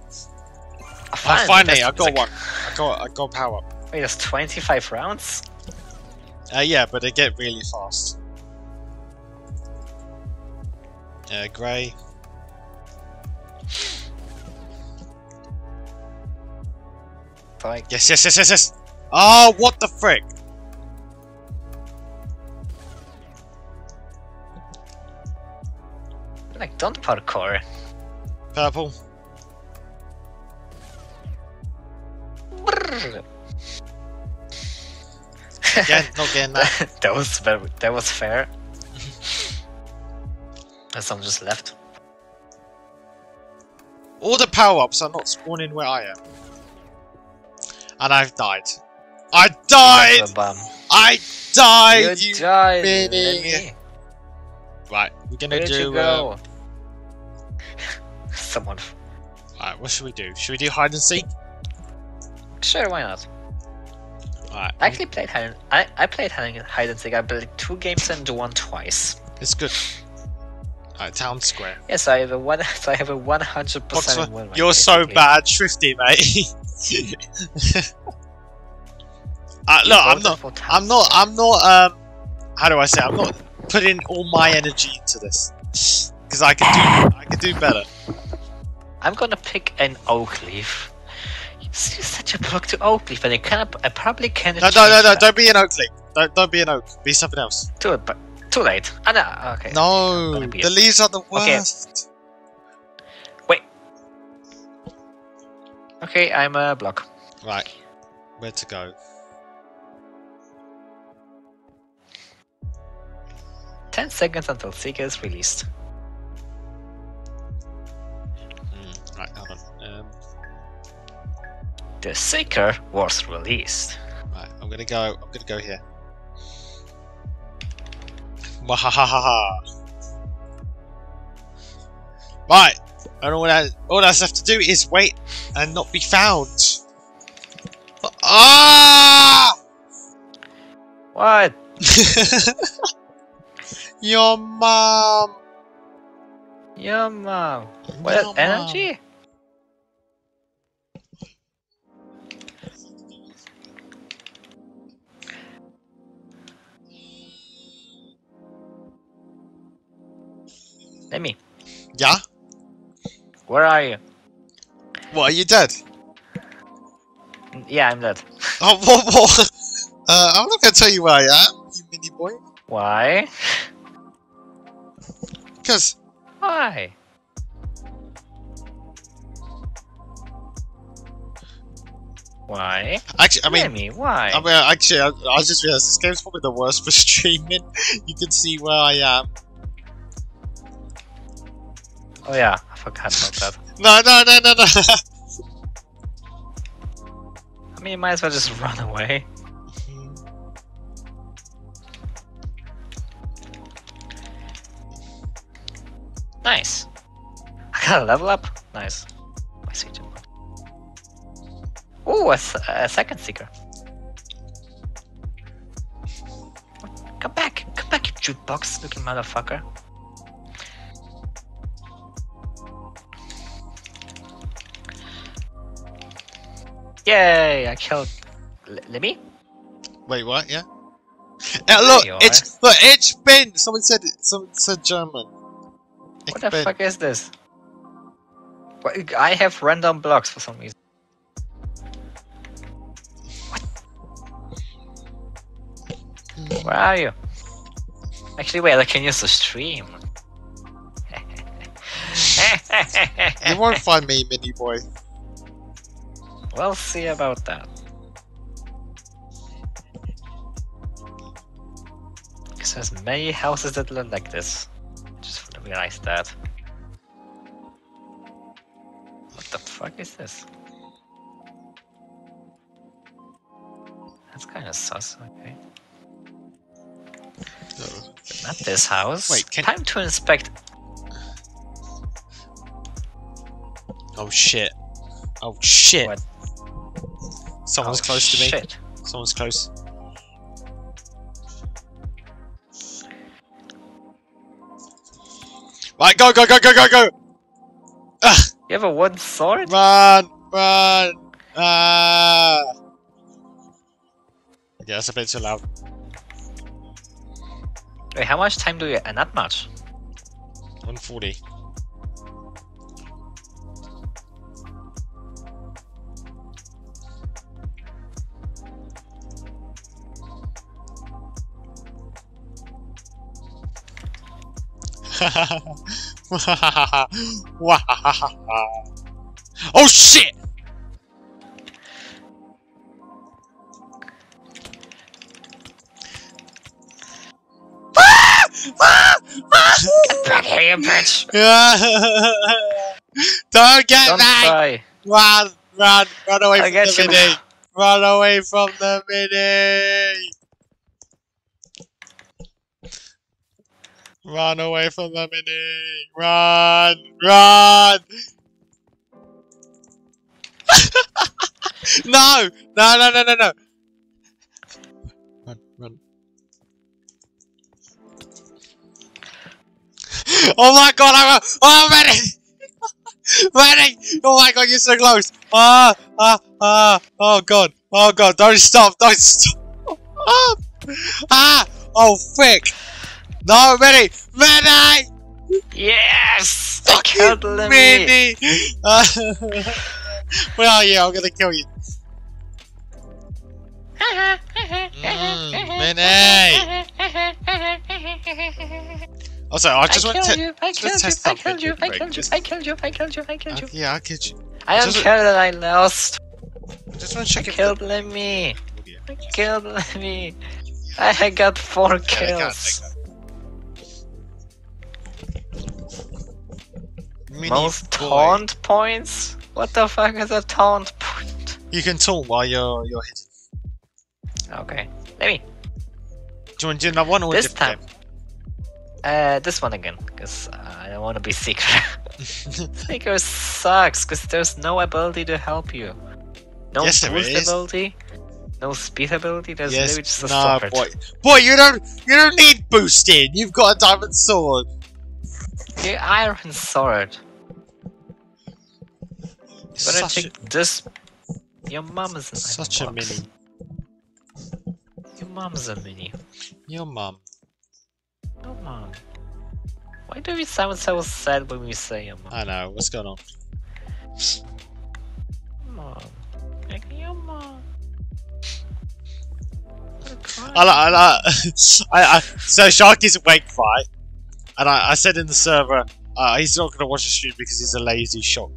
oh, finally, I got one. I got, I got power up. Wait, there's 25 rounds. Uh, yeah, but they get really fast. Uh, grey. Like, Yes, yes, yes, yes, yes. Oh, what the frick? like don't parkour. Purple. Again, not that. that was very, that was fair. and someone just left. All the power ups are not spawning where I am. And I've died. I died! That's a bum. I died! you You... died. mini. Right, we're gonna Where'd do. you go? Someone. Uh, Alright, what should we do? Should we do hide and seek? Sure, why not? Alright, I actually played hide. I I played hide and- hide and seek. I played two games and one twice. it's good. Alright, town square. Yes, I have a one. So I have a one hundred percent win rate. you're so bad, Shrifty, mate. uh, look, I'm not. I'm not. I'm not. Um, how do I say? I'm not putting all my energy into this because I can do. I can do better. I'm gonna pick an oak leaf. You're such a block to oak leaf, and I cannot. I probably can't. No, no, no, no! Don't be an oak leaf. Don't, don't be an oak. Be something else. Too, but too late. Ah, no, okay. No, the a- leaves are the Okay. Wait. Okay, I'm a block. Right, where to go? Ten seconds until Seeker is released. The Seeker was released. right, I'm gonna go. I'm gonna go here. Wahahaha. Right, and all that all that's left to do is wait and not be found. Ah! What? Your mom. Your mom. Your What mom. energy? Let me. Yeah. Where are you? What? Are you dead? Yeah, I'm dead. Oh, what? what? Uh, I'm not gonna tell you where I am, you mini boy, Why? because Why? Why? actually, I mean. Why? I mean, actually, I, I just realized this game's probably the worst for streaming. You can see where I am. Oh yeah, I forgot about that. No, no, no, no, no. I mean, you might as well just run away. Nice. I got a level up. Nice. I see you. Ooh, a second seeker. Come back. Come back, you jukebox looking motherfucker. Yay, I killed L- Limi? Wait, what? Yeah. Uh, look, it's look, ich bin. Someone said it. Someone said German. Ich What the bin. fuck is this? What, I have random blocks for some reason. What? Where are you? Actually, wait, I can use the stream. You won't find me, mini boy. we'll see about that. Because there's many houses that look like this. Just realized that. What the fuck is this? That's kind of sus, okay. Hmm. Not this house. Wait, can- Time to inspect. Oh shit. Oh shit! What? Someone's Oh, close to me. Someone's close. Right, go, go, go, go, go, go! You have a wooden sword? Run, run! Ah! Yeah, that's a bit too loud. Wait, how much time do you? Uh, not much. 140. oh shit! Get Back here, you bitch! Don't get Don't me! try. Run, run, run away I from the mini! Run away from the mini! Run away from the mini! Run, run! no! No, no, no, no, no! Run, run. Oh my god, I'm oh, ready! ready! Oh my god, you're so close! Ah, ah, ah, oh god, oh god, don't stop, don't stop! Ah, oh frick! No, ready, ready! Yes! I Fucking killed Limi! Mini! Uh, where are you? I'm gonna kill you. Mm, Mini! Also, I just I want to. you! I just killed you! test I killed you! I killed you! I killed you! I killed you! I killed you! Uh, yeah, I killed you. I don't Just- care that I lost. Just want to check I if. killed Limi. the- I killed Limi. I got four Yeah, they can't, kills. they Mini Most boy. taunt points? What the fuck is a taunt point? You can taunt while you're you're hitting. Okay. Limi. Do you want to do another one or This time. Uh, this one again, because I don't want to be secret. game? Seeker sucks, because there's no ability to help you. No Yes, boost ability, no speed ability, there's yes, literally just a nah, sword. boy, boy, you don't you don't need boosting. You've got a diamond sword. The iron sword. But I a, think this. Your mom is an such a mini. Your mom's a mini. Your mum. Your mom. Why do we sound so sad when we say your mom? I know what's going on. Mom. Like your mom. I like, I like, I, I, so Shark is awake, right? And I, I said in the server, uh, he's not going to watch the stream because he's a lazy Shark.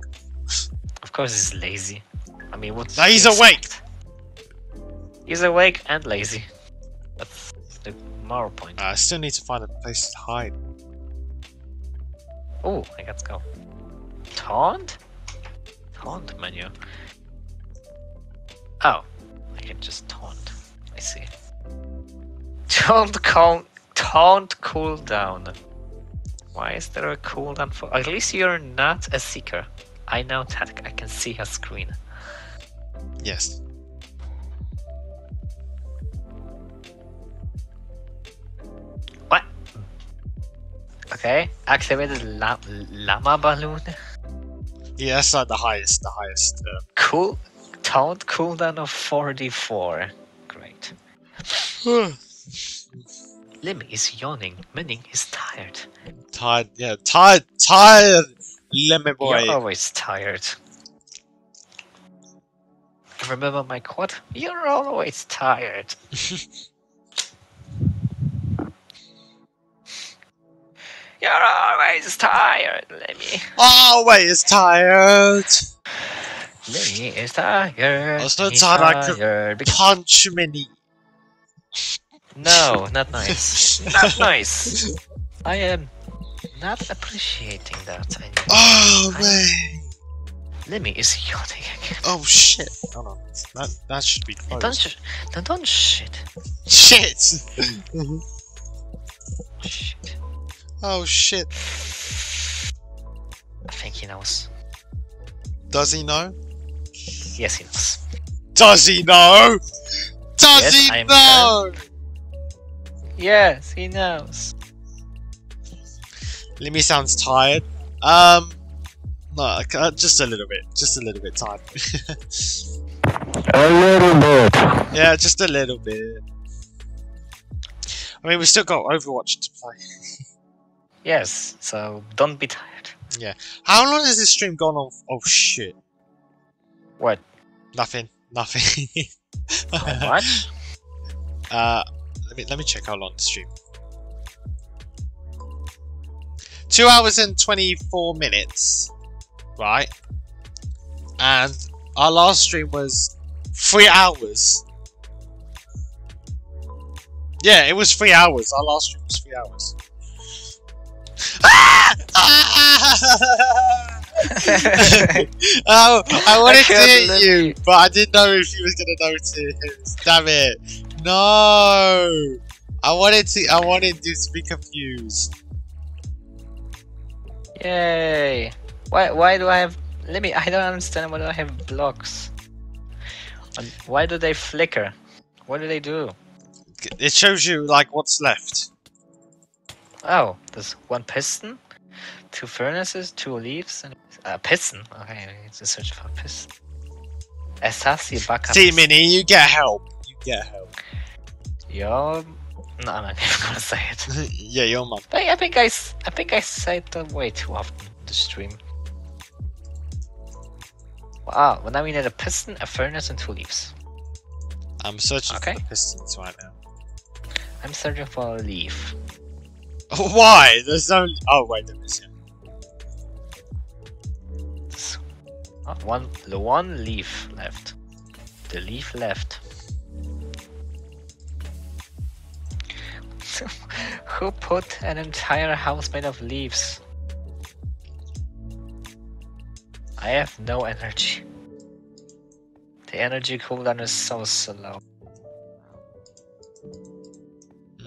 Of course he's lazy. I mean, what? No, he's awake. He's awake and lazy. That's the moral point. Uh, I still need to find a place to hide. Oh, I got to go. Taunt? Taunt menu. Oh, I can just taunt. I see. Taunt count. Taunt cooldown. Why is there a cooldown for? At least you're not a seeker. I know that. I can see her screen. Yes. What? Okay, activated la- llama balloon. Yeah, that's like the highest, the highest. Uh, Cool. Taunt cooldown of 44. Great. Limi is yawning, meaning he's tired. tired, yeah, tired, tired, lemon boy. You're always tired. Remember my quote? You're always tired. You're always tired, Limi. Always tired. Limi is tired. So he's tired I could Punch mini. No, not nice. not nice. I am not appreciating that. I know. Oh I- man. Limi is yawning again. Oh shit. Hold on. That that should be Don't, sh- don't, don't shit. Shit. Shit. oh shit. I think he knows. Does he know? Yes, he knows. Does he know? Does Yes, he I'm know? Yes, he knows. Limi sounds tired. Um, no, uh, just a little bit. Just a little bit tired. A little bit. yeah, just a little bit. I mean, we still got Overwatch to play. Yes, so don't be tired. Yeah. How long has this stream gone on? Oh shit! What? Nothing. Nothing. How much? Uh, let me let me check how long the stream. Two hours and twenty four minutes, right? And our last stream was three hours. Yeah, it was three hours. Our last stream was three hours. Ah! oh, I wanted to can't hit you, you. but I didn't know if you was gonna notice. Damn it! No, I wanted to. I wanted to be confused. Yay! Why? Why do I have? Let me. I don't understand. Why do I have blocks? And why do they flicker? What do they do? It shows you like what's left. Oh, there's one piston, two furnaces, two leaves, and a piston. Okay, I need to search for a piston. Esasi backup. See, Mini, you get help. You get help. Yo, no, I'm not even gonna say it. yeah, your mum. But I think I, I think I say it uh, way too often the stream. Wow, well now we need a piston, a furnace, and two leaves. I'm searching Okay. for pistons right now. I'm searching for a leaf. Why? There's no. Oh wait, there is. one, the one leaf left. The leaf left. Who put an entire house made of leaves? I have no energy. The energy cooldown is so slow.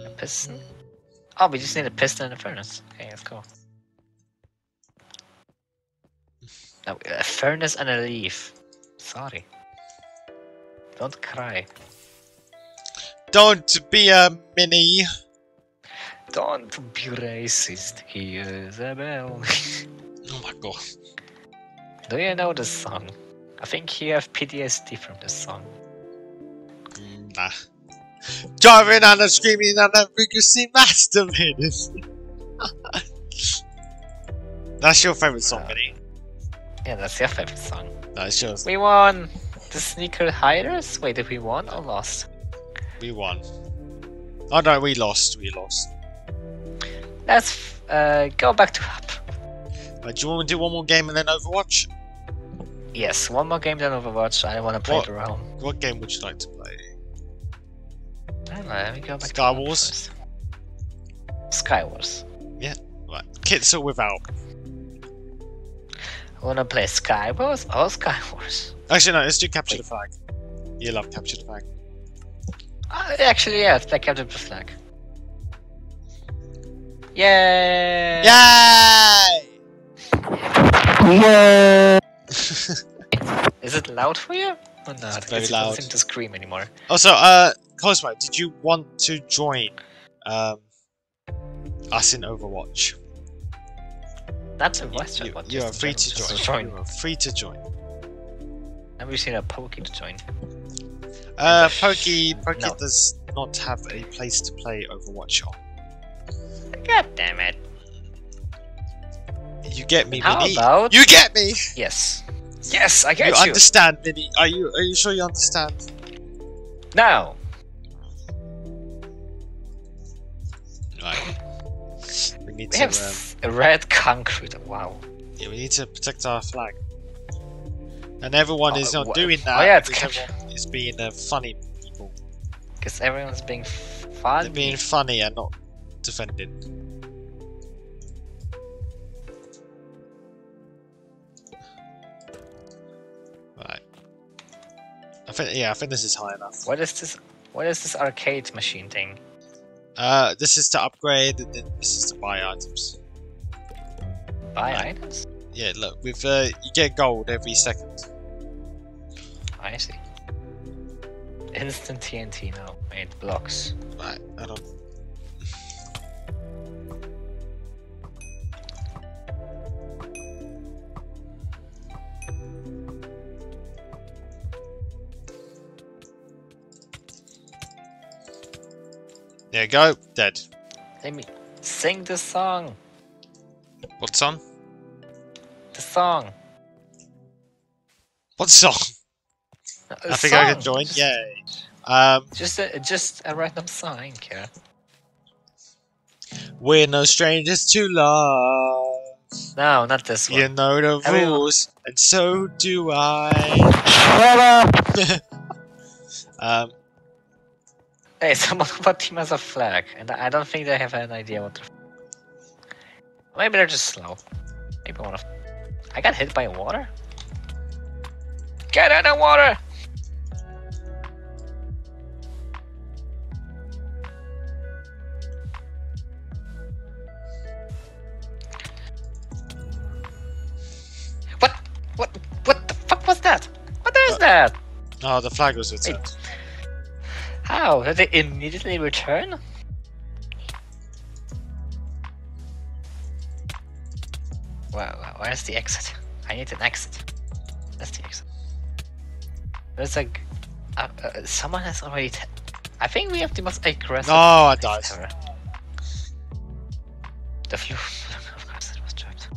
A piston? Oh, we just need a piston and a furnace. Okay, let's go. No, a furnace and a leaf. Sorry. Don't cry. Don't be a Mini. Don't be racist, Isabel. Oh my god. Do you know the song? I think you have PTSD from the song. Mm, Nah. Driving and I'm screaming and I'm freaking masturbating. That's your favorite song, Uh. Yeah, that's your favorite song. No, it's yours. We won! The sneaker hiders? Wait, did we won or lost? We won. Oh no, we lost. We lost. Let's uh, go back to up. Right, do you want to do one more game and then Overwatch? Yes, one more game than Overwatch. I want to play What? the realm. What game would you like to play? I don't know, let me go back Realm Wars? Sky Wars. Yeah. Right, kits or without? I want to play Sky Wars or Sky Wars. Actually, no. Let's do capture the flag. You love capture the flag. Uh, actually, yeah, let's play Captain the Flag. Yay! Yay! Yeah. Is it loud for you? Or not? It's very Because it loud. doesn't seem to scream anymore. Also, uh, Cosmo, did you want to join um, us in Overwatch? That's a question. You, chat bot, you are free to just join. You are free to join. Have you seen a Pokey to join? Uh, Sh- Pokey, Pokey no. does not have a place to play Overwatch on. God damn it. You get me, How Mini. about- You get me. Yes. Yes, I get you you. understand, Mini? Are you? Are you sure you understand? No. Right. We need We to. have Um, s- a red concrete. Wow. yeah, we need to protect our flag. And everyone is Oh, not wha- doing oh, that. yeah, it's because everyone is being uh, funny people. Because everyone's being They're fun. being funny and not defending. Right. I think yeah, I think this is high enough. What is this? What is this arcade machine thing? Uh, this is to upgrade, and then this is to buy items. Buy Right. items? Yeah, look, with uh, you get gold every second. I see. Instant TNT now. Made blocks. Right, I don't. There you go, dead. Let me sing the song. What song? The song. What song? A I think I can join. Just, Yay. Um, Just a, just a random song. I care. we're no strangers to love. No, not this one. You know the Everyone- rules, and so do I. Um, Hey, someone of our team has a flag, and I don't think they have an idea what. The... Maybe they're just slow. Maybe one of. I got hit by water. Get out of water! What? What? What the fuck was that? What is Uh, that? oh, the flag was returned. How? Did they immediately return? Well, where's the exit? I need an exit. That's the exit. There's like, uh, uh, someone has already. T- I think we have the most aggressive. No, I died. ever. The flu. of course, it was trapped.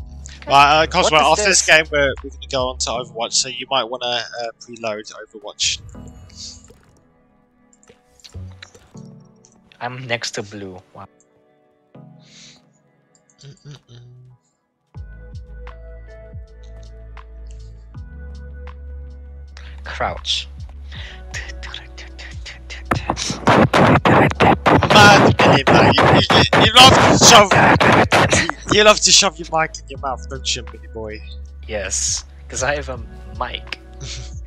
Right, uh, Cosmo, after this this? game, we're, we're going to go on to Overwatch, so you might want to uh, preload Overwatch. I'm next to blue. Wow. Mm-mm-mm. Crouch. Man, Billy, man, you, you, you love to shove. You love to shove your mic in your mouth, don't you, Billy boy? Yes, because I have a mic.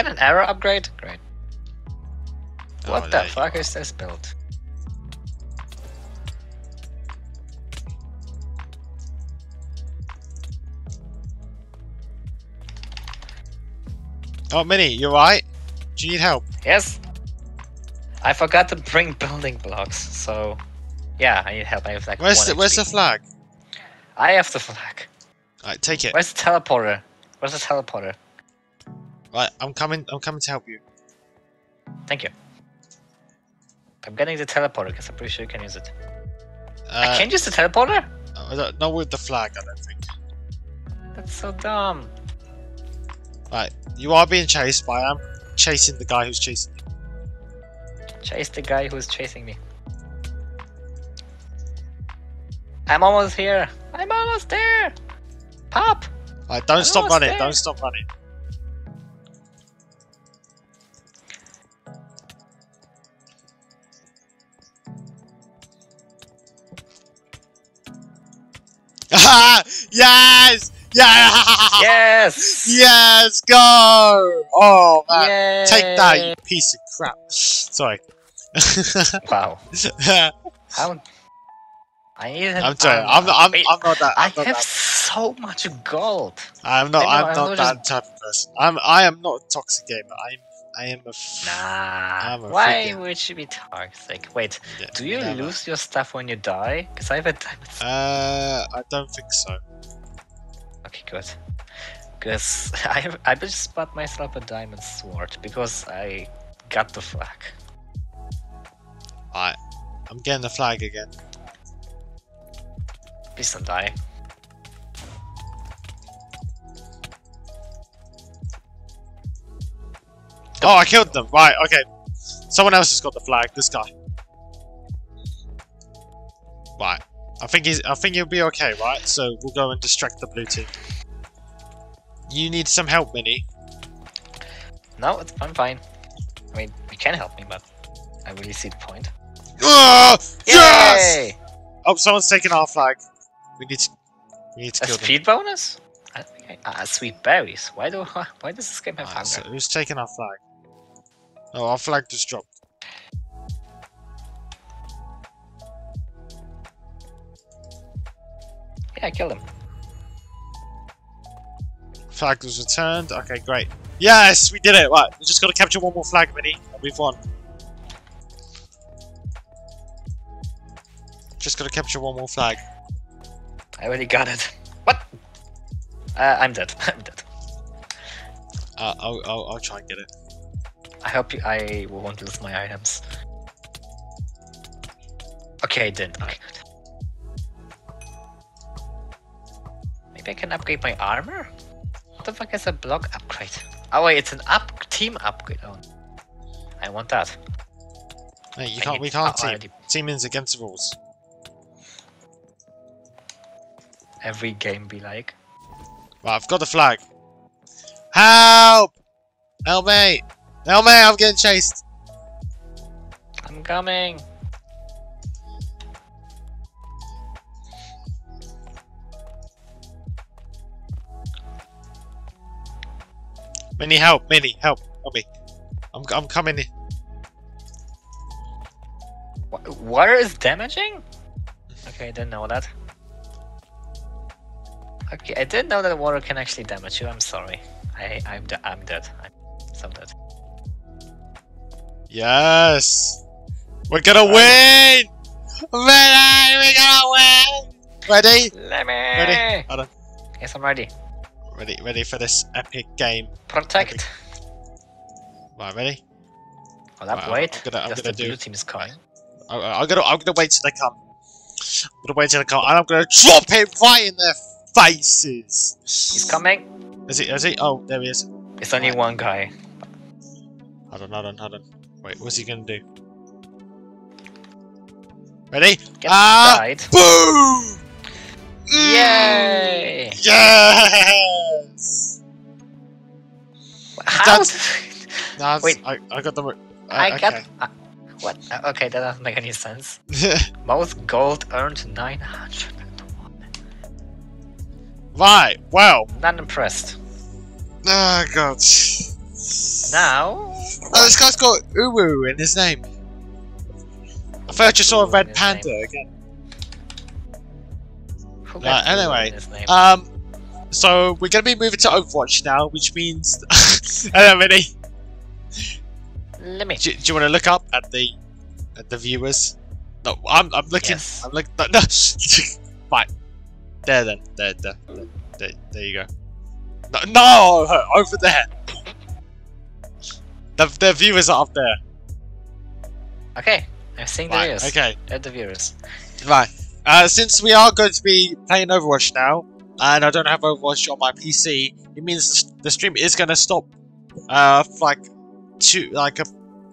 I got an error upgrade? Great. Oh, what Oh, the fuck is this build? Oh, Mini, you're right? Do you need help? Yes? I forgot to bring building blocks, so yeah, I need help. I have like Where's one the Where's the flag? I have the flag. Right, take it. Where's the teleporter? Where's the teleporter? Right, I'm coming. I'm coming to help you. Thank you. I'm getting the teleporter because I'm pretty sure you can use it. I Uh, can't use the teleporter? I don't- with the flag, I don't think. That's so dumb. Right, you are being chased, but I am chasing the guy who's chasing you. Chase the guy who's chasing me. I'm almost here. I'm almost there. Pop. Right, don't I'm stop running. there. Don't stop running. Yes! Yeah! Yes. Yes! Go! Oh man, Yay. take that, you piece of crap. Sorry. Wow. How? I need. an I'm sorry. I'm not. I'm, Wait, I'm not that. I I'm not have that. so much gold. I'm not. I I'm I'm not not that type of person. I'm. I am not a toxic gamer. I'm. I am a. F- Nah. I'm a Why freaking- would you be toxic? Wait, Yeah, do you never. lose your stuff when you die? Because I have a diamond. Uh, I don't think so. Okay, good. Because I I just bought myself a diamond sword because I got the flag. Alright, I'm getting the flag again. Please don't die. Oh, I killed them. Right. Okay. Someone else has got the flag. This guy. Right. I think he's. I think he'll be okay. Right. So we'll go and distract the blue team. You need some help, Mini. No, it's, I'm fine. I mean, you can help me, but I really see the point. Ah! Yes! Yay! Oh, someone's taking our flag. We need to. We need to A kill them. speed bonus? I I, uh, sweet berries. Why do why does this game have Alright, so hunger? who's taking our flag? Oh, our flag just dropped. Yeah, I killed him. Flag was returned. Okay, great. Yes, we did it. Right, we just got to capture one more flag, Vinny, and we've won. Just got to capture one more flag. I already got it. What? Uh, I'm dead. I'm dead. Uh, I'll, I'll, I'll try and get it. I hope you, I won't lose my items. Okay, I did. Okay. Maybe I can upgrade my armor? What the fuck is a block upgrade? Oh wait, it's an up team upgrade. Oh, I want that. Hey, you I can't. We can't oh, team. already. Teaming's against the rules. Every game be like. Well, I've got the flag. Help! Help me! Help man, I'm getting chased. I'm coming. Mini, help! Mini, help! Help me! I'm, I'm coming in. Water is damaging? Okay, I didn't know that. Okay, I didn't know that water can actually damage you. I'm sorry. I I'm I'm dead. I'm so dead. Yes! We're gonna win! Ready! We're gonna win! Ready? Let me. Ready? Hold on. Yes, I'm ready. Ready, ready for this epic game. Protect. Right, ready? Hold up, Right, I'm wait. gonna- I'm gonna the do- team is coming. I'm gonna, I'm gonna wait till they come. I'm gonna wait till they come, and I'm gonna drop him right in their faces. He's coming. Is he? Is he? Oh, there he is. It's only Right. one guy. Hold on, hold on, hold on. Wait, what's he gonna do? Ready? Get Ah! died. Boom! Mm. Yay! Yes! How? That's- That's, Wait. I, I got the. Uh, I got. okay. uh, what? Uh, okay, that doesn't make any sense. Most gold earned 901. right. Well. Not impressed. Oh god. Now. Oh, this guy's got Uwu in his name. I thought I just saw a red panda name. again. Right, anyway, in his name? Um, so we're gonna be moving to Overwatch now, which means. Hello, Mini. Let me. Do, do you want to look up at the at the viewers? No, I'm I'm looking. Yes. I'm looking. No, no. right. There then. There, there, there. There you go. No, no, over there. The the viewers are up there. Okay, I'm seeing the Right. viewers. Okay. They're the viewers. Right. Uh, since we are going to be playing Overwatch now, and I don't have Overwatch on my PC, it means the, stream is going to stop. Uh, for like two, like a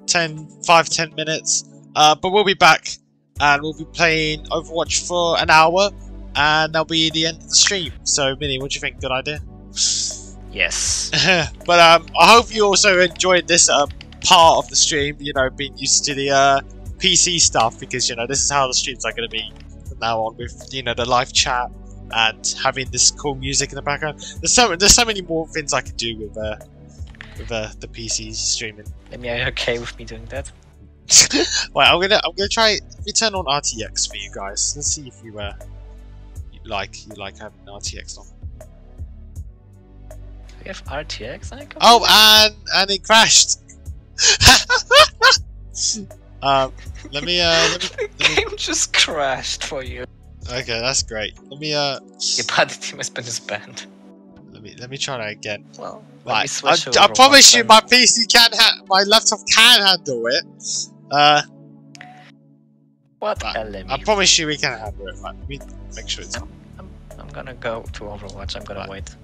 10, 5, 10 minutes. Uh, but we'll be back, and we'll be playing Overwatch for an hour, and that'll be the end of the stream. So, Mini, what do you think? Good idea. Yes. but um, I hope you also enjoyed this uh, part of the stream. You know, being used to the uh, PC stuff because you know this is how the streams are going to be from now on with you know the live chat and having this cool music in the background. There's so there's so many more things I could do with uh, with uh, the PC streaming. Let me. Are you okay with me doing that? Right, I'm gonna I'm gonna try let me turn on RTX for you guys. Let's see if you uh you like you like having RTX on. Have RTX it? Oh, and and it crashed. um, let me uh, let me, the game just crashed for you. okay, that's great. Let me uh, Your party team has been disbanded. let me let me try that again. Well, let me Right, I, I promise you, time. my PC can ha- my laptop can handle it. Uh, What? Right. I promise you, we can handle it. Right, let me make sure it's on. I'm, I'm gonna go to Overwatch. I'm gonna Right. wait.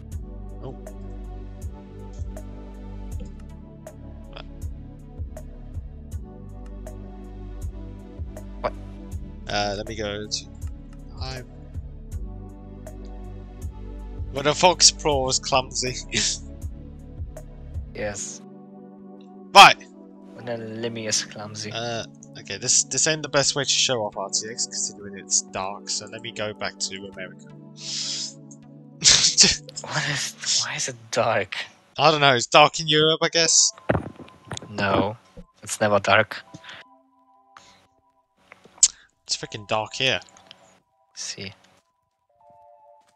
Uh, let me go to. I. When a fox pro is clumsy. Yes. right. When a Limi is clumsy. Uh, okay, this this ain't the best way to show off RTX considering it's dark. So let me go back to America. what is? Why is it dark? I don't know. It's dark in Europe, I guess. No, it's never dark. It's freaking dark here. Let's see.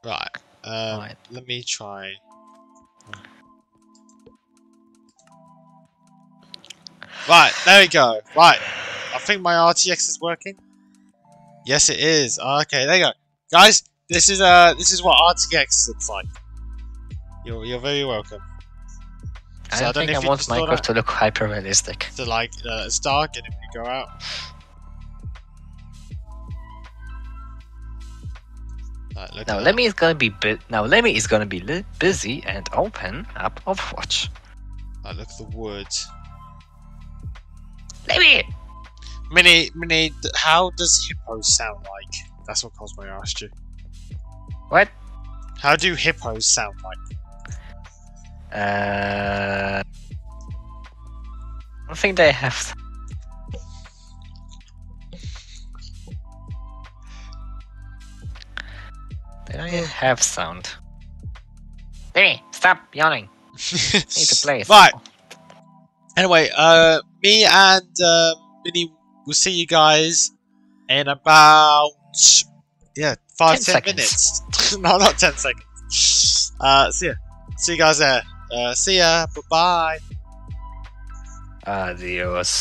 Right. Um, right. Let me try. Right, there we go. Right. I think my RTX is working. Yes, it is. Okay, there you go. Guys, this is uh, this is what RTX looks like. You're you're very welcome. So I, don't I don't think I want Minecraft to look hyper realistic. So like, uh, it's dark and if you go out. Right, Now Limi is gonna be bu- now Limi is gonna be li- busy and open up Overwatch. Right, look at the woods. Limi! Mini, Mini, how does hippos sound like? That's what Cosmo asked you. What? How do hippos sound like? Uh, I think they have. They don't even have sound. Hey, stop yawning. Need to play. Right. Anyway, uh, me and uh, Mini will see you guys in about yeah five 10 ten seconds. minutes. no, not ten seconds. Uh, see ya. See you guys there. Uh, see ya. Bye bye. Adios.